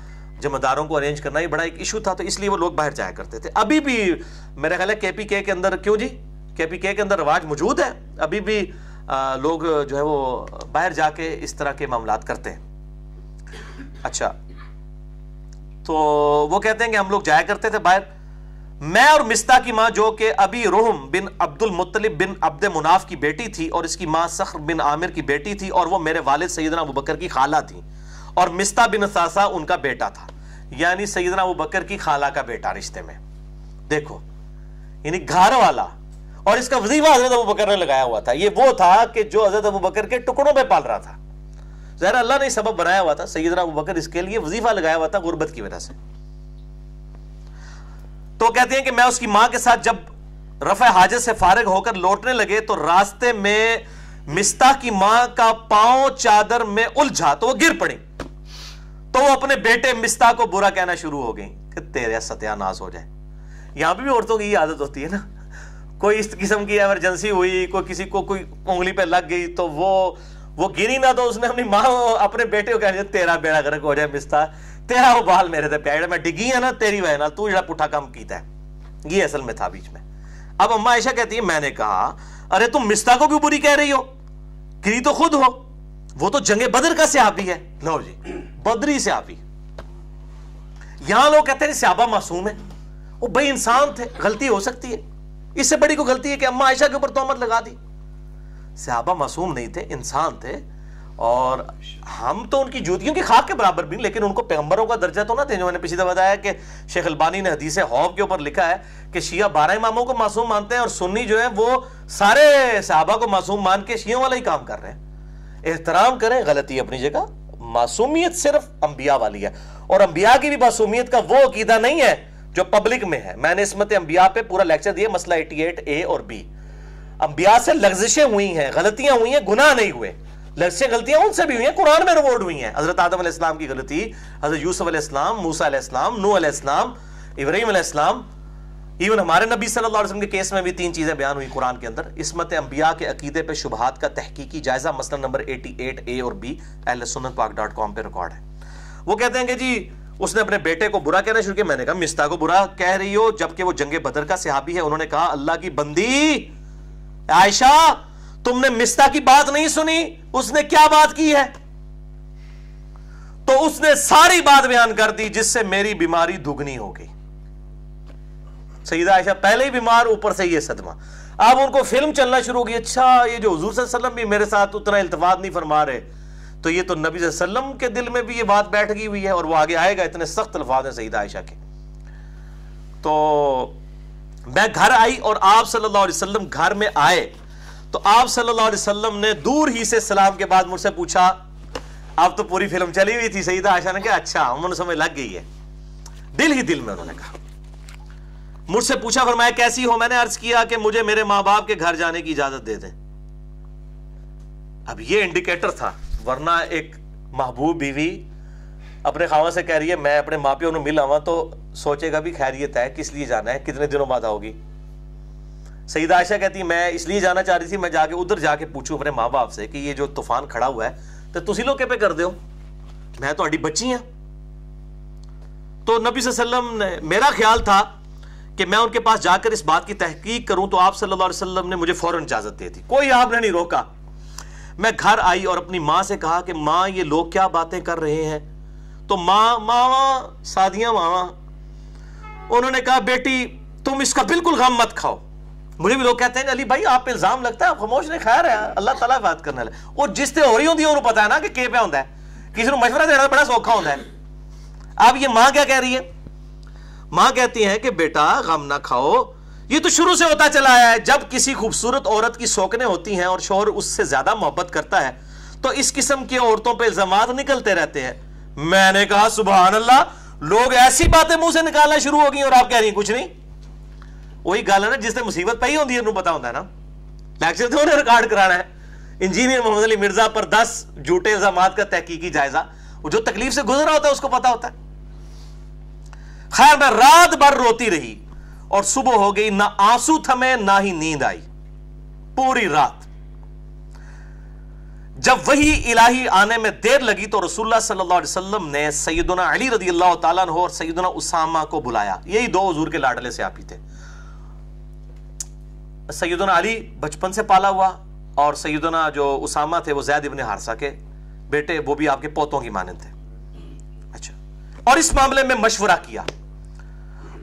جمع داروں کو ارینج کرنا، یہ بڑا ایک ایشو تھا، تو اس لیے وہ لوگ باہر جایا کرتے تھے۔ ابھی بھی میرا خیال ہے کے پی کے کے اندر، کیوں جی؟ کے پی کے کے اندر رواج موجود ہے۔ ابھی بھی لوگ جو ہے وہ باہر جا کے اس طرح کے معاملات کرتے ہیں۔ اچھا۔ تو وہ کہتے ہیں کہ ہم لوگ جایا کرتے تھے باہر۔ میں اور مستا کی ماں جو کہ ابھی روحم بن عبد المطلب بن عبد مناف کی بیٹی تھی اور اس کی ماں سخر بن عامر کی بیٹی تھی اور وہ میرے والد سیدنا ابو بکر کی خالہ تھی اور مستا بن ساسا ان کا بیٹا تھا یعنی سیدنا ابو بکر کی خالہ کا بیٹا رشتے میں۔ دیکھو یعنی گھر والا، اور اس کا وظیفہ حضرت ابو بکر نے لگایا ہوا تھا۔ یہ وہ تھا کہ جو حضرت ابو بکر کے ٹکڑوں پہ پال رہا تھا۔ ظاہر اللہ نے سبب بنایا ہوا تھا، سیدنا ابو بکر اس کے لیے وظیفہ لگایا ہوا تھا غربت کی وجہ سے۔ تو کہتے ہیں کہ میں اس کی ماں کے ساتھ جب رفع حاجت سے فارغ ہو کر لوٹنے لگے تو راستے میں مستا کی ماں کا پاؤں چادر میں الجھا تو وہ گر پڑی۔ تو وہ اپنے بیٹے مستا کو برا کہنا شروع ہو گئی کہ تیرے ستیہ ناز ہو جائے۔ یہاں پہ بھی عورتوں کی یہ عادت ہوتی ہے نا۔ کوئی اس قسم کی ایمرجنسی ہوئی، کوئی کسی کو کوئی انگلی پہ لگ گئی تو وہ وہ گری نہ تو اس نے اپنی ماں اپنے بیٹے کو کہا تیرا بیڑا گرک ہو جائے مستا تیرا وہ بال میرے تے پیڑ میں ڈگی ہے نا، تیری وجہ نال تو جڑا پٹھا کم کیتا ہے۔ یہ اصل میں تھا بیچ میں۔ اب اما عائشہ کہتی ہے، میں نے کہا، ارے تم مستا کو کیوں بری کہہ رہی ہو؟ گری تو خود ہو۔ وہ تو جنگ بدر کا صحابی ہے۔ لو جی بدری صحابی یہاں لوگ کہتے ہیں صحابہ معصوم ہے۔ وہ بھائی انسان تھے، غلطی ہو سکتی ہے۔ اس سے بڑی کو غلطی ہے کہ اما عائشہ کے اوپر تومت لگا دی۔ صحابہ معصوم نہیں تھے، انسان تھے۔ اور ہم تو ان کی جوتیوں کی خاک کے برابر بھی لیکن ان کو پیغمبروں کا درجہ تو نہ تھے، جو میں نے پچھلی دفعہ بتایا کہ شیخ البانی نے حدیث خوف کے اوپر لکھا ہے کہ شیعہ بارہ اماموں کو معصوم مانتے ہیں اور سنی جو ہے وہ سارے صحابہ کو معصوم مان کے شیعوں والا ہی کام کر رہے ہیں۔ احترام کریں، غلطی اپنی جگہ۔ معصومیت صرف انبیاء والی ہے۔ اور انبیاء کی بھی معصومیت کا وہ عقیدہ نہیں ہے جو پبلک میں ہے۔ میں نے اسمت انبیاء پہ پورا لیکچر دیا، مسئلہ ایٹی ایٹ اے اور بی انبیاء سے لغزشیں ہوئی ہیں، غلطیاں ہوئی ہیں، گناہ نہیں ہوئے۔ لغزشیں غلطیاں ان سے بھی ہوئی ہیں، قرآن میں ریوارڈ ہوئی ہیں۔ حضرت آدم علیہ السلام کی غلطی، حضرت یوسف علیہ السلام، موسیٰ علیہ السلام نو علیہ السلام، ابراہیم علیہ السلام، ایون ہمارے نبی صلی اللہ علیہ وسلم کے کیس میں بھی تین چیزیں بیان ہوئی قرآن کے اندر۔ اسمت انبیاء کے عقیدے پہ شبہات کا تحقیقی جائزہ مسئلہ نمبر ایٹی ایٹ اے اور بی اہل سنت پاک ڈاٹ کام پہ ریکارڈ ہے۔ وہ کہتے ہیں کہ جی اس نے اپنے بیٹے کو برا کہنا شروع کیا۔ میں نے کہا مستا کو برا کہہ رہی ہو جبکہ وہ جنگ بدر کا صحابی ہے۔ انہوں نے کہا، اللہ کی بندی، عائشہ تم نے مستا کی بات نہیں سنی؟ اس نے کیا بات کی ہے؟ تو اس نے ساری بات بیان کر دی جس سے میری بیماری دگنی ہو گئی۔ سیدہ عائشہ، پہلے ہی بیمار، اوپر سے یہ صدمہ۔ اب ان کو فلم چلنا شروع ہو گئی۔ اچھا یہ جو حضور صلی اللہ علیہ وسلم بھی میرے ساتھ اتنا التفات نہیں فرما رہے، تو یہ تو نبی صلی اللہ علیہ وسلم کے دل میں بھی یہ بات بیٹھ گئی ہوئی ہے اور وہ آگے آئے گا۔ اتنے سخت الفاظ ہیں سیدہ عائشہ کے۔ تو میں گھر آئی اور آپ صلی اللہ علیہ وسلم گھر میں آئے۔ تو آپ صلی اللہ علیہ وسلم نے دور ہی سے سلام کے بعد مجھ سے پوچھا، اب تو پوری فلم چلی ہوئی تھی، سیدہ عائشہ نے کہا اچھا ہم سمجھ لگ گئی ہے۔ دل ہی دل میں انہوں نے کہا۔ مجھ سے پوچھا، فرمایا، کیسی ہو؟ میں نے عرض کیا کہ مجھے میرے ماں باپ کے گھر جانے کی اجازت دے دیں۔ اب یہ انڈیکیٹر تھا، ورنہ ایک محبوب بیوی اپنے خواہ سے کہہ رہی ہے، میں اپنے ماں پیوں مل آوا تو سوچے گا بھی خیریت ہے، کس لیے جانا ہے، کتنے دنوں بعد آؤگی؟ سعید عائشہ کہتی، میں اس لیے جانا چاہ رہی تھی، میں جا کے ادھر جا کے پوچھوں اپنے ماں باپ سے کہ یہ جو طوفان کھڑا ہوا ہے، تو تسی لوگ پہ کر دو میں تو بچی ہیں تو نبی صلی اللہ علیہ وسلم نے، میرا خیال تھا کہ میں ان کے پاس جا کر اس بات کی تحقیق کروں تو آپ صلی اللہ علیہ وسلم نے مجھے فوراً اجازت دے دی۔ کوئی آپ نے نہیں روکا۔ میں گھر آئی اور اپنی ماں سے کہا کہ، ماں، یہ لوگ کیا باتیں کر رہے ہیں؟ تو ماں ماں سادیاں ماں انہوں نے کہا، بیٹی، تم اس کا بالکل غم مت کھاؤ۔ مجھے بھی لوگ کہتے ہیں علی بھائی، آپ پہ الزام لگتا ہے خاموش نے خیر ہے، اللہ تعالیٰ بات کرنے لے وہ جس سے ہو رہی ہوتی ہے انہوں پتا ہے نا کہ کے پہ ہوتا ہے۔ کسی نے مشورہ دینا بڑا سوکھا ہوتا ہے۔ اب یہ ماں کیا کہہ رہی ہے؟ ماں کہتی ہیں کہ بیٹا، غم نہ کھاؤ۔ یہ تو شروع سے ہوتا چلا ہے۔ جب کسی خوبصورت عورت کی سوکنے ہوتی ہیں اور شوہر اس سے زیادہ محبت کرتا ہے، تو اس قسم کی عورتوں پہ الزامات نکلتے رہتے ہیں۔ میں نے کہا، سبحان اللہ، لوگ ایسی باتیں منہ سے نکالنا شروع ہو گئی اور آپ کہہ رہی ہیں، کچھ نہیں۔ وہی گل ہے نا جس نے مصیبت پہ ہی ہوتی ہے انہوں پتا ہوتا ہے نا لیکچر تو انہیں ریکارڈ کرانا ہے انجینئر محمد علی مرزا پر دس جھوٹے الزامات کا تحقیقی جائزہ وہ جو تکلیف سے گزرا ہوتا ہے اس کو پتا ہوتا ہے خیر میں رات بھر روتی رہی اور صبح ہو گئی نہ آنسو تھمے نہ ہی نیند آئی پوری رات جب وہی الہی آنے میں دیر لگی تو رسول اللہ صلی اللہ علیہ وسلم نے سیدنا علی رضی اللہ تعالیٰ عنہ اور سیدنا اسامہ کو بلایا یہی دو حضور کے لاڈلے سے آپی تھے سیدنا علی بچپن سے پالا ہوا اور سیدنا جو اسامہ تھے وہ زید ابن حارثہ کے بیٹے، وہ بھی آپ کے پوتوں کی مانند تھے۔ اچھا۔ اور اس معاملے میں مشورہ کیا۔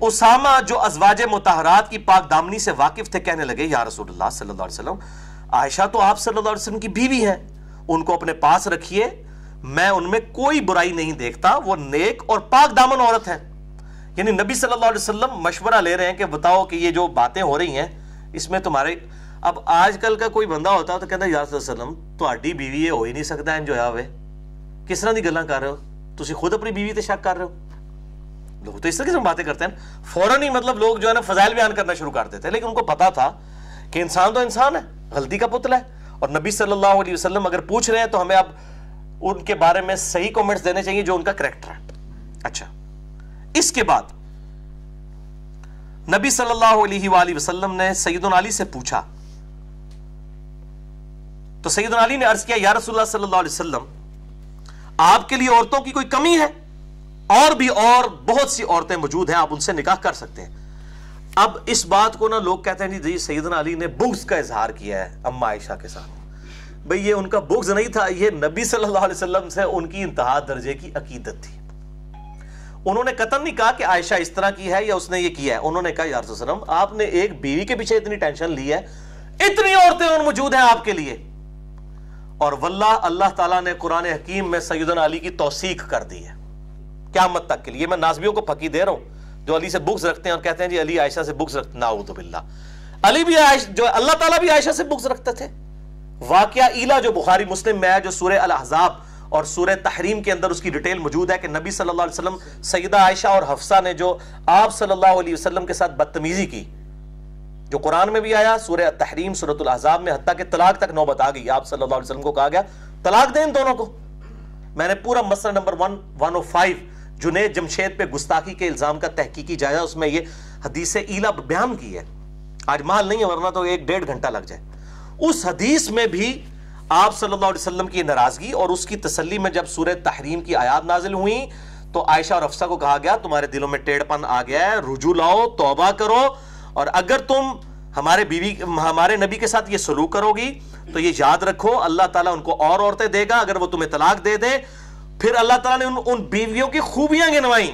اسامہ جو ازواج متحرات کی پاک دامنی سے واقف تھے، کہنے لگے، یا رسول اللہ صلی اللہ علیہ وسلم، عائشہ تو آپ صلی اللہ علیہ وسلم کی بیوی ہے ان کو اپنے پاس رکھیے، میں ان میں کوئی برائی نہیں دیکھتا، وہ نیک اور پاک دامن عورت ہے یعنی نبی صلی اللہ علیہ وسلم مشورہ لے رہے ہیں کہ بتاؤ کہ یہ جو باتیں ہو رہی ہیں اس میں تمہارے اب آج کل کا کوئی بندہ ہوتا تو کہتا یا رسول اللہ علیہ وسلم تو بیوی یہ ہو ہی نہیں سکتا، انجویا ہوئے۔ کس طرح دی گلاں کر رہے ہو؟ تسی خود اپنی بیوی تے شک کر رہے ہو؟ لوگ تو اس طرح کی باتیں کرتے ہیں فوراً ہی مطلب لوگ جو ہے نا فضائل بیان کرنا شروع کر دیتے ہیں۔ لیکن ان کو پتا تھا کہ انسان تو انسان ہے، غلطی کا پتلا ہے۔ اور نبی صلی اللہ علیہ وسلم اگر پوچھ رہے ہیں تو ہمیں اب ان کے بارے میں صحیح کومنٹس دینے چاہیے جو ان کا کریکٹر ہے۔ اچھا۔ اس کے بعد نبی صلی اللہ علیہ وآلہ وسلم نے سید علی سے پوچھا۔ تو سید علی نے عرض کیا، یا رسول اللہ صلی اللہ علیہ وسلم، آپ کے لیے عورتوں کی کوئی کمی ہے؟ اور بھی اور بہت سی عورتیں موجود ہیں، آپ ان سے نکاح کر سکتے ہیں۔ اب اس بات کو نا لوگ کہتے ہیں جی سیدنا علی نے بغض کا اظہار کیا ہے اما عائشہ کے ساتھ۔ بھئی یہ ان کا بغض نہیں تھا، یہ نبی صلی اللہ علیہ وسلم سے ان کی انتہا درجے کی عقیدت تھی۔ انہوں نے قطن نہیں کہا کہ عائشہ اس طرح کی ہے یا اس نے یہ کیا ہے۔ انہوں نے کہا یا رسول وسلم آپ نے ایک بیوی کے پیچھے اتنی ٹینشن لی ہے۔ اتنی عورتیں ان موجود ہیں آپ کے لیے۔ اور واللہ، اللہ تعالیٰ نے قرآن حکیم میں سیدنا علی کی توثیق کر دی ہے۔ قیامت تک کے لیے۔ میں نازبیوں کو پھکی دے رہا ہوں۔ جو علی سے بکس رکھتے ہیں اور کہتے ہیں جی علی عائشہ سے بکس رکھتے ناؤذ باللہ۔ علی بھی عائشہ جو اللہ تعالیٰ بھی عائشہ سے بکس رکھتے تھے۔ واقعہ ایلا جو بخاری مسلم میں ہے، جو سورہ الاحزاب اور سورہ تحریم کے اندر اس کی ڈیٹیل موجود ہے کہ نبی صلی اللہ علیہ وسلم، سیدہ عائشہ اور حفصہ نے جو آپ صلی اللہ علیہ وسلم کے ساتھ بدتمیزی کی، جو قرآن میں بھی آیا، سورہ تحریم سورۃ الاحزاب میں حتیٰ کہ طلاق تک نوبت آ گئی، آپ صلی اللہ علیہ وسلم کو کہا گیا، طلاق دیں ان دونوں کو۔ میں نے پورا مسئلہ number one one O five, Junaid Jamshed پہ گستاخی کے الزام کا تحقیقی جائزہ، اس میں یہ حدیث ایلا بیان کی ہے۔ آج محل نہیں ہے، ورنہ تو ایک ڈیڑھ گھنٹہ لگ جائے۔ اس حدیث میں بھی آپ صلی اللہ علیہ وسلم کی ناراضگی اور اس کی تسلی میں جب سورہ تحریم کی آیات نازل ہوئی تو عائشہ اور افسہ کو کہا گیا، تمہارے دلوں میں ٹیڑ پن آ گیا ہے، رجوع لاؤ، توبہ کرو اور اگر تم ہمارے بیوی، ہمارے نبی کے ساتھ یہ سلوک کرو گی، تو یہ یاد رکھو، اللہ تعالیٰ ان کو اور عورتیں دے گا، اگر وہ تمہیں طلاق دے دے، پھر اللہ تعالیٰ نے ان ان بیویوں کی خوبیاں گنوائیں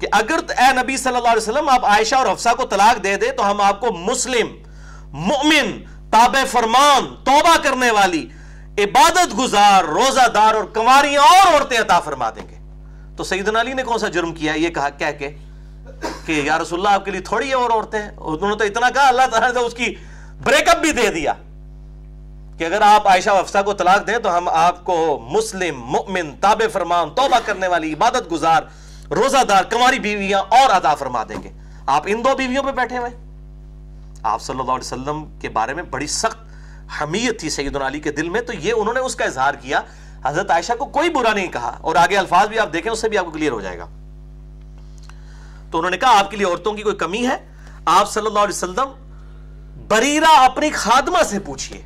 کہ اگر اے نبی صلی اللہ علیہ وسلم آپ عائشہ اور حفصہ کو طلاق دے دے، تو ہم آپ کو مسلم، مؤمن، تابع فرمان، توبہ کرنے والی عبادت گزار روزہ دار اور کماریاں اور عورتیں عطا فرما دیں گے۔ تو سیدنا علی نے کون سا جرم کیا یہ کہا کہہ کے کہ یا رسول اللہ، آپ کے لیے تھوڑی اور عورتیں انہوں نے تو اتنا کہا، اللہ تعالیٰ نے اس کی بریک اپ بھی دے دیا۔ کہ اگر آپ عائشہ افسا کو طلاق دیں تو ہم آپ کو مسلم، مؤمن تاب فرمان، توبہ کرنے والی، عبادت گزار روزہ دار کماری بیویاں اور عطا فرما دیں گے۔ آپ ان دو بیویوں پہ بیٹھے ہوئے آپ صلی اللہ علیہ وسلم کے بارے میں بڑی سخت حمیت تھی سیدنا علی کے دل میں، تو یہ انہوں نے اس کا اظہار کیا۔ حضرت عائشہ کو کوئی برا نہیں کہا، اور آگے الفاظ بھی آپ دیکھیں، اس سے بھی آپ کو کلیئر ہو جائے گا۔ تو انہوں نے کہا، آپ کے لیے عورتوں کی کوئی کمی ہے؟ آپ صلی اللہ علیہ وسلم بریرہ اپنی خادمہ سے پوچھئے۔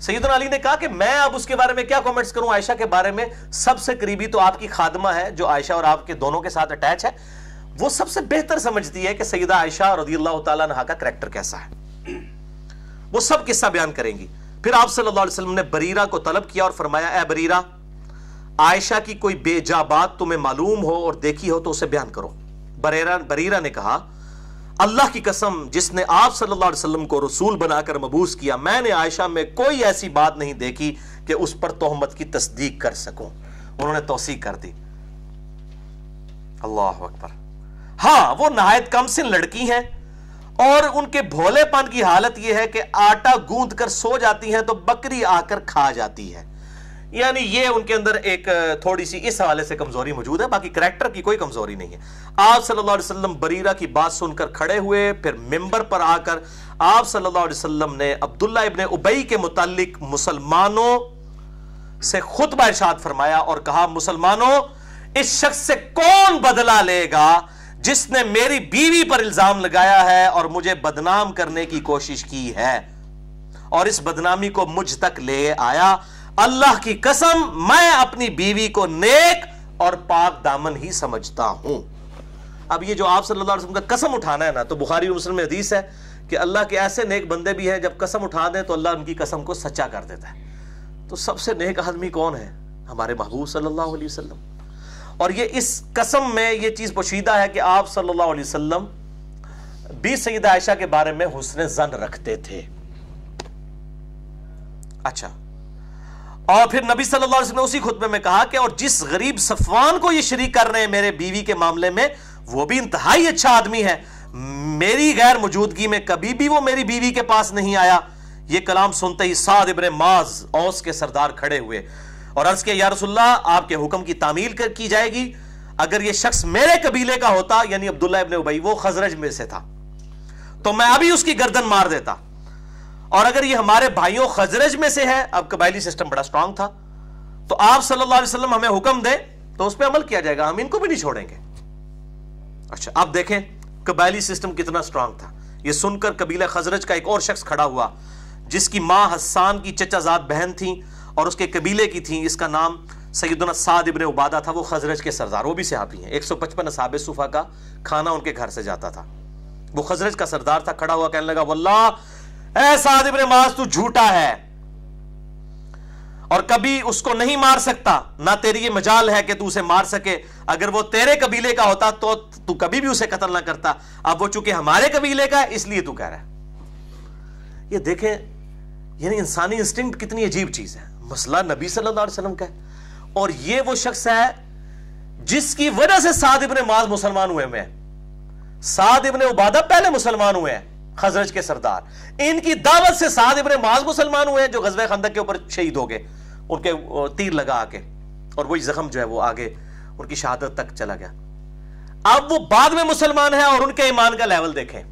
سیدنا علی نے کہا کہ میں اب اس کے بارے میں کیا کومنٹس کروں؟ عائشہ کے بارے میں سب سے قریبی تو آپ کی خادمہ ہے، جو عائشہ اور آپ کے دونوں کے ساتھ اٹیچ ہے۔ وہ سب سے بہتر سمجھتی ہے کہ سیدہ عائشہ رضی اللہ تعالیٰ عنہ کا کریکٹر کیسا ہے۔ وہ سب قصہ بیان کریں گی۔ پھر آپ صلی اللہ علیہ وسلم نے بریرہ کو طلب کیا اور فرمایا، اے بریرہ، عائشہ کی کوئی بے جا بات تمہیں معلوم ہو اور دیکھی ہو تو اسے بیان کرو۔ بریرہ نے کہا، اللہ کی قسم، جس نے آپ صلی اللہ علیہ وسلم کو رسول بنا کر مبوس کیا، میں نے عائشہ میں کوئی ایسی بات نہیں دیکھی کہ اس پر تہمت کی تصدیق کر سکوں۔ انہوں نے توثیق کر دی۔ اللہ اکبر۔ ہاں وہ نہایت کم سن لڑکی ہیں۔ اور ان کے بھولے پن کی حالت یہ ہے کہ آٹا گوند کر سو جاتی ہیں تو بکری آ کر کھا جاتی ہے۔ یعنی یہ ان کے اندر ایک تھوڑی سی اس حوالے سے کمزوری موجود ہے، باقی کریکٹر کی کوئی کمزوری نہیں ہے۔ آپ صلی اللہ علیہ وسلم بریرہ کی بات سن کر کھڑے ہوئے، پھر ممبر پر آ کر آپ صلی اللہ علیہ وسلم نے عبداللہ ابن ابئی کے متعلق مسلمانوں سے خطبہ ارشاد فرمایا اور کہا، مسلمانوں، اس شخص سے کون بدلہ لے گا جس نے میری بیوی پر الزام لگایا ہے اور مجھے بدنام کرنے کی کوشش کی ہے اور اس بدنامی کو مجھ تک لے آیا، اللہ کی قسم میں اپنی بیوی کو نیک اور پاک دامن ہی سمجھتا ہوں۔ اب یہ جو آپ صلی اللہ علیہ وسلم کا قسم اٹھانا ہے نا، تو بخاری مسلم میں حدیث ہے کہ اللہ کے ایسے نیک بندے بھی ہیں، جب قسم اٹھا دیں تو اللہ ان کی قسم کو سچا کر دیتا ہے۔ تو سب سے نیک آدمی کون ہے؟ ہمارے محبوب صلی اللہ علیہ وسلم۔ اور یہ اس قسم میں یہ چیز پوشیدہ ہے کہ آپ صلی اللہ علیہ وسلم بھی سیدہ عائشہ کے بارے میں حسن زن رکھتے تھے۔ اچھا۔ اور پھر نبی صلی اللہ علیہ وسلم نے اسی خطبے میں کہا کہ اور جس غریب صفوان کو یہ شریک کر رہے ہیں میرے بیوی کے معاملے میں، وہ بھی انتہائی اچھا آدمی ہے۔ میری غیر موجودگی میں کبھی بھی وہ میری بیوی کے پاس نہیں آیا۔ یہ کلام سنتے ہی سعد ابن ماز اوس کے سردار کھڑے ہوئے۔ اور عرض کے یا رسول اللہ، آپ کے حکم کی تعمیل کی جائے گی۔ اگر یہ شخص میرے قبیلے کا ہوتا یعنی عبداللہ ابن ابئی وہ خزرج میں سے تھا، تو میں ابھی اس کی گردن مار دیتا۔ اور اگر یہ ہمارے بھائیوں خزرج میں سے ہے، اب قبائلی سسٹم بڑا سٹرونگ تھا، تو آپ صلی اللہ علیہ وسلم ہمیں حکم دیں، تو اس پہ عمل کیا جائے گا۔ ہم ان کو بھی نہیں چھوڑیں گے۔ اچھا اب دیکھیں، قبائلی سسٹم کتنا سٹرونگ تھا۔ یہ سن کر قبیلہ خزرج کا ایک اور شخص کھڑا ہوا، جس کی ماں حسان کی چچا زاد بہن تھی اور اس کے قبیلے کی تھیں، اس کا نام سیدنا سعد ابن عبادہ تھا، وہ خزرج کے سردار، وہ بھی صحابی ہیں۔ ایک سو پچپن اصحاب صفحہ کا کھانا ان کے گھر سے جاتا تھا۔ وہ خزرج کا سردار تھا، کھڑا ہوا کہنے لگا، واللہ، اے سعد ابن معاذ، تو جھوٹا ہے۔ اور کبھی اس کو نہیں مار سکتا، نہ تیری یہ مجال ہے کہ تو اسے مار سکے۔ اگر وہ تیرے قبیلے کا ہوتا تو تو کبھی بھی اسے قتل نہ کرتا۔ اب وہ چونکہ ہمارے قبیلے کا ہے، اس لیے تو کہہ رہا ہے۔ یہ دیکھیں یعنی انسانی انسٹنکٹ کتنی عجیب چیز ہے۔ مسئلہ نبی صلی اللہ علیہ وسلم کا ہے۔ اور یہ وہ شخص ہے جس کی وجہ سے سعد ابن معاذ مسلمان ہوئے میں سعد ابن عبادہ پہلے مسلمان ہوئے ہیں، خزرج کے سردار۔ ان کی دعوت سے سعد ابن معاذ مسلمان ہوئے ہیں جو غزوہ خندق کے اوپر شہید ہو گئے، ان کے تیر لگا کے۔ اور وہی زخم جو ہے وہ آگے، ان کی شہادت تک چلا گیا۔ اب وہ بعد میں مسلمان ہیں اور ان کے ایمان کا لیول دیکھیں۔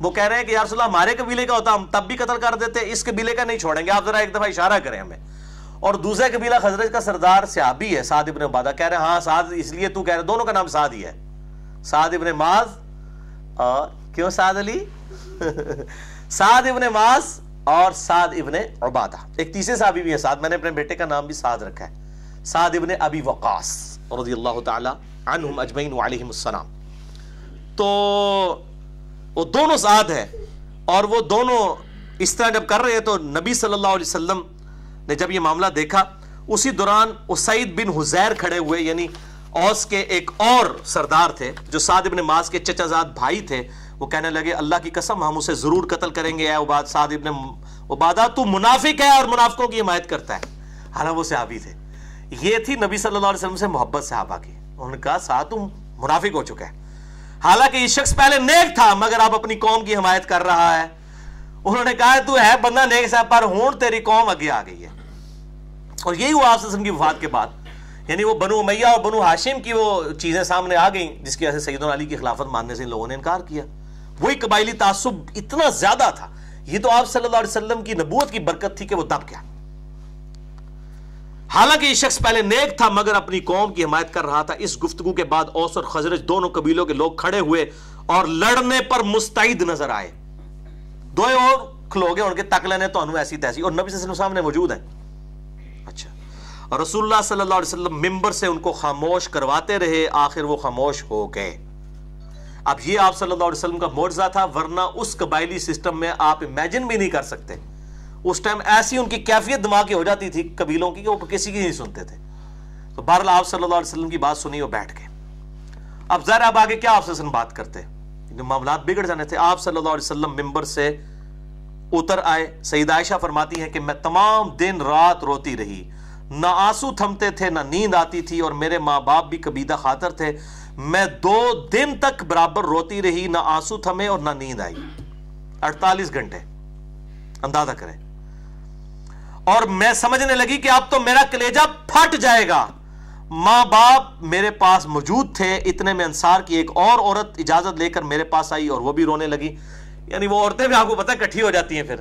وہ کہہ رہے ہیں کہ یا رسول اللہ، ہمارے قبیلے کا ہوتا، ہم تب بھی قتل کر دیتے، اس قبیلے کا نہیں چھوڑیں گے۔ آپ ذرا ایک دفعہ اشارہ کریں ہمیں۔ اور دوسرے قبیلہ خزرج کا سردار صحابی ہے، سعد ابن عبادہ۔ کہہ رہے ہیں ہاں سعد، اس لیے تو کہہ رہے دونوں کا نام سعد ہی ہے۔ سعد ابن ماز اور کیوں سعد علی؟ سعد ابن ماس اور سعد ابن عبادہ۔ ایک تیسرے صحابی بھی ہے سعد، میں نے اپنے بیٹے کا نام بھی سعد رکھا ہے۔ سعد ابن ابی وقاص رضی اللہ تعالی عنہم اجمعین وعلیہم السلام۔ تو وہ دونوں سعد ہیں اور وہ دونوں اس طرح جب کر رہے ہیں تو نبی صلی اللہ علیہ وسلم نے جب یہ معاملہ دیکھا، اسی دوران اسعید بن حزیر کھڑے ہوئے یعنی اوس کے ایک اور سردار تھے، جو سعد ابن ماس کے چچا زاد بھائی تھے، وہ کہنے لگے، اللہ کی قسم، ہم اسے ضرور قتل کریں گے، اے عباد، سعد ابن عبادہ، تو منافق ہے اور منافقوں کی حمایت کرتا ہے۔ حالانکہ وہ صحابی تھے۔ یہ تھی نبی صلی اللہ علیہ وسلم سے محبت صحابہ کی۔ انہوں نے کہا، سعد، تم منافق ہو چکا ہے حالانکہ یہ شخص پہلے نیک تھا، مگر اب اپنی قوم کی حمایت کر رہا ہے۔ انہوں نے کہا تو ہے بندہ نیک صاحب، پر ہون تیری قوم آگے آ گئی ہے۔ اور یہی ہوا آپ کی وفات کے بعد۔ یعنی وہ بنو امیہ اور بنو ہاشم کی وہ چیزیں سامنے آ گئیں، جس کی وجہ سے سیدنا علی کی خلافت ماننے سے ان لوگوں نے انکار کیا۔ وہی قبائلی تعصب اتنا زیادہ تھا۔ یہ تو آپ صلی اللہ علیہ وسلم کی نبوت کی برکت تھی کہ وہ دب گیا۔ حالانکہ یہ شخص پہلے نیک تھا، مگر اپنی قوم کی حمایت کر رہا تھا۔ اس گفتگو کے بعد اوس اور خزرج دونوں قبیلوں کے لوگ کھڑے ہوئے اور لڑنے پر مستعد نظر آئے۔ دو اور کھلو گے ان کے تک لینے تو انو ایسی تیسی اور نبی صلی اللہ علیہ وسلم سامنے موجود ہیں۔ اچھا۔ رسول اللہ صلی اللہ علیہ وسلم ممبر سے ان کو خاموش کرواتے رہے، آخر وہ خاموش ہو گئے۔ اب یہ آپ صلی اللہ علیہ وسلم کا معجزہ تھا، ورنہ اس قبائلی سسٹم میں آپ امیجن بھی نہیں کر سکتے۔ اس ٹائم ایسی ان کی کیفیت دماغ کی ہو جاتی تھی قبیلوں کی کہ وہ کسی کی نہیں سنتے تھے۔ تو بہرحال آپ صلی اللہ علیہ وسلم کی بات سنی وہ بیٹھ گئے۔ اب ذرا اب آگے کیا آپ سے بات کرتے جو معاملات بگڑ جانے تھے، آپ صلی اللہ علیہ وسلم ممبر سے اتر آئے۔ سعید عائشہ فرماتی ہیں کہ میں تمام دن رات روتی رہی۔ نہ آنسو تھمتے تھے، نہ نیند آتی تھی اور میرے ماں باپ بھی کبیدہ خاطر تھے۔ میں دو دن تک برابر روتی رہی، نہ آنسو تھمے اور نہ نیند آئی۔ اڑتالیس گھنٹے۔ اندازہ کریں۔ اور میں سمجھنے لگی کہ اب تو میرا کلیجہ پھٹ جائے گا۔ ماں باپ میرے پاس موجود تھے، اتنے میں انصار کی ایک اور عورت اجازت لے کر میرے پاس آئی اور وہ بھی رونے لگی۔ یعنی وہ عورتیں بھی آپ کو پتا کٹھی ہو جاتی ہیں پھر۔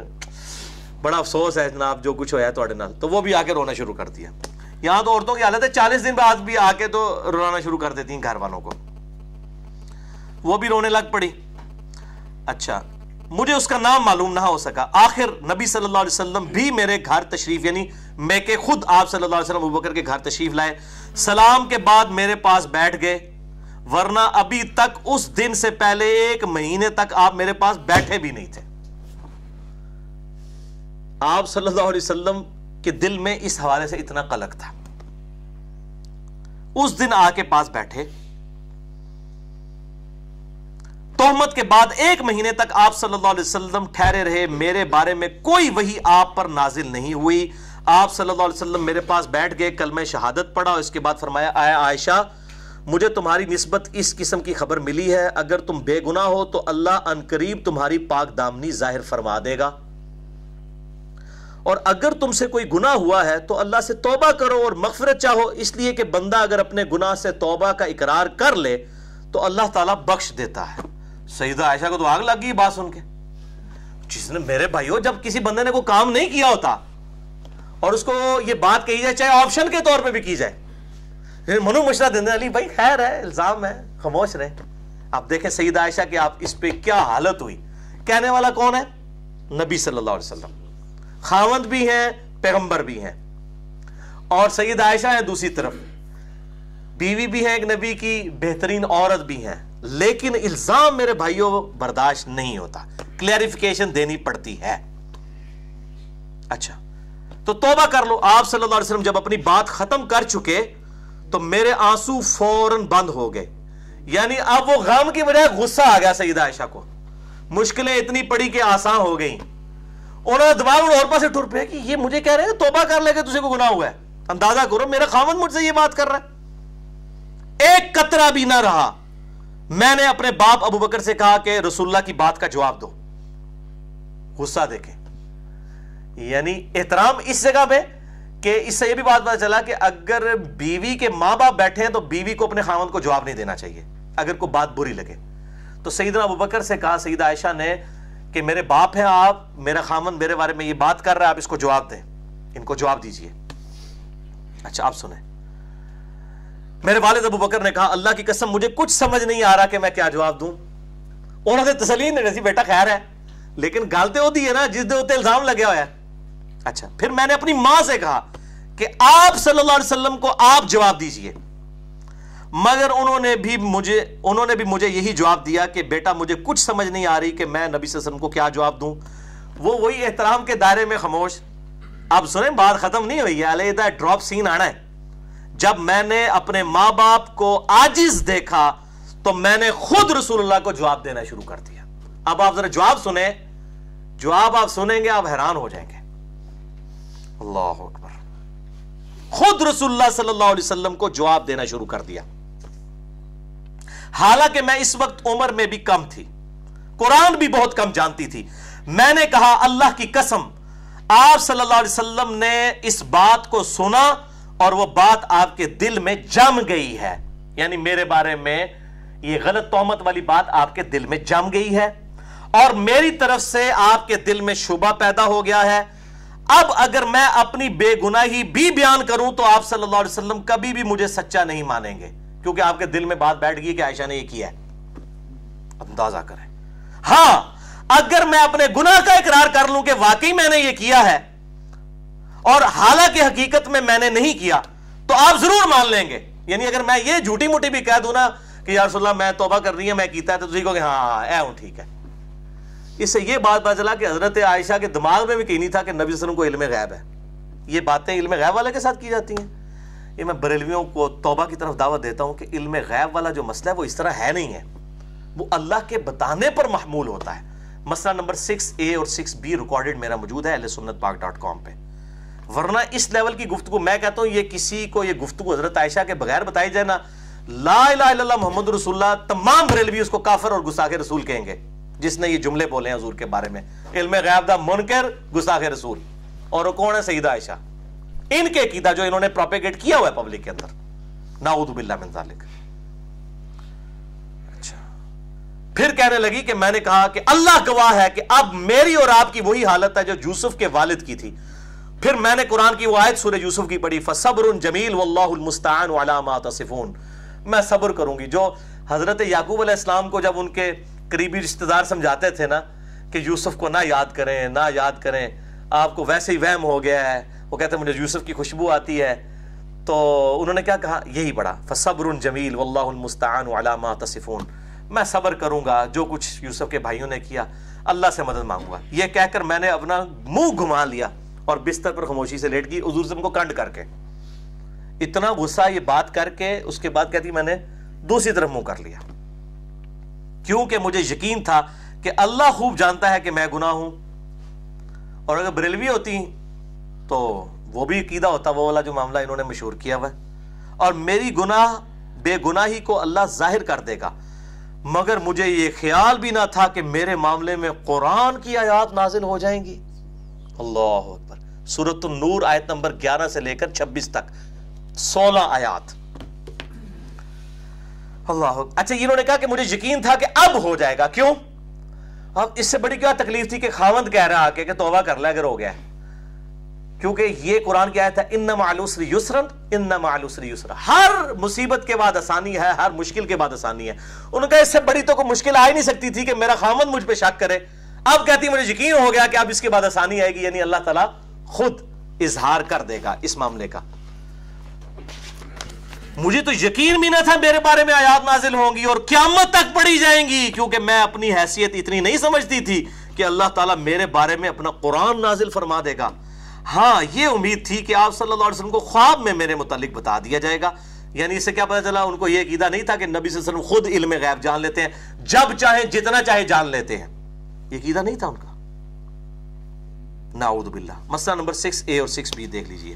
بڑا افسوس ہے جناب، جو کچھ ہوا ہے تھوڑے نال۔ تو وہ بھی آ کے رونا شروع کر دیا۔ یہاں تو عورتوں کی حالت ہے، چالیس دن بعد بھی آ کے تو رونا شروع کر دیتی ہیں گھر والوں کو۔ وہ بھی رونے لگ پڑی۔ اچھا مجھے اس کا نام معلوم نہ ہو سکا۔ آخر نبی صلی اللہ علیہ وسلم بھی میرے گھر تشریف یعنی میں کہ خود آپ صلی اللہ علیہ وسلم، ابو کے گھر تشریف لائے۔ سلام کے بعد میرے پاس بیٹھ گئے۔ ورنہ ابھی تک اس دن سے پہلے ایک مہینے تک آپ میرے پاس بیٹھے بھی نہیں تھے۔ آپ صلی اللہ علیہ وسلم کے دل میں اس حوالے سے اتنا قلق تھا۔ اس دن آ کے پاس بیٹھے۔ تہمت کے بعد ایک مہینے تک آپ صلی اللہ علیہ وسلم ٹھہرے رہے، میرے بارے میں کوئی وہی آپ پر نازل نہیں ہوئی۔ آپ صلی اللہ علیہ وسلم میرے پاس بیٹھ گئے، کل میں شہادت پڑھا، اس کے بعد فرمایا، آیا عائشہ، مجھے تمہاری نسبت اس قسم کی خبر ملی ہے، اگر تم بے گناہ ہو تو اللہ ان قریب تمہاری پاک دامنی ظاہر فرما دے گا۔ اور اگر تم سے کوئی گناہ ہوا ہے تو اللہ سے توبہ کرو اور مغفرت چاہو، اس لیے کہ بندہ اگر اپنے گناہ سے توبہ کا اقرار کر لے تو اللہ تعالیٰ بخش دیتا ہے۔ سیدہ عائشہ کو تو آگ لگ گئی بات سن کے۔ جس نے میرے بھائیو جب کسی بندے نے کوئی کام نہیں کیا ہوتا اور اس کو یہ بات کہی جائے، چاہے آپشن کے طور پہ بھی کی جائے۔ منو مشرہ دیں علی بھائی خیر ہے، الزام ہے، خاموش رہے۔ آپ دیکھیں سیدہ عائشہ کہ آپ اس پہ کیا حالت ہوئی۔ کہنے والا کون ہے؟ نبی صلی اللہ علیہ وسلم۔ خاوند بھی ہیں، پیغمبر بھی ہیں۔ اور سید عائشہ ہیں دوسری طرف۔ بیوی بھی ہیں ایک نبی کی، بہترین عورت بھی ہیں۔ لیکن الزام میرے بھائیوں برداشت نہیں ہوتا۔ کلیریفیکیشن دینی پڑتی ہے۔ اچھا تو توبہ کر لو۔ آپ صلی اللہ علیہ وسلم جب اپنی بات ختم کر چکے تو میرے آنسو فوراً بند ہو گئے۔ یعنی اب وہ غم کی وجہ غصہ آ گیا سیدہ عائشہ کو۔ مشکلیں اتنی پڑی کہ آسان ہو گئیں۔ انہوں نے دباؤ اور پاسے ٹر پہ کہ یہ مجھے کہہ رہے ہیں، توبہ کر لے کے تجھے کو گناہ ہوا ہے۔ اندازہ کرو، میرا خامن مجھ سے یہ بات کر رہا ہے۔ ایک قطرہ بھی نہ رہا۔ میں نے اپنے باپ ابو بکر سے کہا کہ رسول اللہ کی بات کا جواب دو۔ غصہ دیکھیں۔ یعنی احترام اس جگہ پہ کہ اس سے یہ بھی بات پتا چلا کہ اگر بیوی کے ماں باپ بیٹھے ہیں تو بیوی کو اپنے خامن کو جواب نہیں دینا چاہیے۔ اگر کوئی بات بری لگے۔ تو سیدنا ابو بکر سے کہا، سیدہ عائشہ نے کہ میرے باپ ہیں آپ، میرا خامن میرے بارے میں یہ بات کر رہا ہے، آپ اس کو جواب دیں۔ ان کو جواب دیجیے۔ اچھا آپ سنیں۔ میرے والد ابو بکر نے کہا، اللہ کی قسم، مجھے کچھ سمجھ نہیں آ رہا کہ میں کیا جواب دوں۔ انہوں نے تسلیم نہیں بیٹا خیر ہے، لیکن گالتے ہوتی ہے نا، جس دے ہوتے الزام لگے ہوا ہے۔ اچھا پھر میں نے اپنی ماں سے کہا کہ آپ صلی اللہ علیہ وسلم کو آپ جواب دیجیے۔ مگر انہوں نے بھی مجھے، انہوں نے بھی مجھے یہی جواب دیا کہ بیٹا، مجھے کچھ سمجھ نہیں آ رہی کہ میں نبی صلی اللہ علیہ وسلم کو کیا جواب دوں۔ وہ وہی احترام کے دائرے میں خاموش۔ اب سنیں، بات ختم نہیں ہوئی ہے، علیحدہ ڈراپ سین آنا ہے۔ جب میں نے اپنے ماں باپ کو آجز دیکھا تو میں نے خود رسول اللہ کو جواب دینا شروع کر دیا۔ اب آپ ذرا جواب سنیں۔ جواب آپ سنیں گے، آپ حیران ہو جائیں گے۔ اللہ اکبر۔ خود رسول اللہ صلی اللہ علیہ وسلم کو جواب دینا شروع کر دیا۔ حالانکہ میں اس وقت عمر میں بھی کم تھی۔ قرآن بھی بہت کم جانتی تھی۔ میں نے کہا، اللہ کی قسم، آپ صلی اللہ علیہ وسلم نے اس بات کو سنا اور وہ بات آپ کے دل میں جم گئی ہے۔ یعنی میرے بارے میں یہ غلط تومت والی بات آپ کے دل میں جم گئی ہے۔ اور میری طرف سے آپ کے دل میں شبہ پیدا ہو گیا ہے۔ اب اگر میں اپنی بے گناہی بھی بیان کروں تو آپ صلی اللہ علیہ وسلم کبھی بھی مجھے سچا نہیں مانیں گے۔ کیونکہ آپ کے دل میں بات بیٹھ گئی کہ عائشہ نے یہ کیا ہے۔ اندازہ کریں۔ ہاں اگر میں اپنے گناہ کا اقرار کر لوں کہ واقعی میں نے یہ کیا ہے اور حالانکہ حقیقت میں میں نے نہیں کیا، تو آپ ضرور مان لیں گے۔ یعنی اگر میں یہ جھوٹی موٹی بھی کہہ دوں نا کہ یا رسول اللہ میں توبہ کر رہی ہے میں کیتا ہے، تو تھی کہ ہاں،, ہاں،, ہاں اے ہوں، ٹھیک ہے۔ اس سے یہ بات پتا چلا کہ حضرت عائشہ کے دماغ میں بھی کہیں نہیں تھا کہ نبی صلی اللہ علیہ وسلم کو علم غیب ہے۔ یہ باتیں علم غیب والے کے ساتھ کی جاتی ہیں۔ یہ میں بریلویوں کو توبہ کی طرف دعوت دیتا ہوں کہ علم غیب والا جو مسئلہ ہے، وہ اس طرح ہے نہیں ہے۔ وہ اللہ کے بتانے پر محمول ہوتا ہے۔ مسئلہ نمبر سکس اے اور سکس بی ریکارڈڈ میرا موجود ہے سنت پاک ڈاٹ کام پہ۔ ورنہ اس لیول کی گفتگو میں کہتا ہوں، یہ کسی کو یہ گفتگو حضرت عائشہ کے بغیر بتائی جائے نا، لا الہ الا اللہ محمد رسول اللہ، تمام بریلوی اس کو کافر اور گستاخ رسول کہیں گے، جس نے یہ جملے بولے ہیں حضور کے بارے میں۔ علم غیب دا منکر، گستاخ رسول۔ اور وہ کون ہے؟ سیدہ عائشہ۔ ان کے عقیدہ جو انہوں نے پروپیگیٹ کیا ہوا ہے پبلک کے اندر۔ نعوذ باللہ من ذالک۔ اچھا۔ پھر کہنے لگی کہ میں نے کہا کہ اللہ گواہ ہے کہ اب میری اور آپ کی وہی حالت ہے جو یوسف کے والد کی تھی۔ پھر میں نے قرآن کی وہ آیت سورہ یوسف کی پڑھی، فصبر جمیل واللہ المستعان وعلا ما تصفون۔ میں صبر کروں گی۔ جو حضرت یعقوب علیہ السلام کو جب ان کے قریبی رشتہ دار سمجھاتے تھے نا کہ یوسف کو نہ یاد کریں، نہ یاد کریں، آپ کو ویسے ہی وہم ہو گیا ہے، وہ کہتے ہیں مجھے یوسف کی خوشبو آتی ہے۔ تو انہوں نے کیا کہا؟ یہی پڑھا، فصبر جمیل واللہ المستعان وعلا ما تصفون۔ میں صبر کروں گا، جو کچھ یوسف کے بھائیوں نے کیا، اللہ سے مدد مانگوں گا۔ یہ کہہ کر میں نے اپنا منہ گھما لیا۔ اور بستر پر خاموشی سے لیٹ گئی، حضور سے کو کنڈ کر کے۔ اتنا غصہ یہ بات کر کے، اس کے بعد کہتی، میں نے دوسری طرف منہ کر لیا۔ کیونکہ مجھے یقین تھا کہ اللہ خوب جانتا ہے کہ میں گناہ ہوں۔ اور اگر بریلوی ہوتی، تو وہ بھی عقیدہ ہوتا، وہ والا جو معاملہ انہوں نے مشہور کیا ہوا۔ اور میری گناہ، بے گناہی کو اللہ ظاہر کر دے گا۔ مگر مجھے یہ خیال بھی نہ تھا کہ میرے معاملے میں قرآن کی آیات نازل ہو جائیں گی۔ اللہ اکبر۔ سورت النور آیت نمبر گیارہ سے لے کر چھبیس تک۔ سولہ آیات۔ اللہ اچھا انہوں نے کہا کہ مجھے یقین تھا کہ اب ہو جائے گا۔ کیوں؟ اب اس سے بڑی کیا تکلیف تھی کہ خاوند کہہ رہا آکے کہ توبہ کر لے اگر ہو گیا۔ کیونکہ یہ قرآن کی آیت ہے ان معلوسر یسرن ان معلوسر یسر ہر مصیبت کے بعد آسانی ہے، ہر مشکل کے بعد آسانی ہے۔ انہوں نے کہا اس سے بڑی تو کوئی مشکل آ ہی نہیں سکتی تھی کہ میرا خامند مجھ پہ شک کرے۔ اب کہتی مجھے یقین ہو گیا کہ اب اس کے بعد آسانی آئے گی یعنی اللہ تعالیٰ خود اظہار کر دے گا اس معاملے کا۔ مجھے تو یقین بھی نہ تھا میرے بارے میں آیات نازل ہوں گی اور قیامت تک پڑھی جائیں گی، کیونکہ میں اپنی حیثیت اتنی نہیں سمجھتی تھی کہ اللہ تعالیٰ میرے بارے میں اپنا قرآن نازل فرما دے گا۔ ہاں یہ امید تھی کہ آپ صلی اللہ علیہ وسلم کو خواب میں میرے متعلق بتا دیا جائے گا۔ یعنی اس سے کیا پتا چلا، ان کو یہ عقیدہ نہیں تھا کہ نبی صلی اللہ علیہ وسلم خود علم غیب جان لیتے ہیں، جب چاہے جتنا چاہے جان لیتے ہیں۔ یہ عقیدہ نہیں تھا ان کا۔ ناؤد باللہ۔ مسئلہ نمبر سکس اے اور سکس بی دیکھ لیجیے۔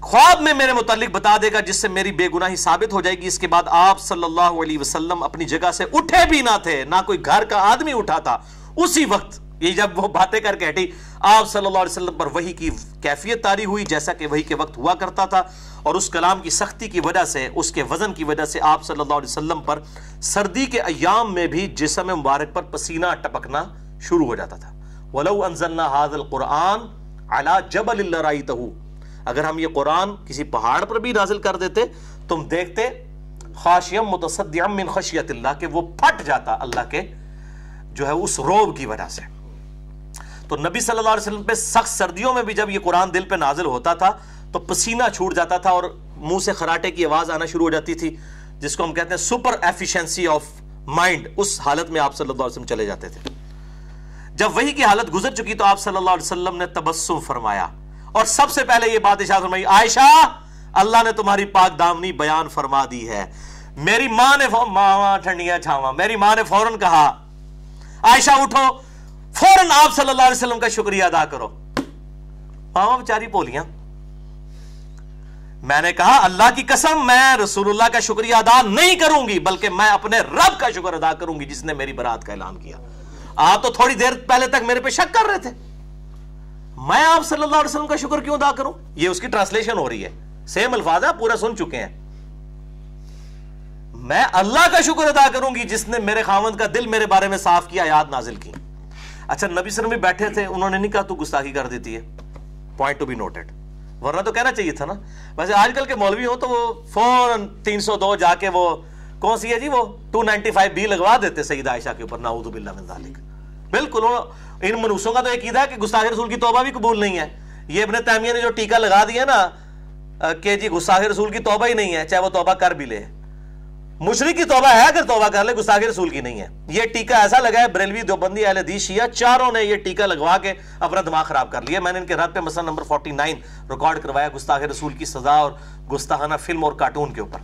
خواب میں میرے متعلق بتا دے گا جس سے میری بے گناہی ثابت ہو جائے گی۔ اس کے بعد آپ صلی اللہ علیہ وسلم اپنی جگہ سے اٹھے بھی نہ تھے، نہ کوئی گھر کا آدمی اٹھا تھا اسی وقت یہ جب وہ باتیں کر کے ہٹی، آپ صلی اللہ علیہ وسلم پر وہی کی کیفیت تاری ہوئی، جیسا کہ وہی کے وقت ہوا کرتا تھا، اور اس کلام کی سختی کی وجہ سے، اس کے وزن کی وجہ سے آپ صلی اللہ علیہ وسلم پر سردی کے ایام میں بھی جسم مبارک پر پسینہ ٹپکنا شروع ہو جاتا تھا۔ وَلَوْ أَنزَلْنَا هَذَا الْقُرْآنِ عَلَى جَبَلِ اللَّهِ رَأَيْتَهُ اگر ہم یہ قرآن کسی پہاڑ پر بھی نازل کر دیتے، تم دیکھتے خاشیم متصدیم من خشیت اللہ، کہ وہ پھٹ جاتا اللہ کے جو ہے اس روب کی وجہ سے۔ تو نبی صلی اللہ علیہ وسلم پہ سخت سردیوں میں بھی جب یہ قرآن دل پہ نازل ہوتا تھا تو پسینہ چھوٹ جاتا تھا اور منہ سے خراٹے کی آواز آنا شروع ہو جاتی تھی، جس کو ہم کہتے ہیں سپر ایفیشنسی آف مائنڈ۔ اس حالت میں آپ صلی اللہ علیہ وسلم چلے جاتے تھے۔ جب وہی کی حالت گزر چکی تو آپ صلی اللہ علیہ وسلم نے تبسم فرمایا۔ اور سب سے پہلے یہ بات اشارت فرمائی، عائشہ، اللہ نے تمہاری پاک دامنی بیان فرما دی ہے۔ میری ماں نے ماں، ٹھنڈیاں چھاواں۔ میری ماں نے فوراً کہا، عائشہ، اٹھو۔ فوراً آپ صلی اللہ علیہ وسلم کا شکریہ ادا کرو۔ ماما بچاری بولیاں میں نے کہا، اللہ کی قسم، میں رسول اللہ کا شکریہ ادا نہیں کروں گی، بلکہ میں اپنے رب کا شکر ادا کروں گی، جس نے میری برات کا اعلان کیا۔ آپ تو تھوڑی دیر پہلے تک میرے پہ شک کر رہے تھے۔ میں آپ صلی اللہ علیہ وسلم کا شکر کیوں ادا کروں؟ یہ اس کی ٹرانسلیشن ہو رہی ہے۔ سیم الفاظ ہے پورا سن چکے ہیں۔ میں اللہ کا شکر ادا کروں گی، جس نے میرے خامند کا دل میرے بارے میں صاف کیا، یاد نازل کی۔ اچھا نبی سر میں بیٹھے تھے، انہوں نے نہیں کہا تو گستاخی کر دیتی ہے۔ پوائنٹ ٹو بی نوٹڈ ورنہ تو کہنا چاہیے تھا نا۔ ویسے آج کل کے مولوی ہو تو وہ فون تین سو دو جا کے وہ، کون سی ہے جی وہ؟ ٹو نائنٹی فائیو بی لگوا دیتے سید عائشہ کے اوپر، نعوذ باللہ من ذالک۔ بالکل ان منوسوں کا تو ایک ہے کہ گستاخ رسول کی توبہ بھی قبول نہیں ہے۔ یہ ابن تیمیہ نے جو ٹیکہ لگا دیا نا، کہ جی گستاخ رسول کی توبہ ہی نہیں ہے، چاہے وہ توبہ کر بھی لے۔ مشرق کی توبہ ہے اگر توبہ کر لے گستاخ رسول کی نہیں ہے۔ یہ ٹیکہ ایسا لگا ہے، بریلوی دیوبندی اہل حدیث شیعہ چاروں نے یہ ٹیکہ لگوا کے اپنا دماغ خراب کر لیا۔ میں نے ان کے رد پہ مسئلہ نمبر 49 ریکارڈ کروایا گستاخ رسول کی سزا اور گستاخانہ فلم اور کارٹون کے اوپر۔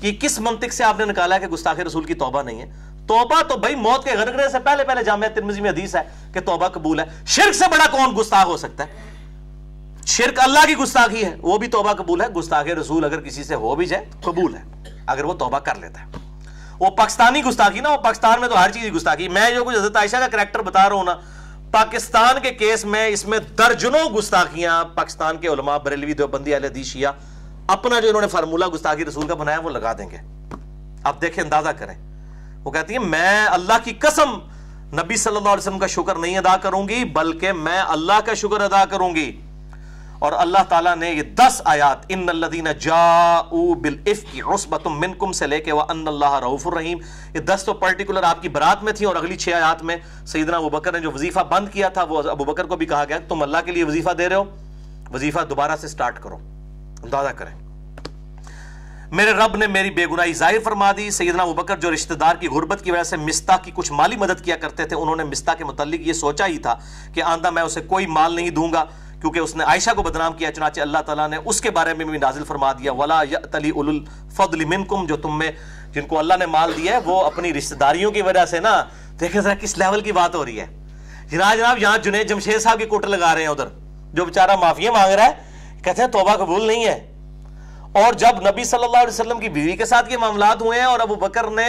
کہ کس منطق سے آپ نے نکالا کہ گستاخ رسول کی توبہ نہیں ہے؟ توبہ تو بھائی موت کے غرگرے سے پہلے پہلے جامعہ ترمزی میں حدیث ہے کہ توبہ قبول ہے۔ شرک سے بڑا کون گستاخ ہو سکتا ہے؟ شرک اللہ کی گستاخی ہے، وہ بھی توبہ قبول ہے گستاخ رسول اگر کسی سے ہو بھی جائے قبول ہے۔ اگر وہ توبہ کر لیتا ہے۔ وہ پاکستانی گستاخی نا، وہ پاکستان میں تو ہر چیز گستاخی۔ میں جو کچھ حضرت عائشہ کا کریکٹر بتا رہا ہوں نا، پاکستان کے کیس میں، اس میں درجنوں گستاخیاں پاکستان کے علماء، بریلوی دیوبندی اہل حدیث شیعہ، اپنا جو انہوں نے فارمولہ گستاخی رسول کا بنایا، وہ لگا دیں گے۔ آپ دیکھیں، اندازہ کریں۔ وہ کہتی ہیں، میں اللہ کی قسم نبی صلی اللہ علیہ وسلم کا شکر نہیں ادا کروں گی، بلکہ میں اللہ کا شکر ادا کروں گی۔ اور اللہ تعالیٰ نے یہ دس آیات ان الذین جاؤوا بالافک عصبۃ منکم سے لے کے وان اللہ رؤوف الرحیم یہ دس تو پرٹیکولر آپ کی برات میں تھی اور اگلی چھ آیات میں سیدنا ابوبکر نے جو وظیفہ بند کیا تھا، وہ ابوبکر کو بھی کہا گیا، تم اللہ کے لیے وظیفہ دے رہے ہو، وظیفہ دوبارہ سے سٹارٹ کرو۔ اندازہ کریں۔ میرے رب نے میری بے گناہی ظاہر فرما دی۔ سیدنا ابوبکر جو رشتہ دار کی غربت کی وجہ سے مستا کی کچھ مالی مدد کیا کرتے تھے، انہوں نے مستا کے متعلق یہ سوچا ہی تھا کہ آندہ میں اسے کوئی مال نہیں دوں گا۔ کیونکہ اس نے عائشہ کو بدنام کیا، چنانچہ اللہ تعالیٰ نے اس کے بارے میں بھی نازل فرما دیا، ولا یأتلی اول الفضل منکم جو تم میں، جن کو اللہ نے مال دیا ہے، وہ اپنی رشتہ داریوں کی وجہ سے نا، دیکھیں ذرا کس لیول کی بات ہو رہی ہے۔ جناب جناب، یہاں جنید جمشید صاحب کی کوٹ لگا رہے ہیں ادھر، جو بیچارہ معافیاں مانگ رہا ہے، کہتے ہیں توبہ قبول نہیں ہے۔ اور جب نبی صلی اللہ علیہ وسلم کی بیوی کے ساتھ یہ معاملات ہوئے ہیں، اور ابو بکر نے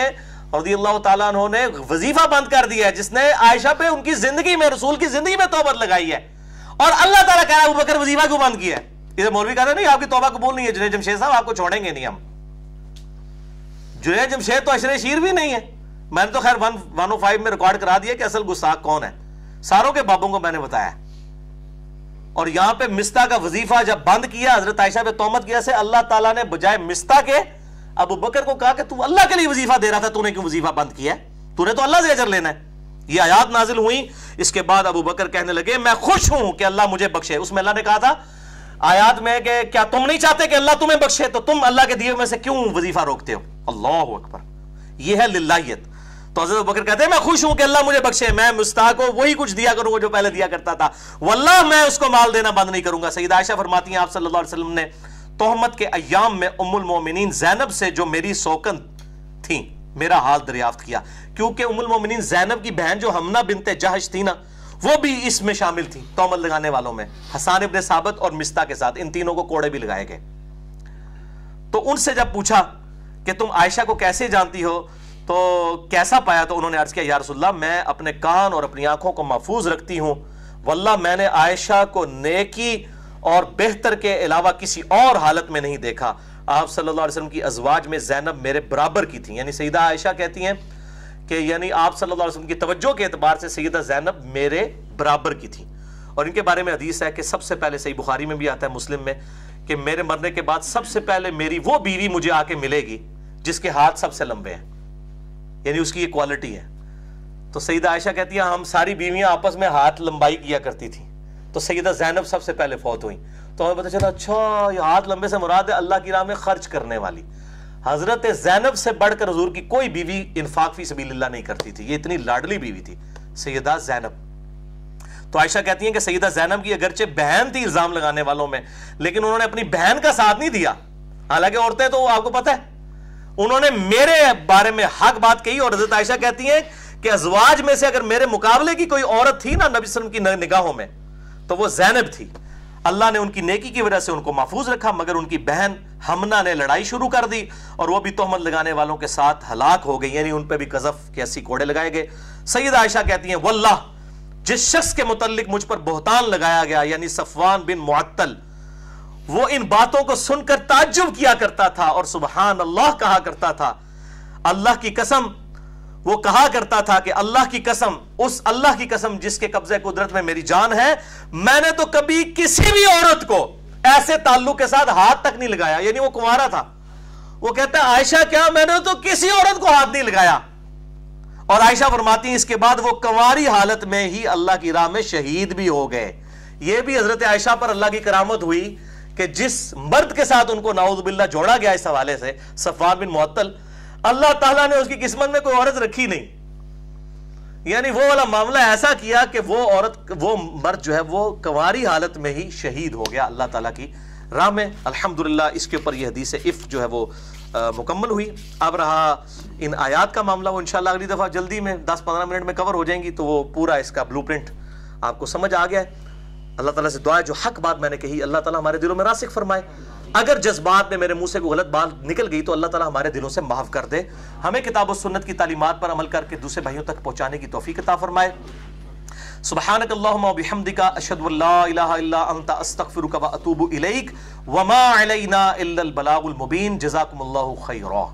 رضی اللہ تعالیٰ عنہ نے وظیفہ بند کر دیا ہے، جس نے عائشہ پہ ان کی زندگی میں، رسول کی زندگی میں توبت لگائی ہے۔ اور اللہ تعالیٰ کہہ رہا ہے، ابو بکر وظیفہ کیوں بند کیا ہے یہ مولوی کہہ رہے نہیں، آپ کی توبہ قبول نہیں ہے، جنید جمشید صاحب، آپ کو چھوڑیں گے نہیں ہم۔ جنید جمشید تو اشر شیر بھی نہیں ہے۔ میں نے تو خیر ون ون او فائیو میں ریکارڈ کرا دیا کہ اصل گستاخ کون ہے۔ ساروں کے بابوں کو میں نے بتایا۔ اور یہاں پہ مستا کا وظیفہ جب بند کیا، حضرت عائشہ پہ تومت کیا سے اللہ تعالیٰ نے بجائے مستا کے ابو بکر کو کہا کہ تو اللہ کے لیے وظیفہ دے رہا تھا، تو نے کیوں وظیفہ بند کیا ہے؟ تو نے تو اللہ سے اجر لینا ہے۔ یہ آیات نازل ہوئی اس کے بعد ابو بکر کہنے لگے، میں خوش ہوں کہ اللہ مجھے بخشے۔ اس میں اللہ نے کہا تھا، آیات میں کہ کیا تم نہیں چاہتے کہ اللہ تمہیں بخشے؟ تو تم اللہ کے دیے میں سے کیوں وظیفہ روکتے ہو؟ اللہ اکبر۔ یہ ہے للہیت تو حضرت بکر کہتے ہیں، میں خوش ہوں کہ اللہ مجھے بخشے۔ میں مستاق کو وہی کچھ دیا کروں گا جو پہلے دیا کرتا تھا۔ واللہ، میں اس کو مال دینا بند نہیں کروں گا۔ سید عائشہ فرماتی ہیں، آپ صلی اللہ علیہ وسلم نے، تہمت کے ایام میں ام المومنین زینب سے جو میری سوکن تھیں میرا حال دریافت کیا۔ کیونکہ ام المومنین زینب کی بہن جو ہمنا بنت جہش تھی نا، وہ بھی اس میں شامل تھی تومت لگانے والوں میں۔ حسان ابن ثابت اور مستا کے ساتھ ان تینوں کو کوڑے بھی لگائے گئے۔ تو ان سے جب پوچھا کہ تم عائشہ کو کیسے جانتی ہو، تو کیسا پایا تو انہوں نے عرض کیا، یا رسول اللہ، میں اپنے کان اور اپنی آنکھوں کو محفوظ رکھتی ہوں۔ واللہ، میں نے عائشہ کو نیکی اور بہتر کے علاوہ کسی اور حالت میں نہیں دیکھا۔ آپ صلی اللہ علیہ وسلم کی ازواج میں زینب میرے برابر کی تھی یعنی سیدہ عائشہ کہتی ہیں کہ یعنی آپ صلی اللہ علیہ وسلم کی توجہ کے اعتبار سے سیدہ زینب میرے برابر کی تھی اور ان کے بارے میں حدیث ہے کہ سب سے پہلے صحیح بخاری میں بھی آتا ہے، مسلم میں، کہ میرے مرنے کے بعد سب سے پہلے میری وہ بیوی مجھے آ کے ملے گی جس کے ہاتھ سب سے لمبے ہیں۔ یعنی اس کی یہ کوالٹی ہے۔ تو سیدہ عائشہ کہتی ہے ہم ساری بیویاں آپس میں ہاتھ لمبائی کیا کرتی تھی تو سیدہ زینب سب سے پہلے فوت ہوئی تو ہمیں پتہ چلا اچھا یہ ہاتھ لمبے سے مراد ہے، اللہ کی راہ میں خرچ کرنے والی۔ حضرت زینب سے بڑھ کر حضور کی کوئی بیوی انفاق فی سبیل اللہ نہیں کرتی تھی۔ یہ اتنی لاڈلی بیوی تھی، سیدہ زینب۔ تو عائشہ کہتی ہیں کہ سیدہ زینب کی اگرچہ بہن تھی الزام لگانے والوں میں، لیکن انہوں نے اپنی بہن کا ساتھ نہیں دیا۔ حالانکہ عورتیں تو آپ کو پتہ ہے۔ انہوں نے میرے بارے میں حق بات کہی اور حضرت عائشہ کہتی ہیں کہ ازواج میں سے اگر میرے مقابلے کی کوئی عورت تھی نا نبی صلی اللہ علیہ وسلم کی نگاہوں میں، تو وہ زینب تھی۔ اللہ نے ان کی نیکی کی وجہ سے ان کو محفوظ رکھا، مگر ان کی بہن ہمنا نے لڑائی شروع کر دی اور وہ بھی تہمت لگانے والوں کے ساتھ ہلاک ہو گئی یعنی ان پہ بھی قذف کے اسی کوڑے لگائے گئے۔ سید عائشہ کہتی ہیں، واللہ، جس شخص کے متعلق مجھ پر بہتان لگایا گیا یعنی صفوان بن معطل، وہ ان باتوں کو سن کر تعجب کیا کرتا تھا اور سبحان اللہ کہا کرتا تھا۔ اللہ کی قسم وہ کہا کرتا تھا کہ اللہ کی قسم، اس اللہ کی قسم جس کے قبضے قدرت میں میری جان ہے، میں نے تو کبھی کسی بھی عورت کو ایسے تعلق کے ساتھ ہاتھ تک نہیں لگایا یعنی وہ کمارا تھا۔ وہ کہتا ہے، عائشہ، کیا میں نے تو کسی عورت کو ہاتھ نہیں لگایا؟ اور عائشہ فرماتی ہیں، اس کے بعد وہ کنواری حالت میں ہی اللہ کی راہ میں شہید بھی ہو گئے۔ یہ بھی حضرت عائشہ پر اللہ کی کرامت ہوئی کہ جس مرد کے ساتھ ان کو نعوذ باللہ جوڑا گیا اس حوالے سے، صفوان بن معطل اللہ تعالیٰ نے اس کی قسمت میں کوئی عورت رکھی نہیں۔ یعنی وہ والا معاملہ ایسا کیا کہ وہ عورت، وہ مرد جو ہے، وہ کنواری حالت میں ہی شہید ہو گیا اللہ تعالیٰ کی راہ میں۔ الحمدللہ، اس کے اوپر یہ حدیث اف جو ہے وہ مکمل ہوئی۔ اب رہا ان آیات کا معاملہ، وہ انشاءاللہ اگلی دفعہ جلدی میں دس پندرہ منٹ میں کور ہو جائیں گی، تو وہ پورا اس کا بلو پرنٹ آپ کو سمجھ آ گیا ہے۔ اللہ تعالیٰ سے دعا ہے، جو حق بات میں نے کہی، اللہ تعالیٰ ہمارے دلوں میں راسک فرمائے۔ اگر جذبات میں میرے منہ سے کوئی غلط بات نکل گئی تو اللہ تعالیٰ ہمارے دلوں سے معاف کر دے۔ ہمیں کتاب و سنت کی تعلیمات پر عمل کر کے دوسرے بھائیوں تک پہنچانے کی توفیق عطا فرمائے۔ سبحانك اللهم وبحمدك اشهد ان لا الہ الا انت، استغفرک و اتوب الیک۔ وما علینا الا البلاغ المبين جزاکم اللہ خیرہ